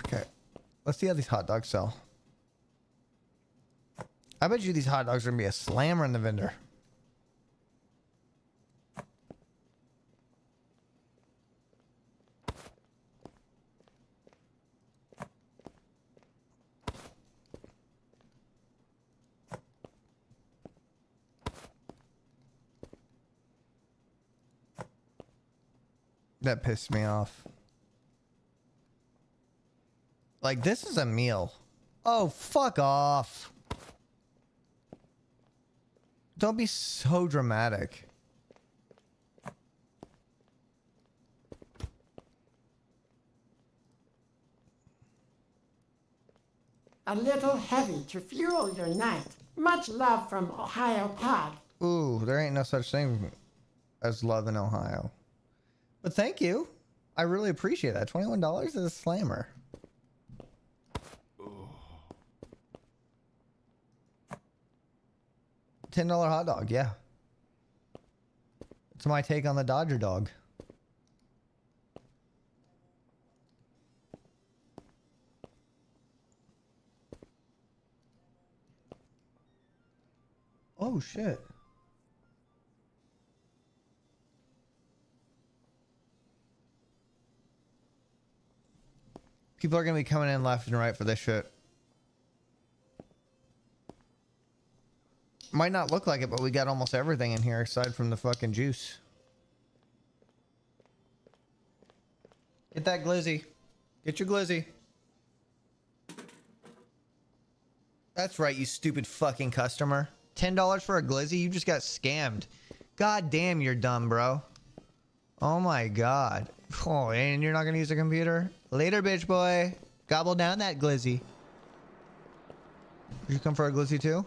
okay. See how these hot dogs sell. I bet you these hot dogs are gonna be a slammer in the vendor. That pissed me off. Like, this is a meal. Oh, fuck off. Don't be so dramatic. A little heavy to fuel your night. Much love from Ohio Pod. Ooh, there ain't no such thing as love in Ohio. But thank you. I really appreciate that. $21 is a slammer. $10 hot dog, yeah. It's my take on the Dodger dog. Oh shit. People are gonna be coming in left and right for this shit. Might not look like it, but we got almost everything in here aside from the fucking juice. Get that glizzy. Get your glizzy. That's right, you stupid fucking customer. $10 for a glizzy? You just got scammed. God damn, you're dumb, bro. Oh my god. Oh, and you're not gonna use a computer? Later, bitch boy. Gobble down that glizzy. Did you come for a glizzy too?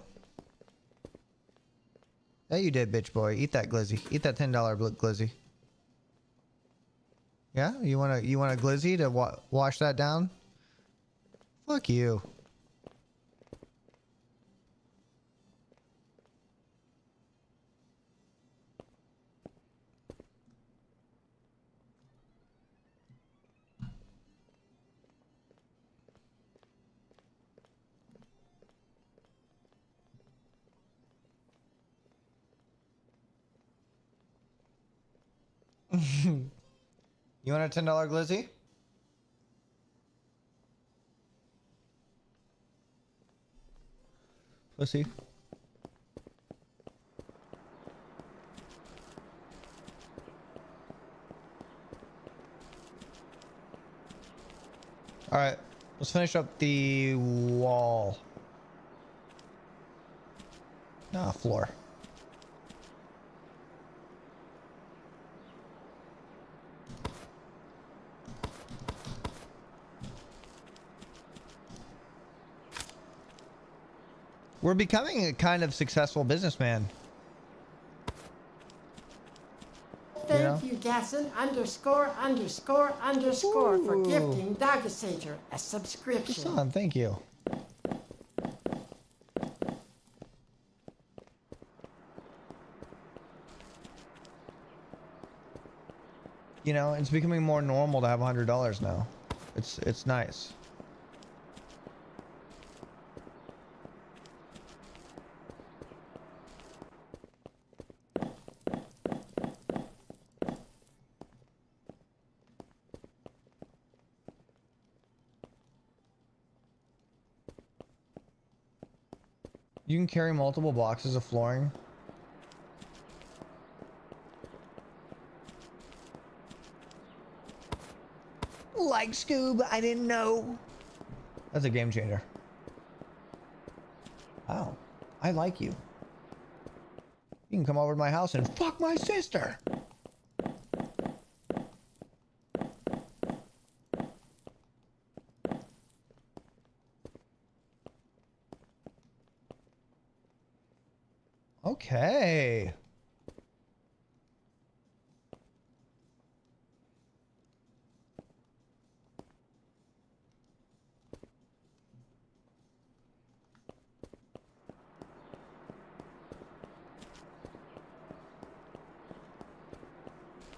Yeah, you did, bitch boy. Eat that glizzy. Eat that $10 glizzy. Yeah? You want to you want a glizzy to wa wash that down? Fuck you. You want a $10 glizzy? Pussy. All right, let's finish up the wall. Nah, floor. We're becoming a kind of successful businessman. Thank Yeah. you, Gasson underscore underscore underscore for Ooh. gifting Dogasager a Son, subscription. thank you. You know, it's becoming more normal to have hundred dollars now. It's it's nice. Can carry multiple boxes of flooring. Like Scoob, I didn't know. That's a game changer. Wow, I like you. You can come over to my house and fuck my sister. Okay.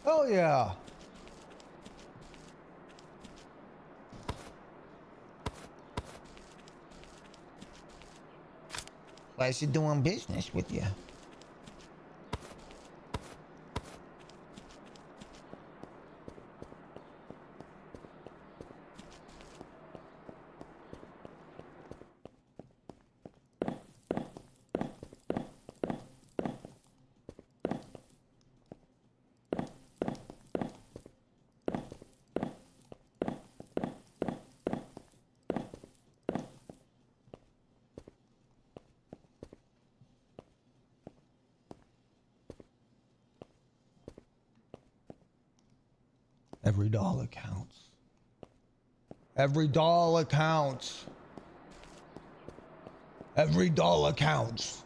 Oh yeah. Pleasure doing business with you. Every dollar counts. Every dollar counts. Every dollar counts.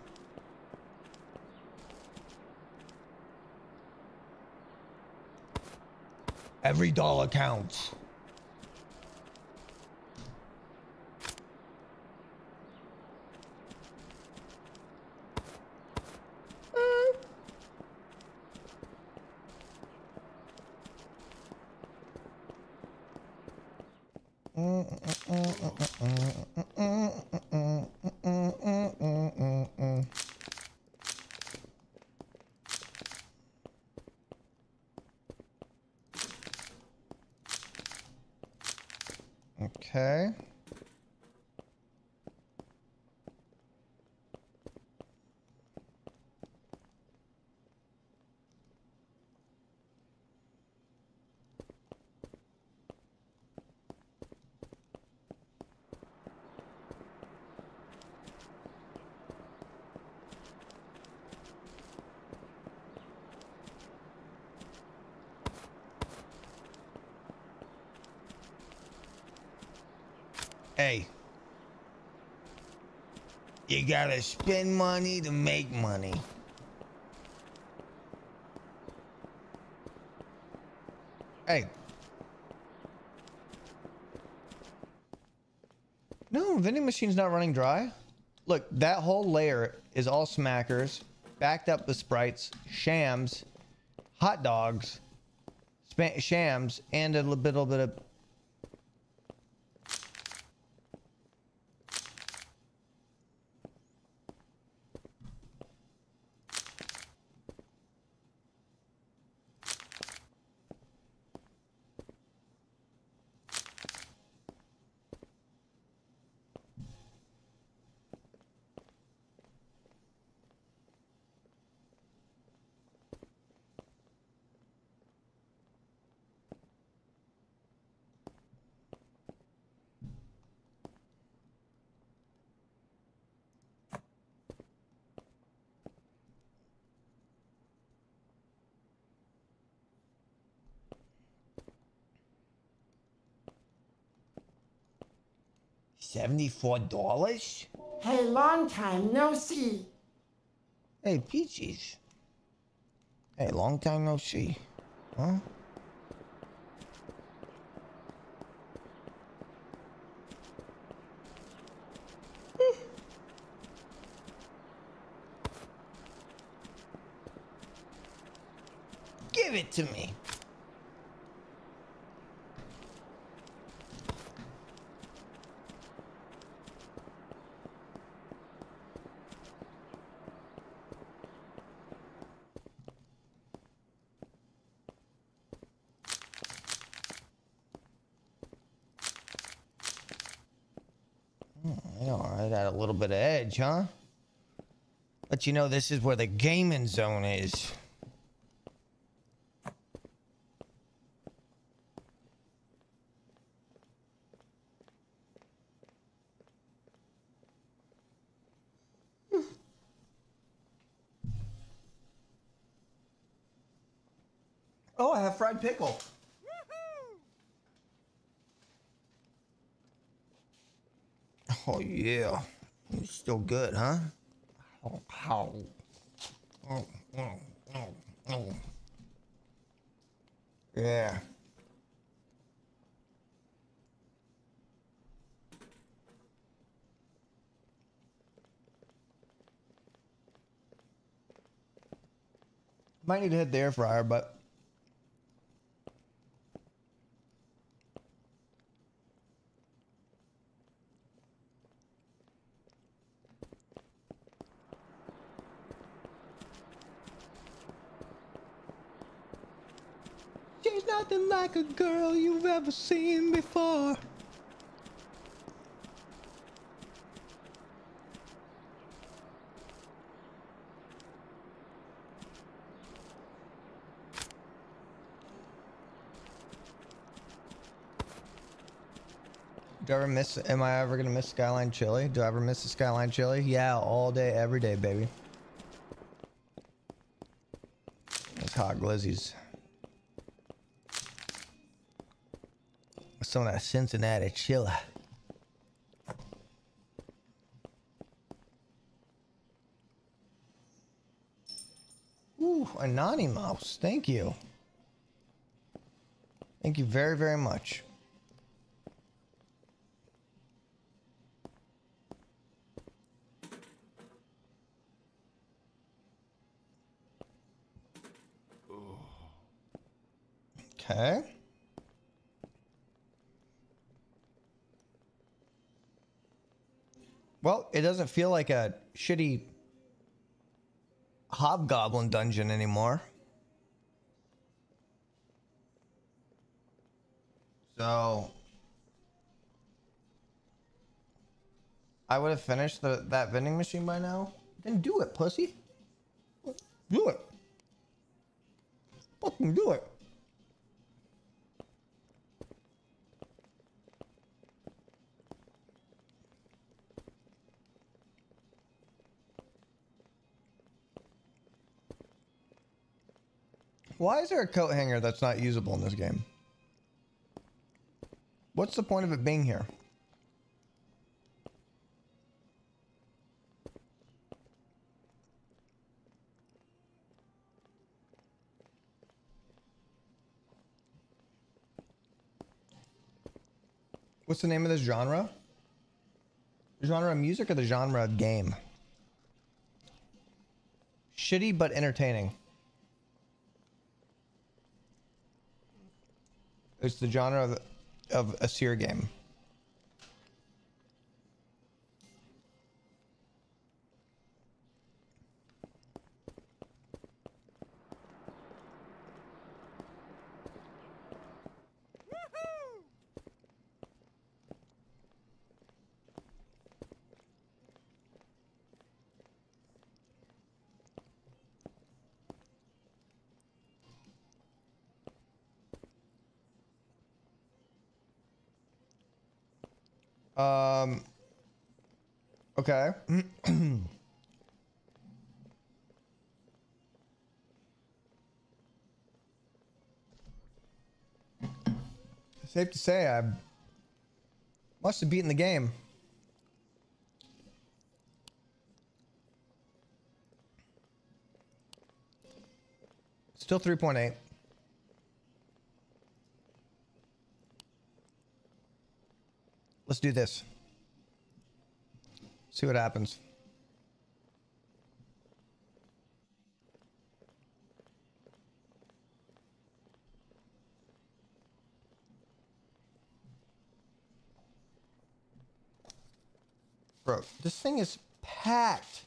Every dollar counts. Okay. Hey. You gotta spend money to make money. Hey. No, vending machine's not running dry. Look, that whole layer is all smackers, backed up with sprites, shams, hot dogs, shams, and a little bit of. Seventy-four dollars? Hey, long time no see. Hey, Peaches. Hey, long time no see. Huh? Give it to me. All right, got a little bit of edge, huh? But you know, this is where the gaming zone is. Oh, I have fried pickle. Oh yeah, it's still good, huh? Oh, how? Yeah. Might need to hit the air fryer, but She's nothing like a girl you've ever seen before. Do I ever miss? Am I ever gonna miss Skyline Chili? Do I ever miss the Skyline Chili? Yeah, all day, every day, baby. It's hot glizzies. Some of that Cincinnati chili. Ooh, Anonymous. Thank you. Thank you very, very much. Okay. Well, it doesn't feel like a shitty hobgoblin dungeon anymore. So I would have finished the, that vending machine by now. Then do it, pussy. Do it. Fucking do it. Why is there a coat hanger that's not usable in this game? What's the point of it being here? What's the name of this genre? Genre of music or the genre of game? Shitty but entertaining. It's the genre of, of a Cyr game. Um. Okay. Safe to say, I must have beaten the game. Still 3.8. Let's do this. See what happens. Bro, this thing is packed.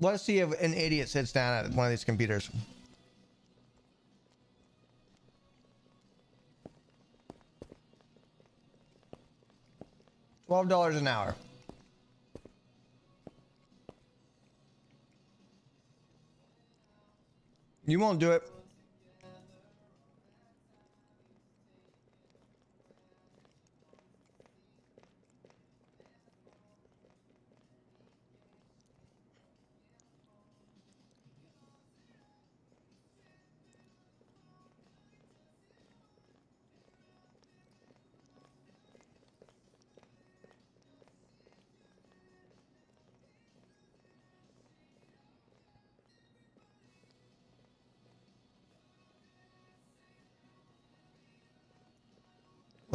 Let's see if an idiot sits down at one of these computers. Twelve dollars an hour. You won't do it.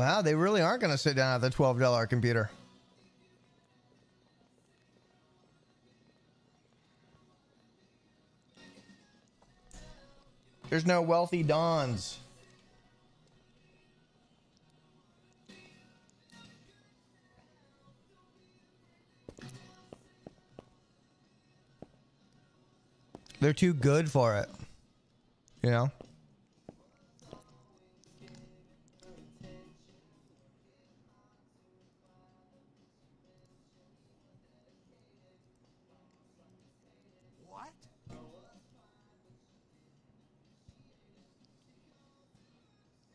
Wow, they really aren't going to sit down at the $12 computer. There's no wealthy dons. They're too good for it. You know?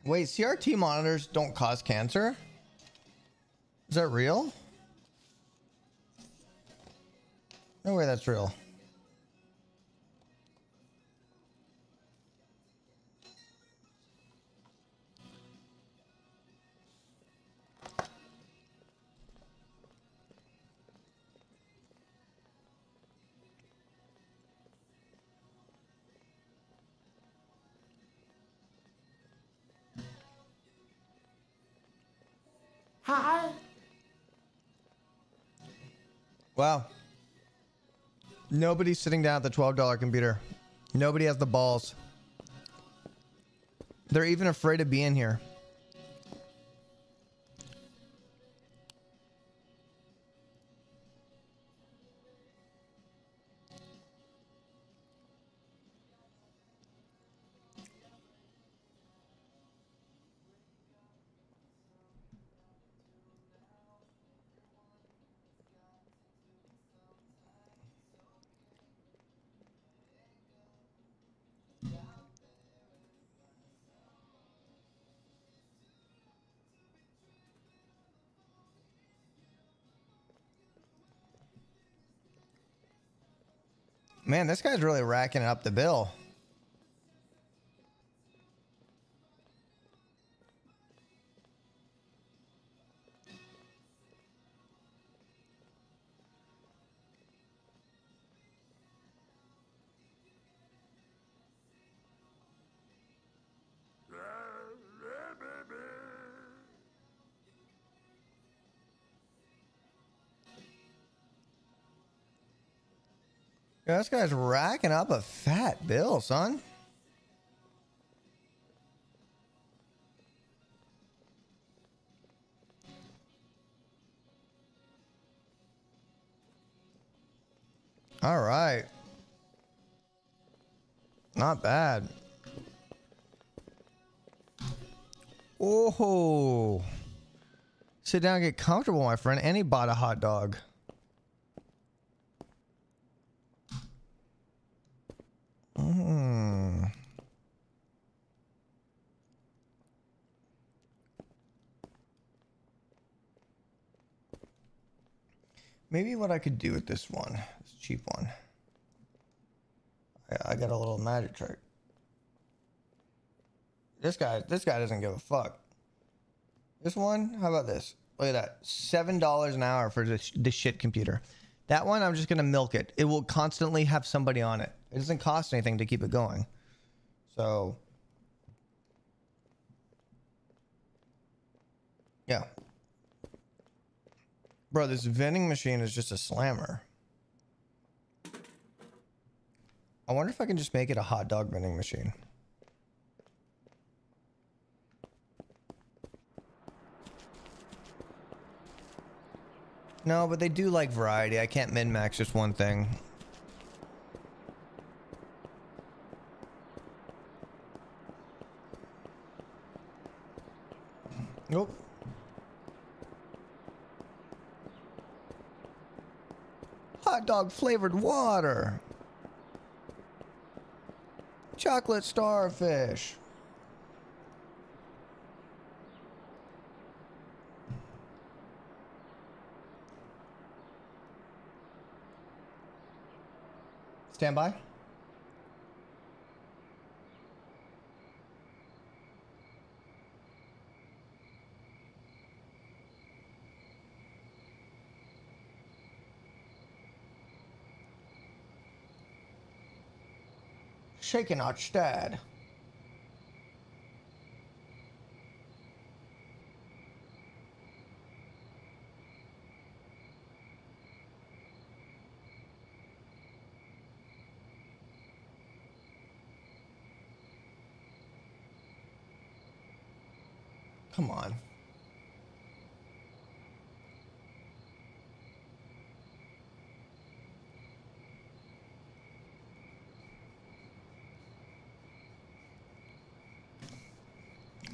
Wait, CRT monitors don't cause cancer? Is that real? No way that's real. Wow. Nobody's sitting down at the $12 computer. Nobody has the balls. They're even afraid to be in here. Man, this guy's really racking up the bill. Yeah, this guy's racking up a fat bill, son. All right. Not bad. Oh. Sit down and get comfortable, my friend. And he bought a hot dog. Mm. Maybe what I could do with this one, this cheap one. I, got a little magic trick. This guy, this guy doesn't give a fuck. This one, how about this? Look at that, seven dollars an hour for this, this shit computer. That one, I'm just gonna milk it. It will constantly have somebody on it. It doesn't cost anything to keep it going. So, yeah. Bro, this vending machine is just a slammer. I wonder if I can just make it a hot dog vending machine. No, but they do like variety. I can't min max just one thing. Nope. Dog flavored water. Chocolate starfish. Stand by. shaken not stirred. Come on.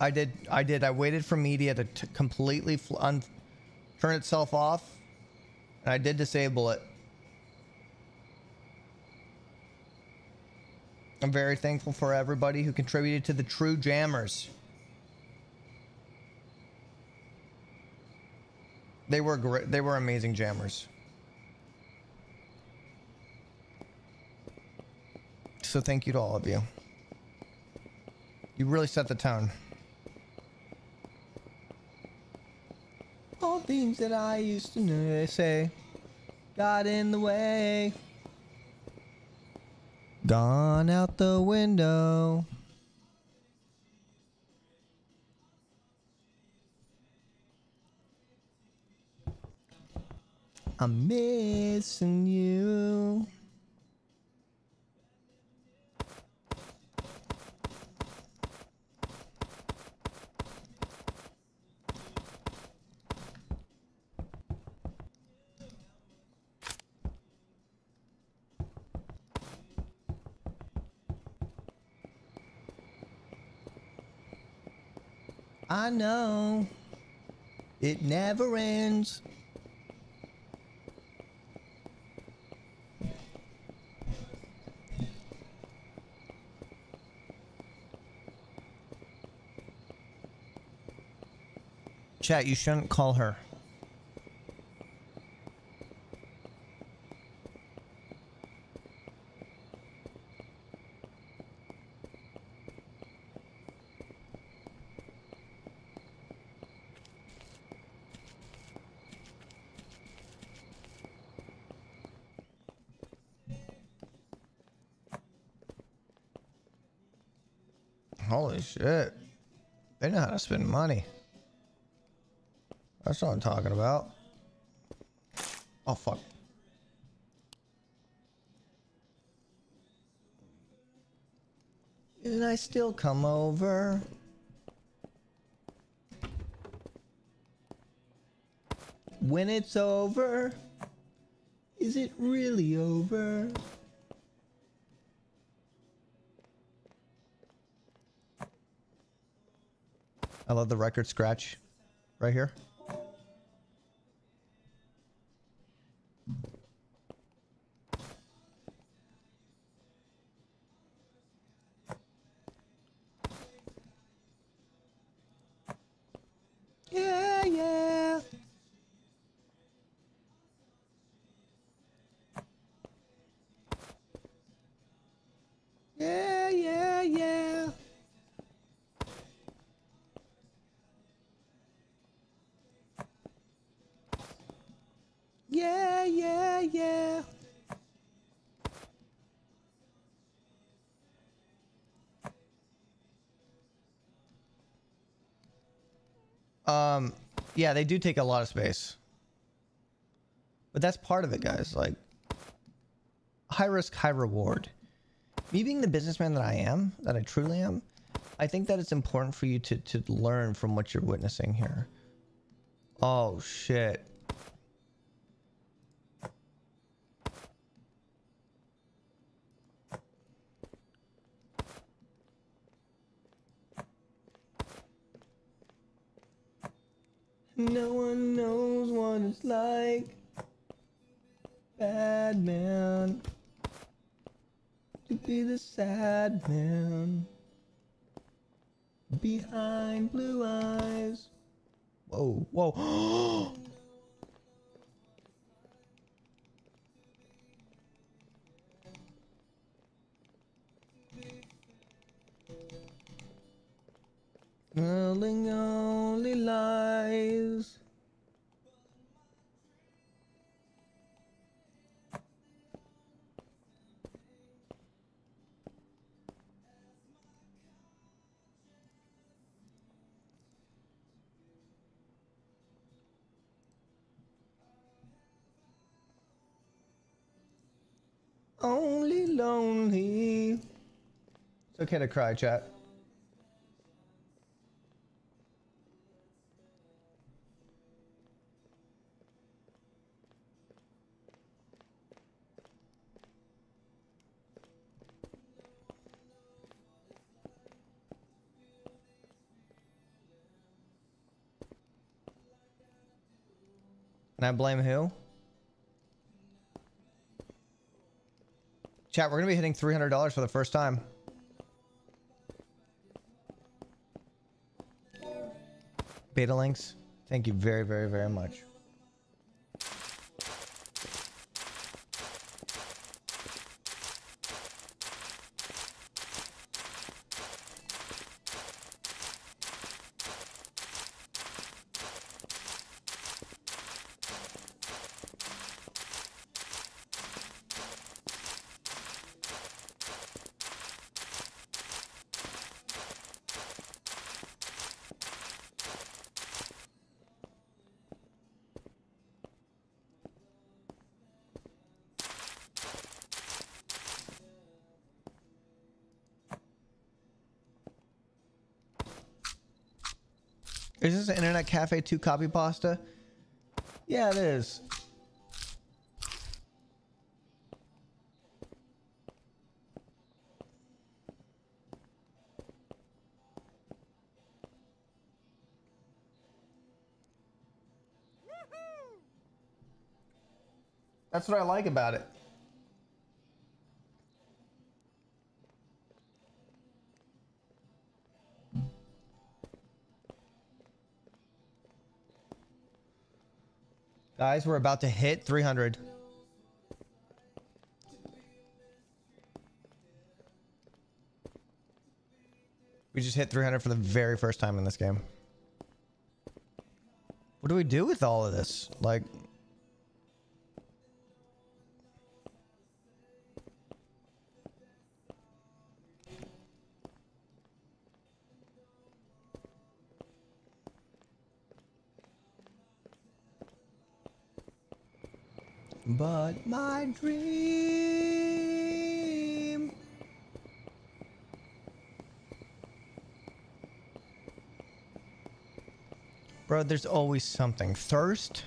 I did. I did. I waited for media to completely turn itself off, and I did disable it. I'm very thankful for everybody who contributed to the True Jammers. They were great. They were amazing jammers. So thank you to all of you. You really set the tone. Things that I used to know, say got in the way. Gone out the window. I'm missing you. I know it never ends. Chat, you shouldn't call her. Holy shit. They know how to spend money. That's what I'm talking about. Oh, fuck. And I still come over. When it's over, is it really over? I love the record scratch right here. Yeah, they do take a lot of space. But that's part of it, guys. Like, high risk, high reward. Me being the businessman that I am, that I truly am, I think that it's important for you to, to learn from what you're witnessing here. Oh, shit. Man. Behind blue eyes. Whoa, whoa. Okay to cry, chat. Can I blame who? Chat, we're going to be hitting $300 for the first time. Beta links, thank you very, very, very much. Is this an Internet Cafe 2 copy pasta? Yeah, it is. That's what I like about it. Guys, we're about to hit 300. We just hit 300 for the very first time in this game. What do we do with all of this? Like, dream. Bro, there's always something. Thirst?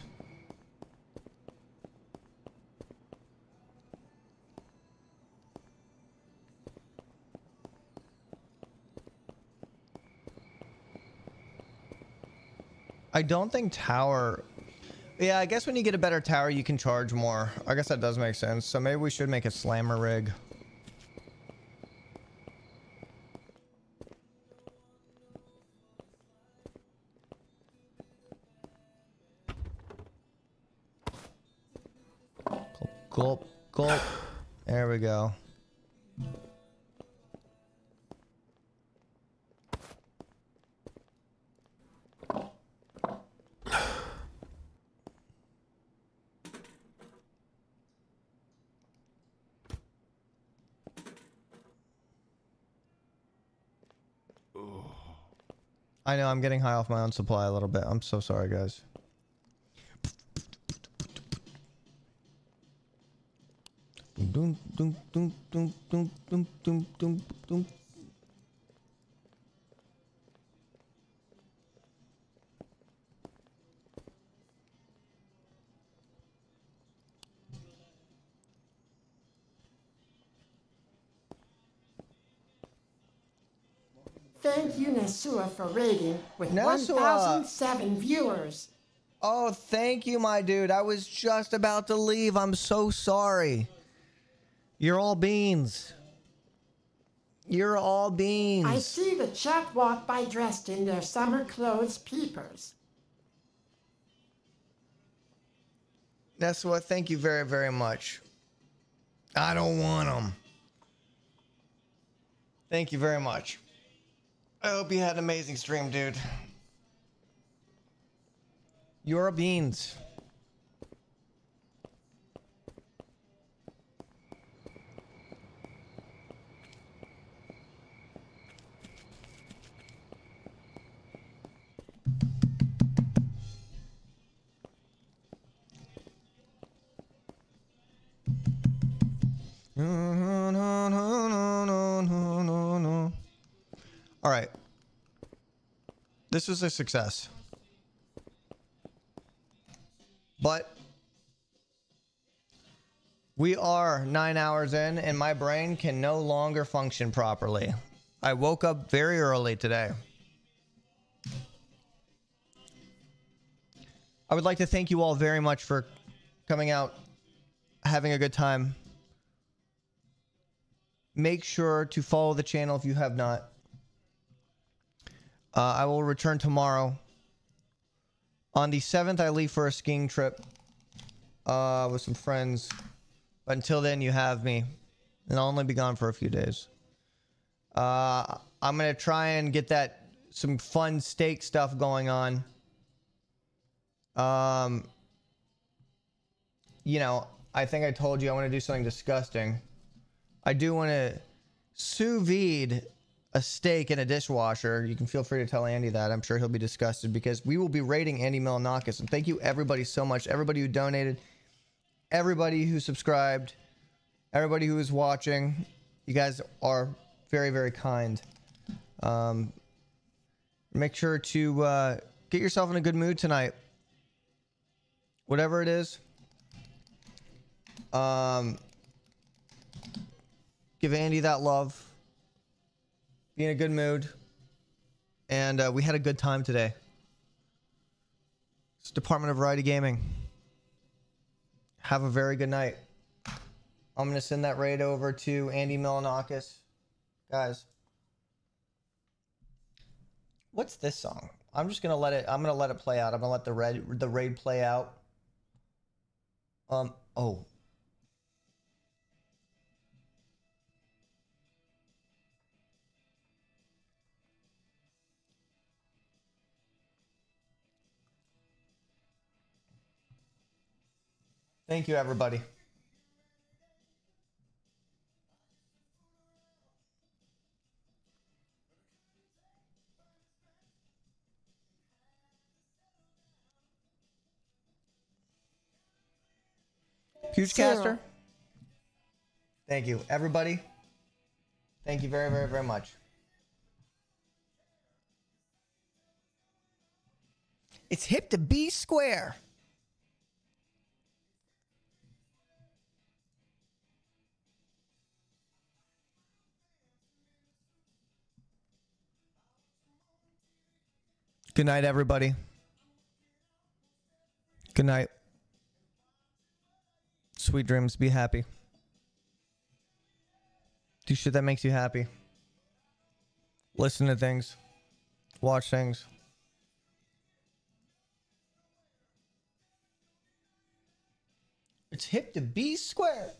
I don't think tower yeah, I guess when you get a better tower, you can charge more. I guess that does make sense. So maybe we should make a slammer rig. I know I'm getting high off my own supply a little bit. I'm so sorry, guys. For rating with Nasua. 1,007 viewers. Oh, thank you, my dude. I was just about to leave. I'm so sorry. You're all beans. You're all beans. I see the chat walk by dressed in their summer clothes peepers. That's what. Thank you very, very much. I don't want them. Thank you very much. I hope you had an amazing stream, dude. You're a beans. Mm-hmm, mm-hmm, mm-hmm. This was a success. But we are nine hours in, and my brain can no longer function properly. I woke up very early today. I would like to thank you all very much for coming out, having a good time. Make sure to follow the channel if you have not. Uh, I will return tomorrow. On the 7th, I leave for a skiing trip uh, with some friends. But until then, you have me. And I'll only be gone for a few days. Uh, I'm going to try and get that some fun steak stuff going on. Um, you know, I think I told you I want to do something disgusting. I do want to sous vide a steak in a dishwasher. You can feel free to tell Andy that. I'm sure he'll be disgusted because we will be rating Andy Milonakis. And thank you everybody so much. Everybody who donated, everybody who subscribed, everybody who is watching. You guys are very, very kind. Um, make sure to uh, get yourself in a good mood tonight. Whatever it is. Um, give Andy that love. Be in a good mood. And uh, we had a good time today. It's Department of Variety Gaming. Have a very good night. I'm going to send that raid over to Andy Milonakis. Guys. What's this song? I'm just gonna let it. I'm gonna let it play out. I'm gonna let the red the raid play out. Um. Oh. Thank you, everybody. Hugecaster. Thank you, everybody. Thank you very, very, very much. It's hip to be square. Good night, everybody. Good night. Sweet dreams. Be happy. Do shit that makes you happy. Listen to things. Watch things. It's hip to be square.